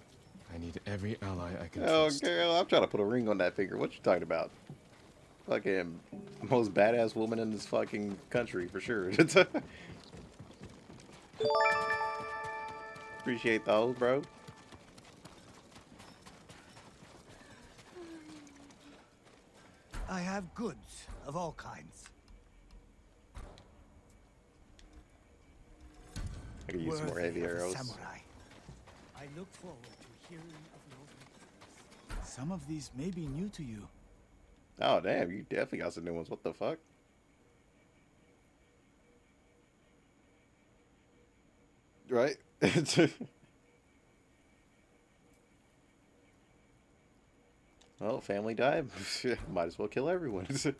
I need every ally I can Oh, trust. girl, I'm trying to put a ring on that finger. What you talking about? Fucking most badass woman in this fucking country for sure. Appreciate those, bro. I have goods of all kinds. I could use some more heavy arrows. Samurai. I look forward to hearing of your Some of these may be new to you. Oh damn, you definitely got some new ones. What the fuck? Right? well, oh, family died. Might as well kill everyone.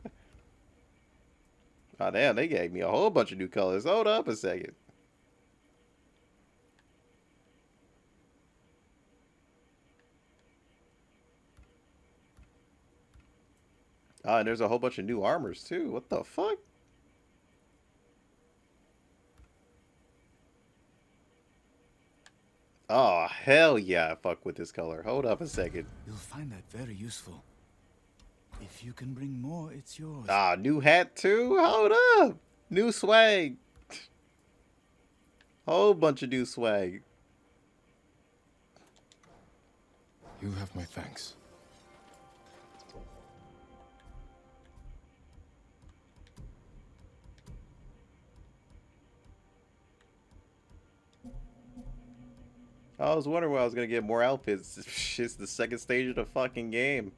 oh damn, they gave me a whole bunch of new colors. Hold up a second. Ah, and there's a whole bunch of new armors too. What the fuck? Oh, hell yeah, I fuck with this color. Hold up a second. You'll find that very useful. If you can bring more, it's yours. Ah, new hat too? Hold up. New swag. Whole bunch of new swag. You have my thanks. I was wondering why I was gonna get more outfits. It's the second stage of the fucking game.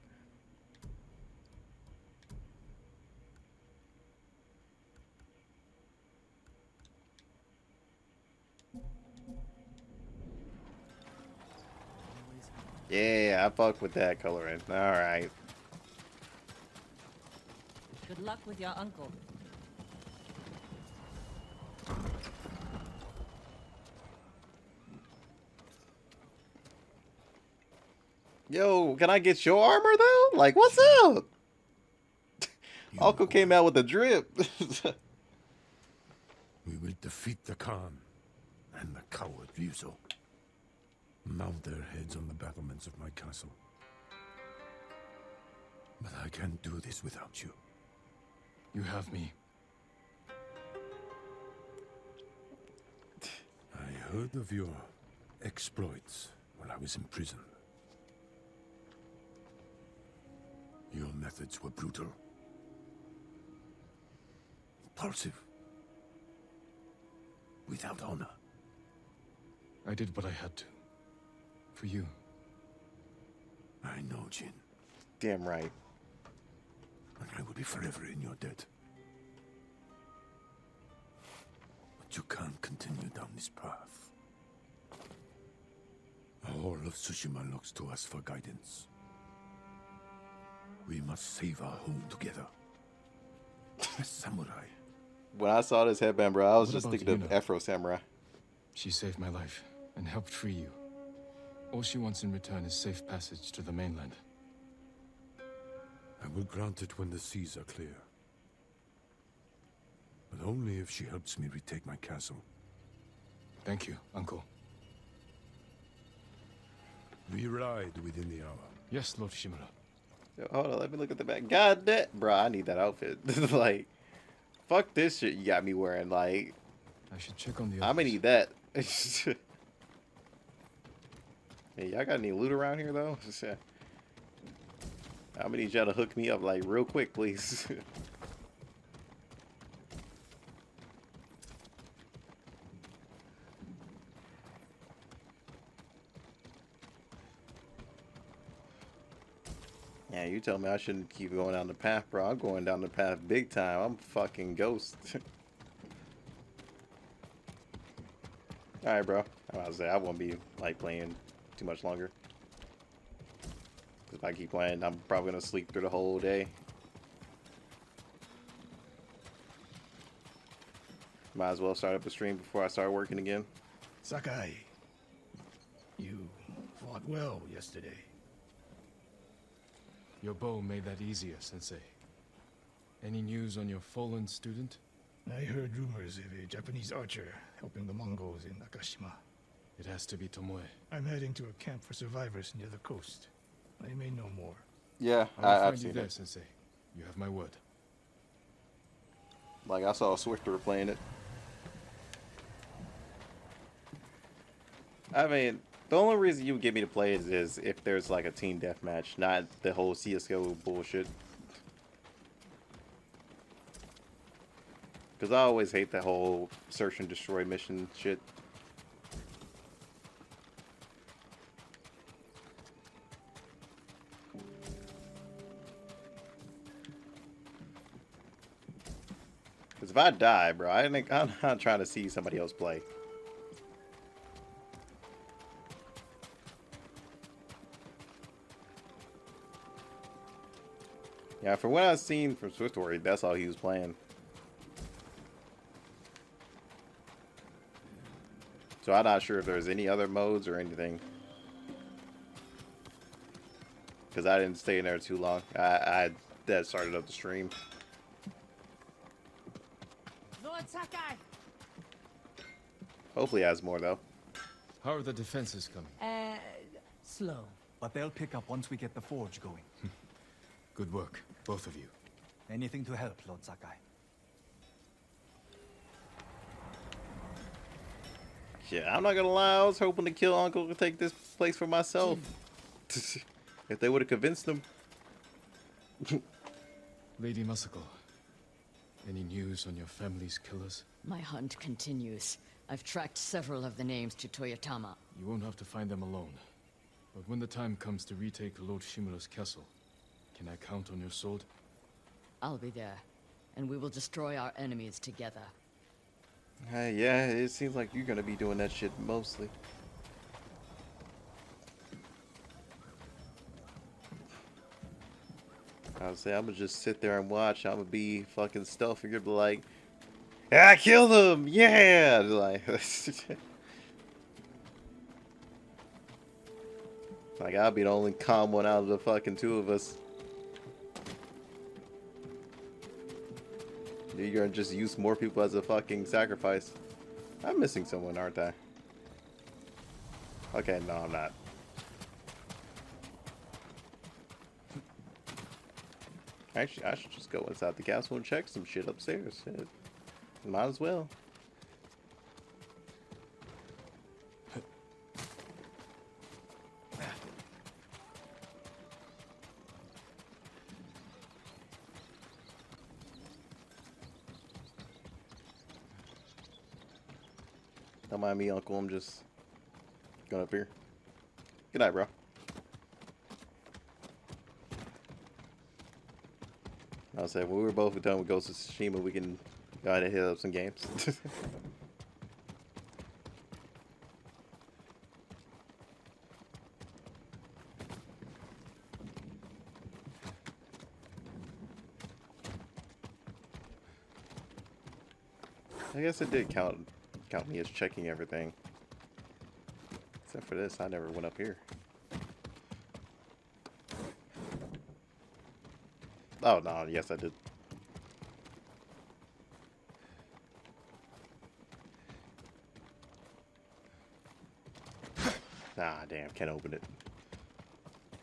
Yeah, I fuck with that coloring. Alright. Good luck with your uncle. Yo, can I get your armor though? Like, what's up? Uncle came out with a drip. We will defeat the Khan and the coward Ryuzo. Mount their heads on the battlements of my castle. But I can't do this without you. You have me. I heard of your exploits while I was in prison. Your methods were brutal. Impulsive. Without honor. I did what I had to. For you. I know, Jin. Damn right. And I will be forever in your debt. But you can't continue down this path. All of Tsushima looks to us for guidance. We must save our home together. As samurai. when I saw this headband, bro, I was What just about thinking of Yuna? Afro Samurai. She saved my life and helped free you. All she wants in return is safe passage to the mainland. I will grant it when the seas are clear. But only if she helps me retake my castle. Thank you, Uncle. We ride within the hour. Yes, Lord Shimura. Yo, hold on, let me look at the back. God damn, bro, I need that outfit. like, fuck this shit you got me wearing. Like, I should check on the I'm gonna need that. hey, y'all got any loot around here though? I'm gonna need y'all to hook me up like real quick, please. You tell me I shouldn't keep going down the path, bro. I'm going down the path big time. I'm fucking ghost. Alright, bro. I was say I won't be like playing too much longer. If I keep playing, I'm probably gonna sleep through the whole day. Might as well start up a stream before I start working again. Sakai, you fought well yesterday. Your bow made that easier, Sensei. Any news on your fallen student? I heard rumors of a Japanese archer helping the Mongols in Nakashima. It has to be Tomoe. I'm heading to a camp for survivors near the coast. I may know more. Yeah, I'll I, find I've you seen there, it. Sensei. You have my word. Like I saw Swiftor playing it. I mean, the only reason you would get me to play is if there's like a team deathmatch, not the whole CS:GO bullshit. Because I always hate that whole search and destroy mission shit. Because if I die, bro, I think I'm not trying to see somebody else play. Yeah, from what I've seen from Swiftory, that's all he was playing. So I'm not sure if there's any other modes or anything. Because I didn't stay in there too long. I, I that started up the stream. Lord Sakai! Hopefully it has more though. How are the defenses coming? Uh, slow. But they'll pick up once we get the forge going. Good work, both of you. Anything to help, Lord Sakai. Yeah, I'm not gonna lie, I was hoping to kill Uncle to take this place for myself. if they would have convinced him. Lady Masako, any news on your family's killers? My hunt continues. I've tracked several of the names to Toyotama. You won't have to find them alone. But when the time comes to retake Lord Shimura's castle, can I count on your sword? I'll be there, and we will destroy our enemies together. Uh, yeah, it seems like you're gonna be doing that shit mostly. I would say I'm gonna just sit there and watch. I'm gonna be fucking stealthy. You're gonna be like, I killed him, yeah. Like, like I'll be the only calm one out of the fucking two of us. You're gonna just use more people as a fucking sacrifice. I'm missing someone, aren't I? Okay, no, I'm not. Actually, I should just go inside the castle and check some shit upstairs. Might as well. Mind me, Uncle. I'm just going up here. Good night, bro. I said when we were both done with Ghost of Tsushima, we can go ahead and hit up some games. I guess it did count count me as checking everything. Except for this, I never went up here. Oh no, yes I did. Ah, damn, can't open it.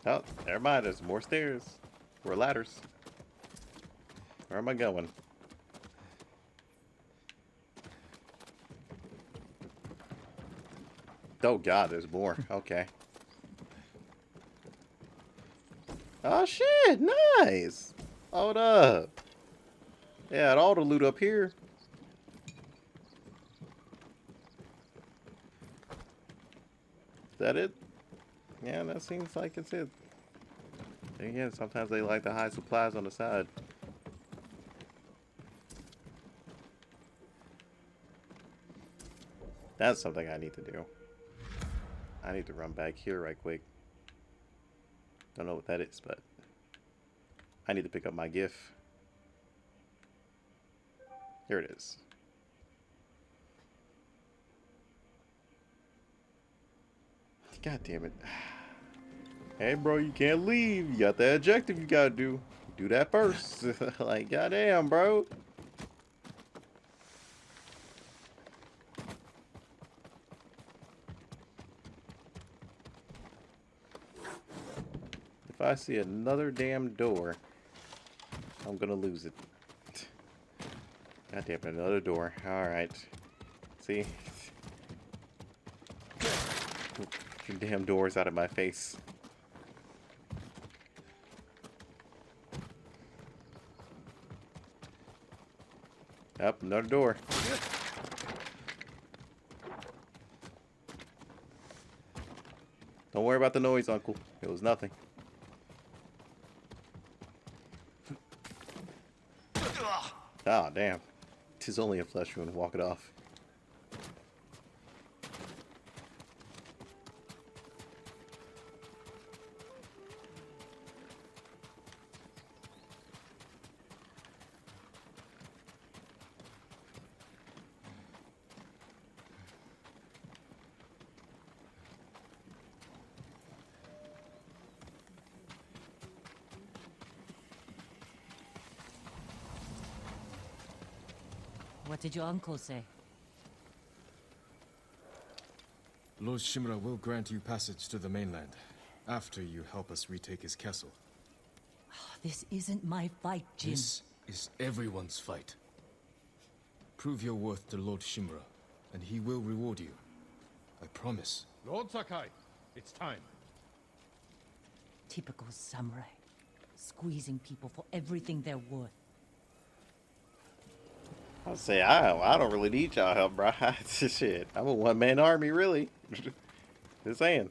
Oh, never mind, there's more stairs. Or ladders. Where am I going? Oh god, there's more. Okay. Oh shit, nice. Hold up. Yeah, all the loot up here. Is that it? Yeah, that seems like it's it. Then again, sometimes they like to hide supplies on the side. That's something I need to do. I need to run back here right quick. Don't know what that is, but I need to pick up my gift. Here it is. God damn it. Hey, bro, you can't leave. You got that objective you gotta do. Do that first. like, goddamn, bro. I see another damn door, I'm gonna lose it. God damn it, another door. Alright. See? Your damn doors out of my face. Up, another door. Don't worry about the noise, Uncle. It was nothing. Ah, damn. Tis only a flesh wound. Walk it off. What did your uncle say? Lord Shimura will grant you passage to the mainland after you help us retake his castle. Ah, this isn't my fight, Jin. This is everyone's fight. Prove your worth to Lord Shimura, and he will reward you. I promise. Lord Sakai, it's time. Typical samurai. Squeezing people for everything they're worth. I'll say I I don't really need y'all help, bro. Shit, I'm a one man army, really. Just saying.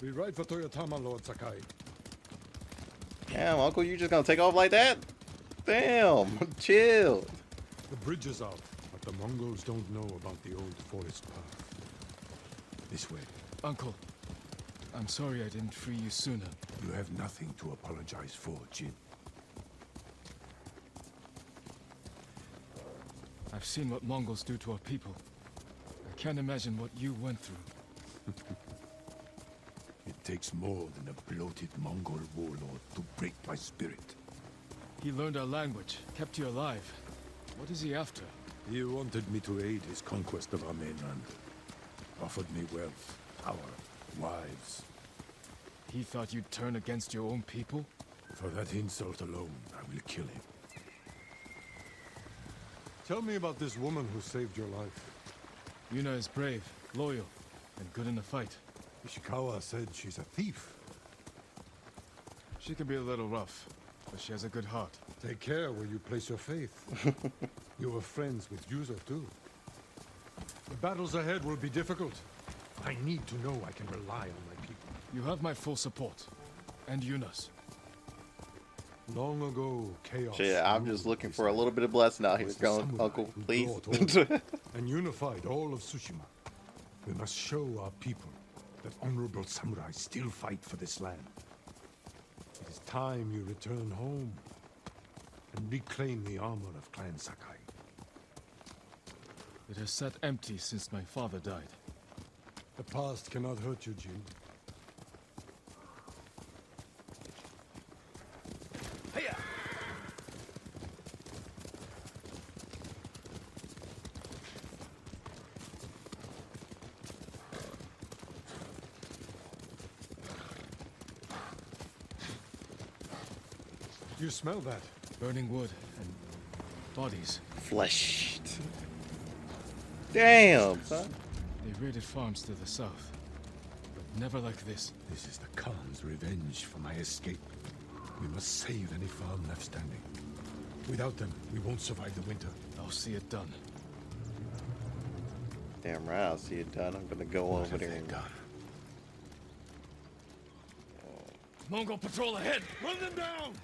We ride for Toyotama, Lord Sakai. Damn, Uncle, you just gonna take off like that? Damn, chill. The bridge is out, but the Mongols don't know about the old forest path. This way. Uncle, I'm sorry I didn't free you sooner. You have nothing to apologize for, Jin. I've seen what Mongols do to our people. I can't imagine what you went through. It takes more than a bloated Mongol warlord to break my spirit. He learned our language, kept you alive. What is he after? He wanted me to aid his conquest of our mainland. Offered me wealth, power, wives. He thought you'd turn against your own people? For that insult alone, I will kill him. Tell me about this woman who saved your life. Yuna is brave, loyal, and good in a fight. Ishikawa said she's a thief. She can be a little rough, but she has a good heart. Take care where you place your faith. you were friends with Ryuzo too. The battles ahead will be difficult. I need to know I can rely on my people. You have my full support. And Yuna's. Long ago, chaos. Shit, I'm just looking for a little bit of blessing out here, was the going, Uncle, please. brought and unified all of Tsushima. We must show our people that honorable samurai still fight for this land. It is time you return home and reclaim the armor of Clan Sakai. It has sat empty since my father died. The past cannot hurt you, Jin. You smell that? Burning wood and bodies. Flesh. Damn, son. They raided farms to the south. But never like this. This is the Khan's revenge for my escape. We must save any farm left standing. Without them, we won't survive the winter. I'll see it done. Damn right, I'll see it done. I'm gonna go over there and Mongol patrol ahead! Run them down!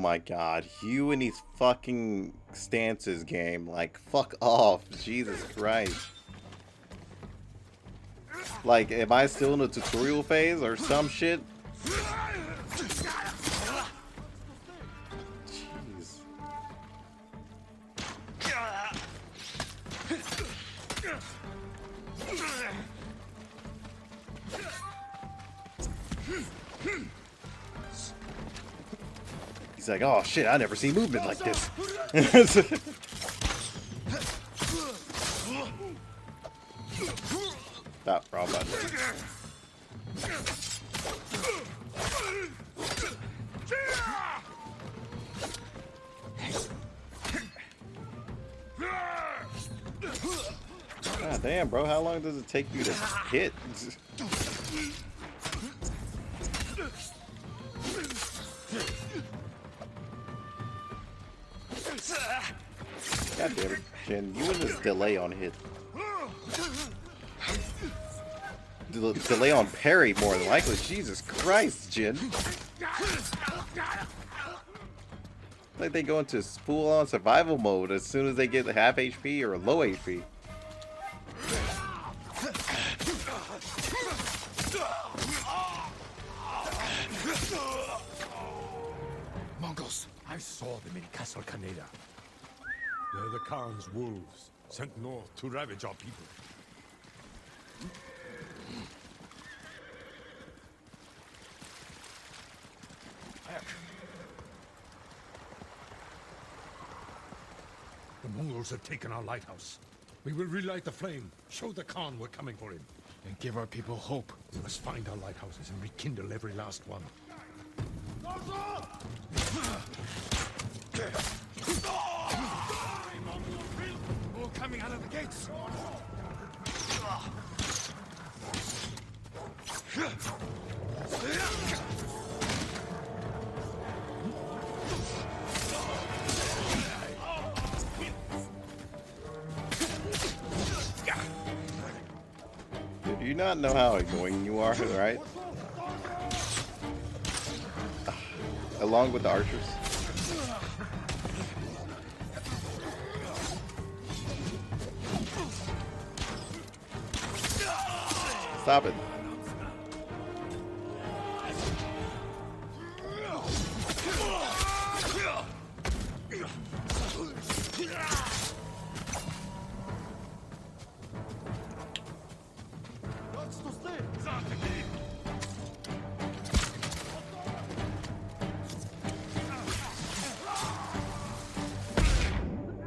My god, you and these fucking stances game. Like, fuck off. Jesus Christ. Like, am I still in the tutorial phase or some shit? Like, oh shit, I never see movement like this. Wrong button. God damn, bro, how long does it take you to hit? delay on hit. Del- delay on parry more than likely. Jesus Christ, Jin. Like they go into full on survival mode as soon as they get half HP or low HP. To ravage our people. The Mongols have taken our lighthouse. We will relight the flame, show the Khan we're coming for him. And give our people hope. We must find our lighthouses and rekindle every last one. Gates! Do you not know how annoying you are, right? Along with the archers. Stop it.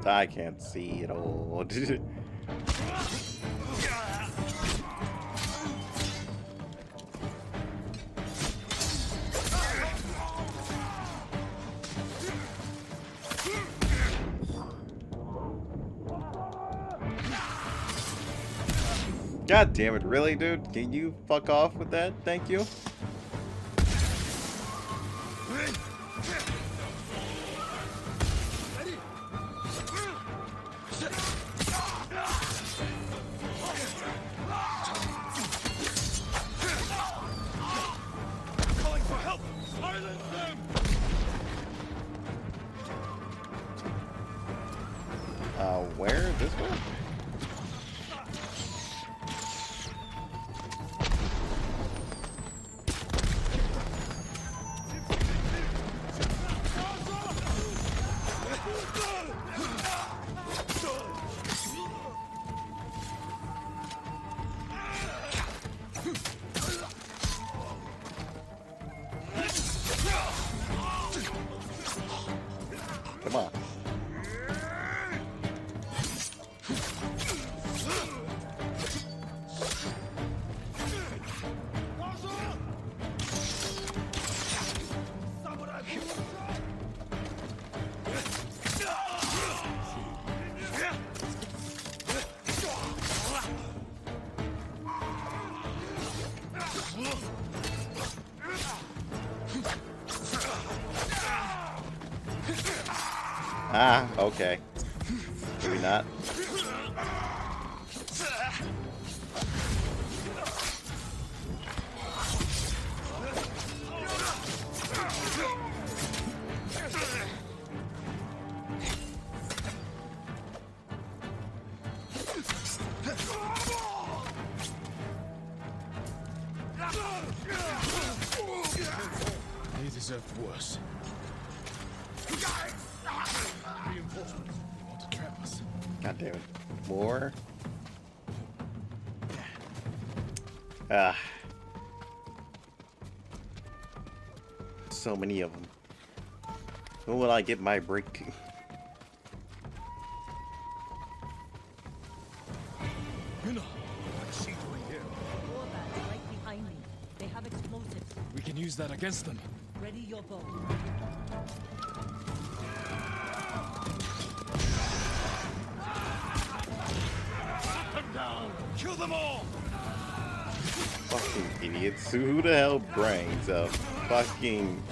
I can't see at all. God damn it, really, dude? Can you fuck off with that? Thank you. Calling for help! Silence them! Uh, where? This way? Will I get my break? Yuna! What's she doing here? Warbands right behind me. They have explosives. We can use that against them. Ready your bow. Them down! Kill them all! Fucking idiots. Who the hell brings a fucking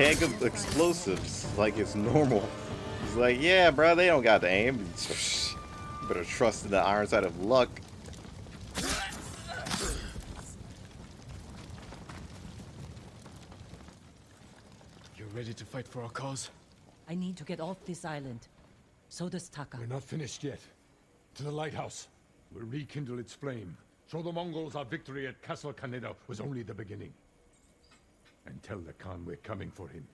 keg of explosives like it's normal? It's like, yeah, bro, they don't got the aim. Better trust in the iron side of luck. You're ready to fight for our cause? I need to get off this island. So does Taka. We're not finished yet. To the lighthouse. We'll rekindle its flame. Show the Mongols our victory at Castle Kaneda was only the beginning. And tell the Khan we're coming for him.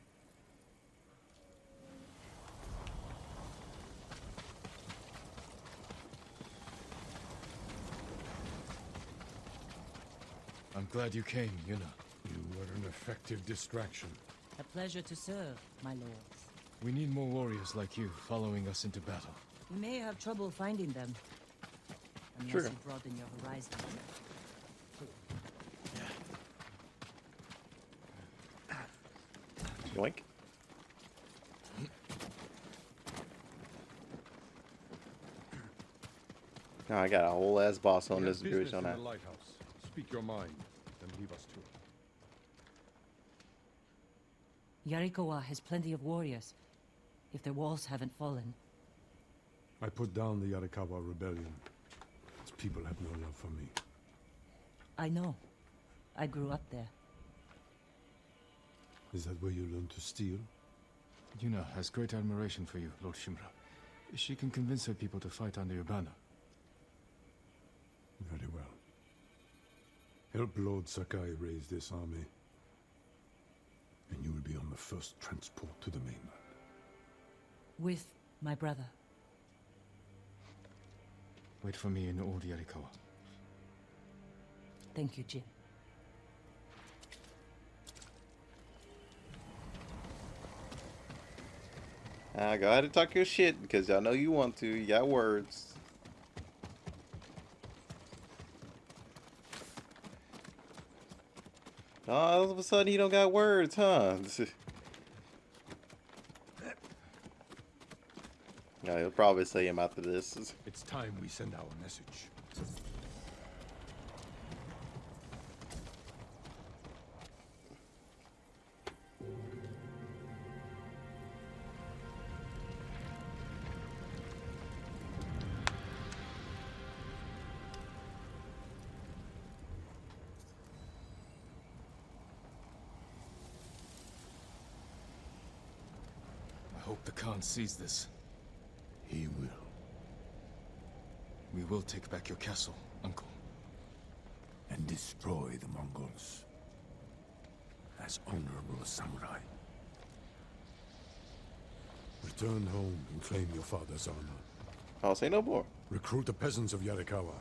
I'm glad you came, Yuna. You were an effective distraction. A pleasure to serve, my lords. We need more warriors like you following us into battle. We may have trouble finding them. Unless Sure. you broaden your horizons. Yoink. Now I got a whole ass boss on this business bitch on that. lighthouse. Speak your mind, then leave us to it. Yarikawa has plenty of warriors. If their walls haven't fallen. I put down the Yarikawa rebellion. Its people have no love for me. I know. I grew up there. Is that where you learned to steal? Yuna has great admiration for you, Lord Shimura. She can convince her people to fight under your banner. Very well. Help Lord Sakai raise this army. And you will be on the first transport to the mainland. With my brother. Wait for me in Old Yarikawa. Thank you, Jin. Uh, go ahead and talk your shit because y'all know you want to. You got words. Oh, all of a sudden he don't got words, huh? yeah, he'll probably say him after this. It's time we send our message. Khan sees this. He will. We will take back your castle, Uncle. And destroy the Mongols. As honorable samurai. Return home and claim your father's honor. I'll say no more. Recruit the peasants of Yarikawa.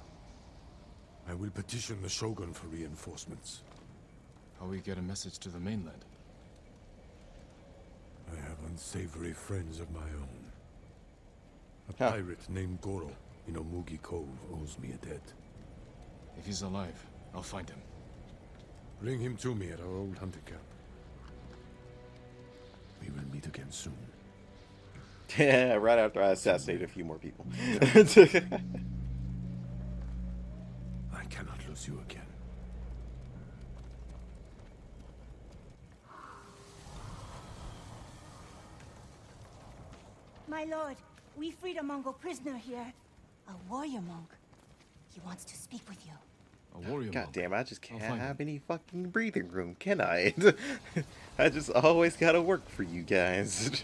I will petition the Shogun for reinforcements. How we get a message to the mainland? I have unsavory friends of my own. A Huh. pirate named Goro in Umugi Cove owes me a debt. If he's alive, I'll find him. Bring him to me at our old hunting camp. We will meet again soon. Yeah, right after I assassinate a few more people. I cannot lose you again. My lord, we freed a Mongol prisoner here. A warrior monk. He wants to speak with you. A warrior monk? God monk. damn, I just can't find have any fucking breathing room, can I? I just always gotta work for you guys.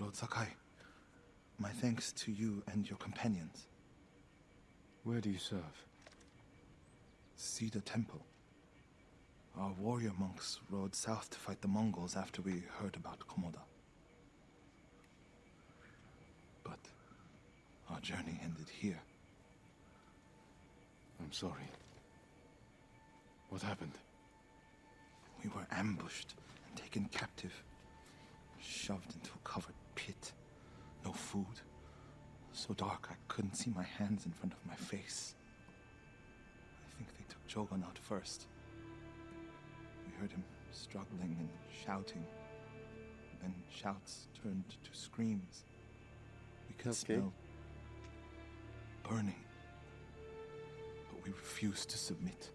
Lord Sakai, my thanks to you and your companions. Where do you serve? Cedar Temple. Our warrior monks rode south to fight the Mongols after we heard about Komoda. But our journey ended here. I'm sorry. What happened? We were ambushed and taken captive. Shoved into a covered pit. No food. So dark I couldn't see my hands in front of my face. I think they took Jogon out first. We heard him struggling and shouting. Then shouts turned to screams. We could Okay. smell burning. But we refused to submit.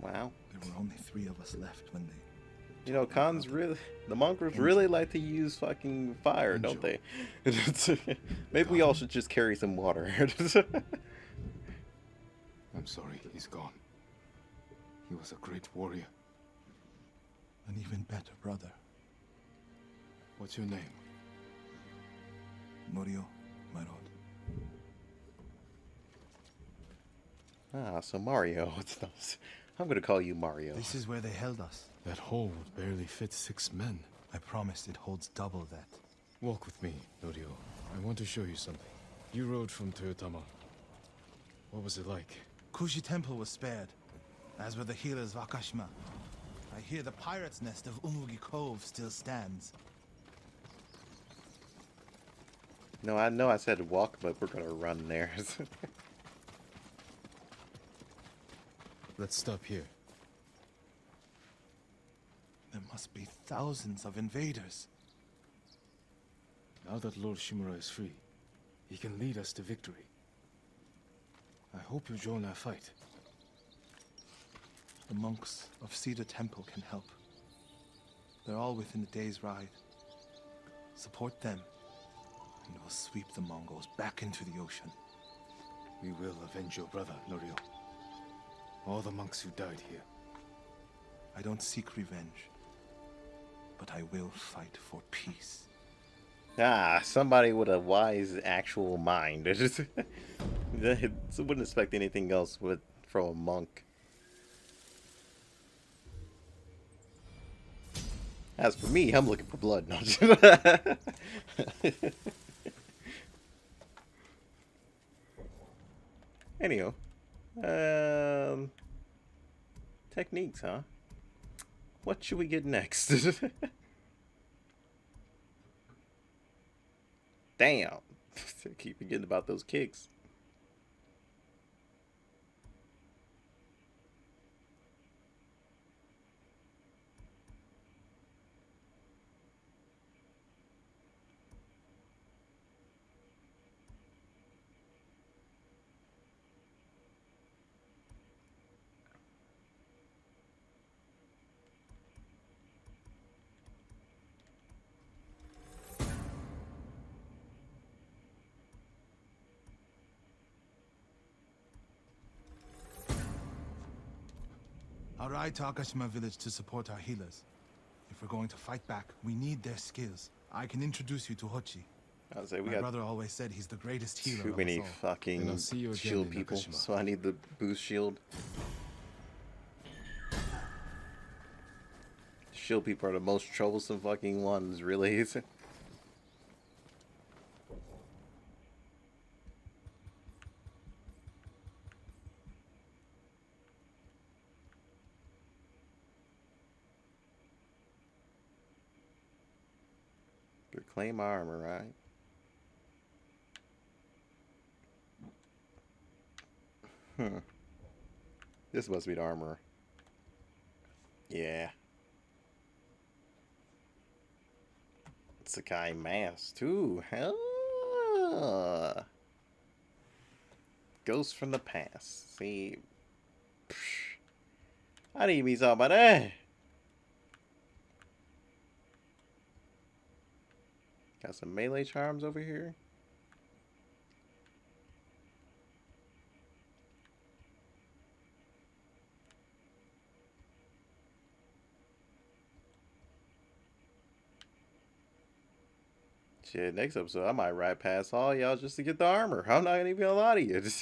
wow. There were only three of us left when they You know, cons really, the mongrels really like to use fucking fire, don't they? Maybe we all should just carry some water. I'm sorry, he's gone. He was a great warrior. An even better brother. What's your name? Norio, my lord. ah, so Mario. It's not- I'm gonna call you Mario. This is where they held us. That hole would barely fit six men. I promise it holds double that. Walk with me, Norio. I want to show you something. You rode from Toyotama. What was it like? Kushi Temple was spared, as were the healers of Akashima. I hear the pirate's nest of Umugi Cove still stands. No, I know I said walk, but we're gonna run there. Let's stop here. There must be thousands of invaders. Now that Lord Shimura is free, he can lead us to victory. I hope you join our fight. The monks of Cedar Temple can help. They're all within a day's ride. Support them, and we'll sweep the Mongols back into the ocean. We will avenge your brother, Norio. All the monks who died here. I don't seek revenge, but I will fight for peace. ah, somebody with a wise actual mind. They wouldn't expect anything else with from a monk. As for me, I'm looking for blood. Anyhow, um, techniques, huh? What should we get next? Damn. Keep forgetting about those kicks. I'll ride to Akashima village to support our healers. If we're going to fight back, we need their skills. I can introduce you to Hochi. I was say we My brother always said he's the greatest healer too many us all. fucking see you shield people, Nakashima. so I need the boost shield. Shield people are the most troublesome fucking ones, really. Reclaim armor, right? Hmm. This must be the armor. Yeah. Sakai mask too. Huh. Ghost from the past. See, I need me some of that. Got some melee charms over here. Shit, next episode I might ride past all y'all just to get the armor. I'm not even gonna lie to you.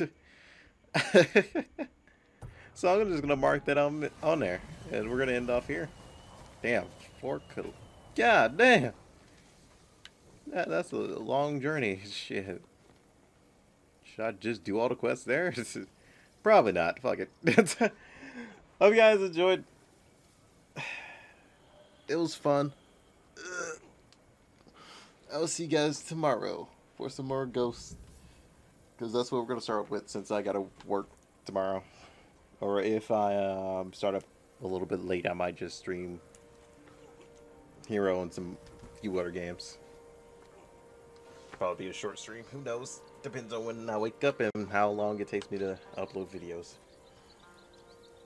so I'm just gonna mark that on on there, and we're gonna end off here. Damn, four. God damn. That, that's a long journey. Shit. Should I just do all the quests there? Probably not. Fuck it. Hope you guys enjoyed. It was fun. I will see you guys tomorrow for some more ghosts. Because that's what we're going to start with since I got to work tomorrow. Or if I um, start up a little bit late, I might just stream Hero and some few other games. Probably be a short stream. Who knows? Depends on when I wake up and how long it takes me to upload videos.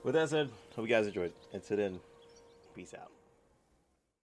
With that said, hope you guys enjoyed. Until then, peace out.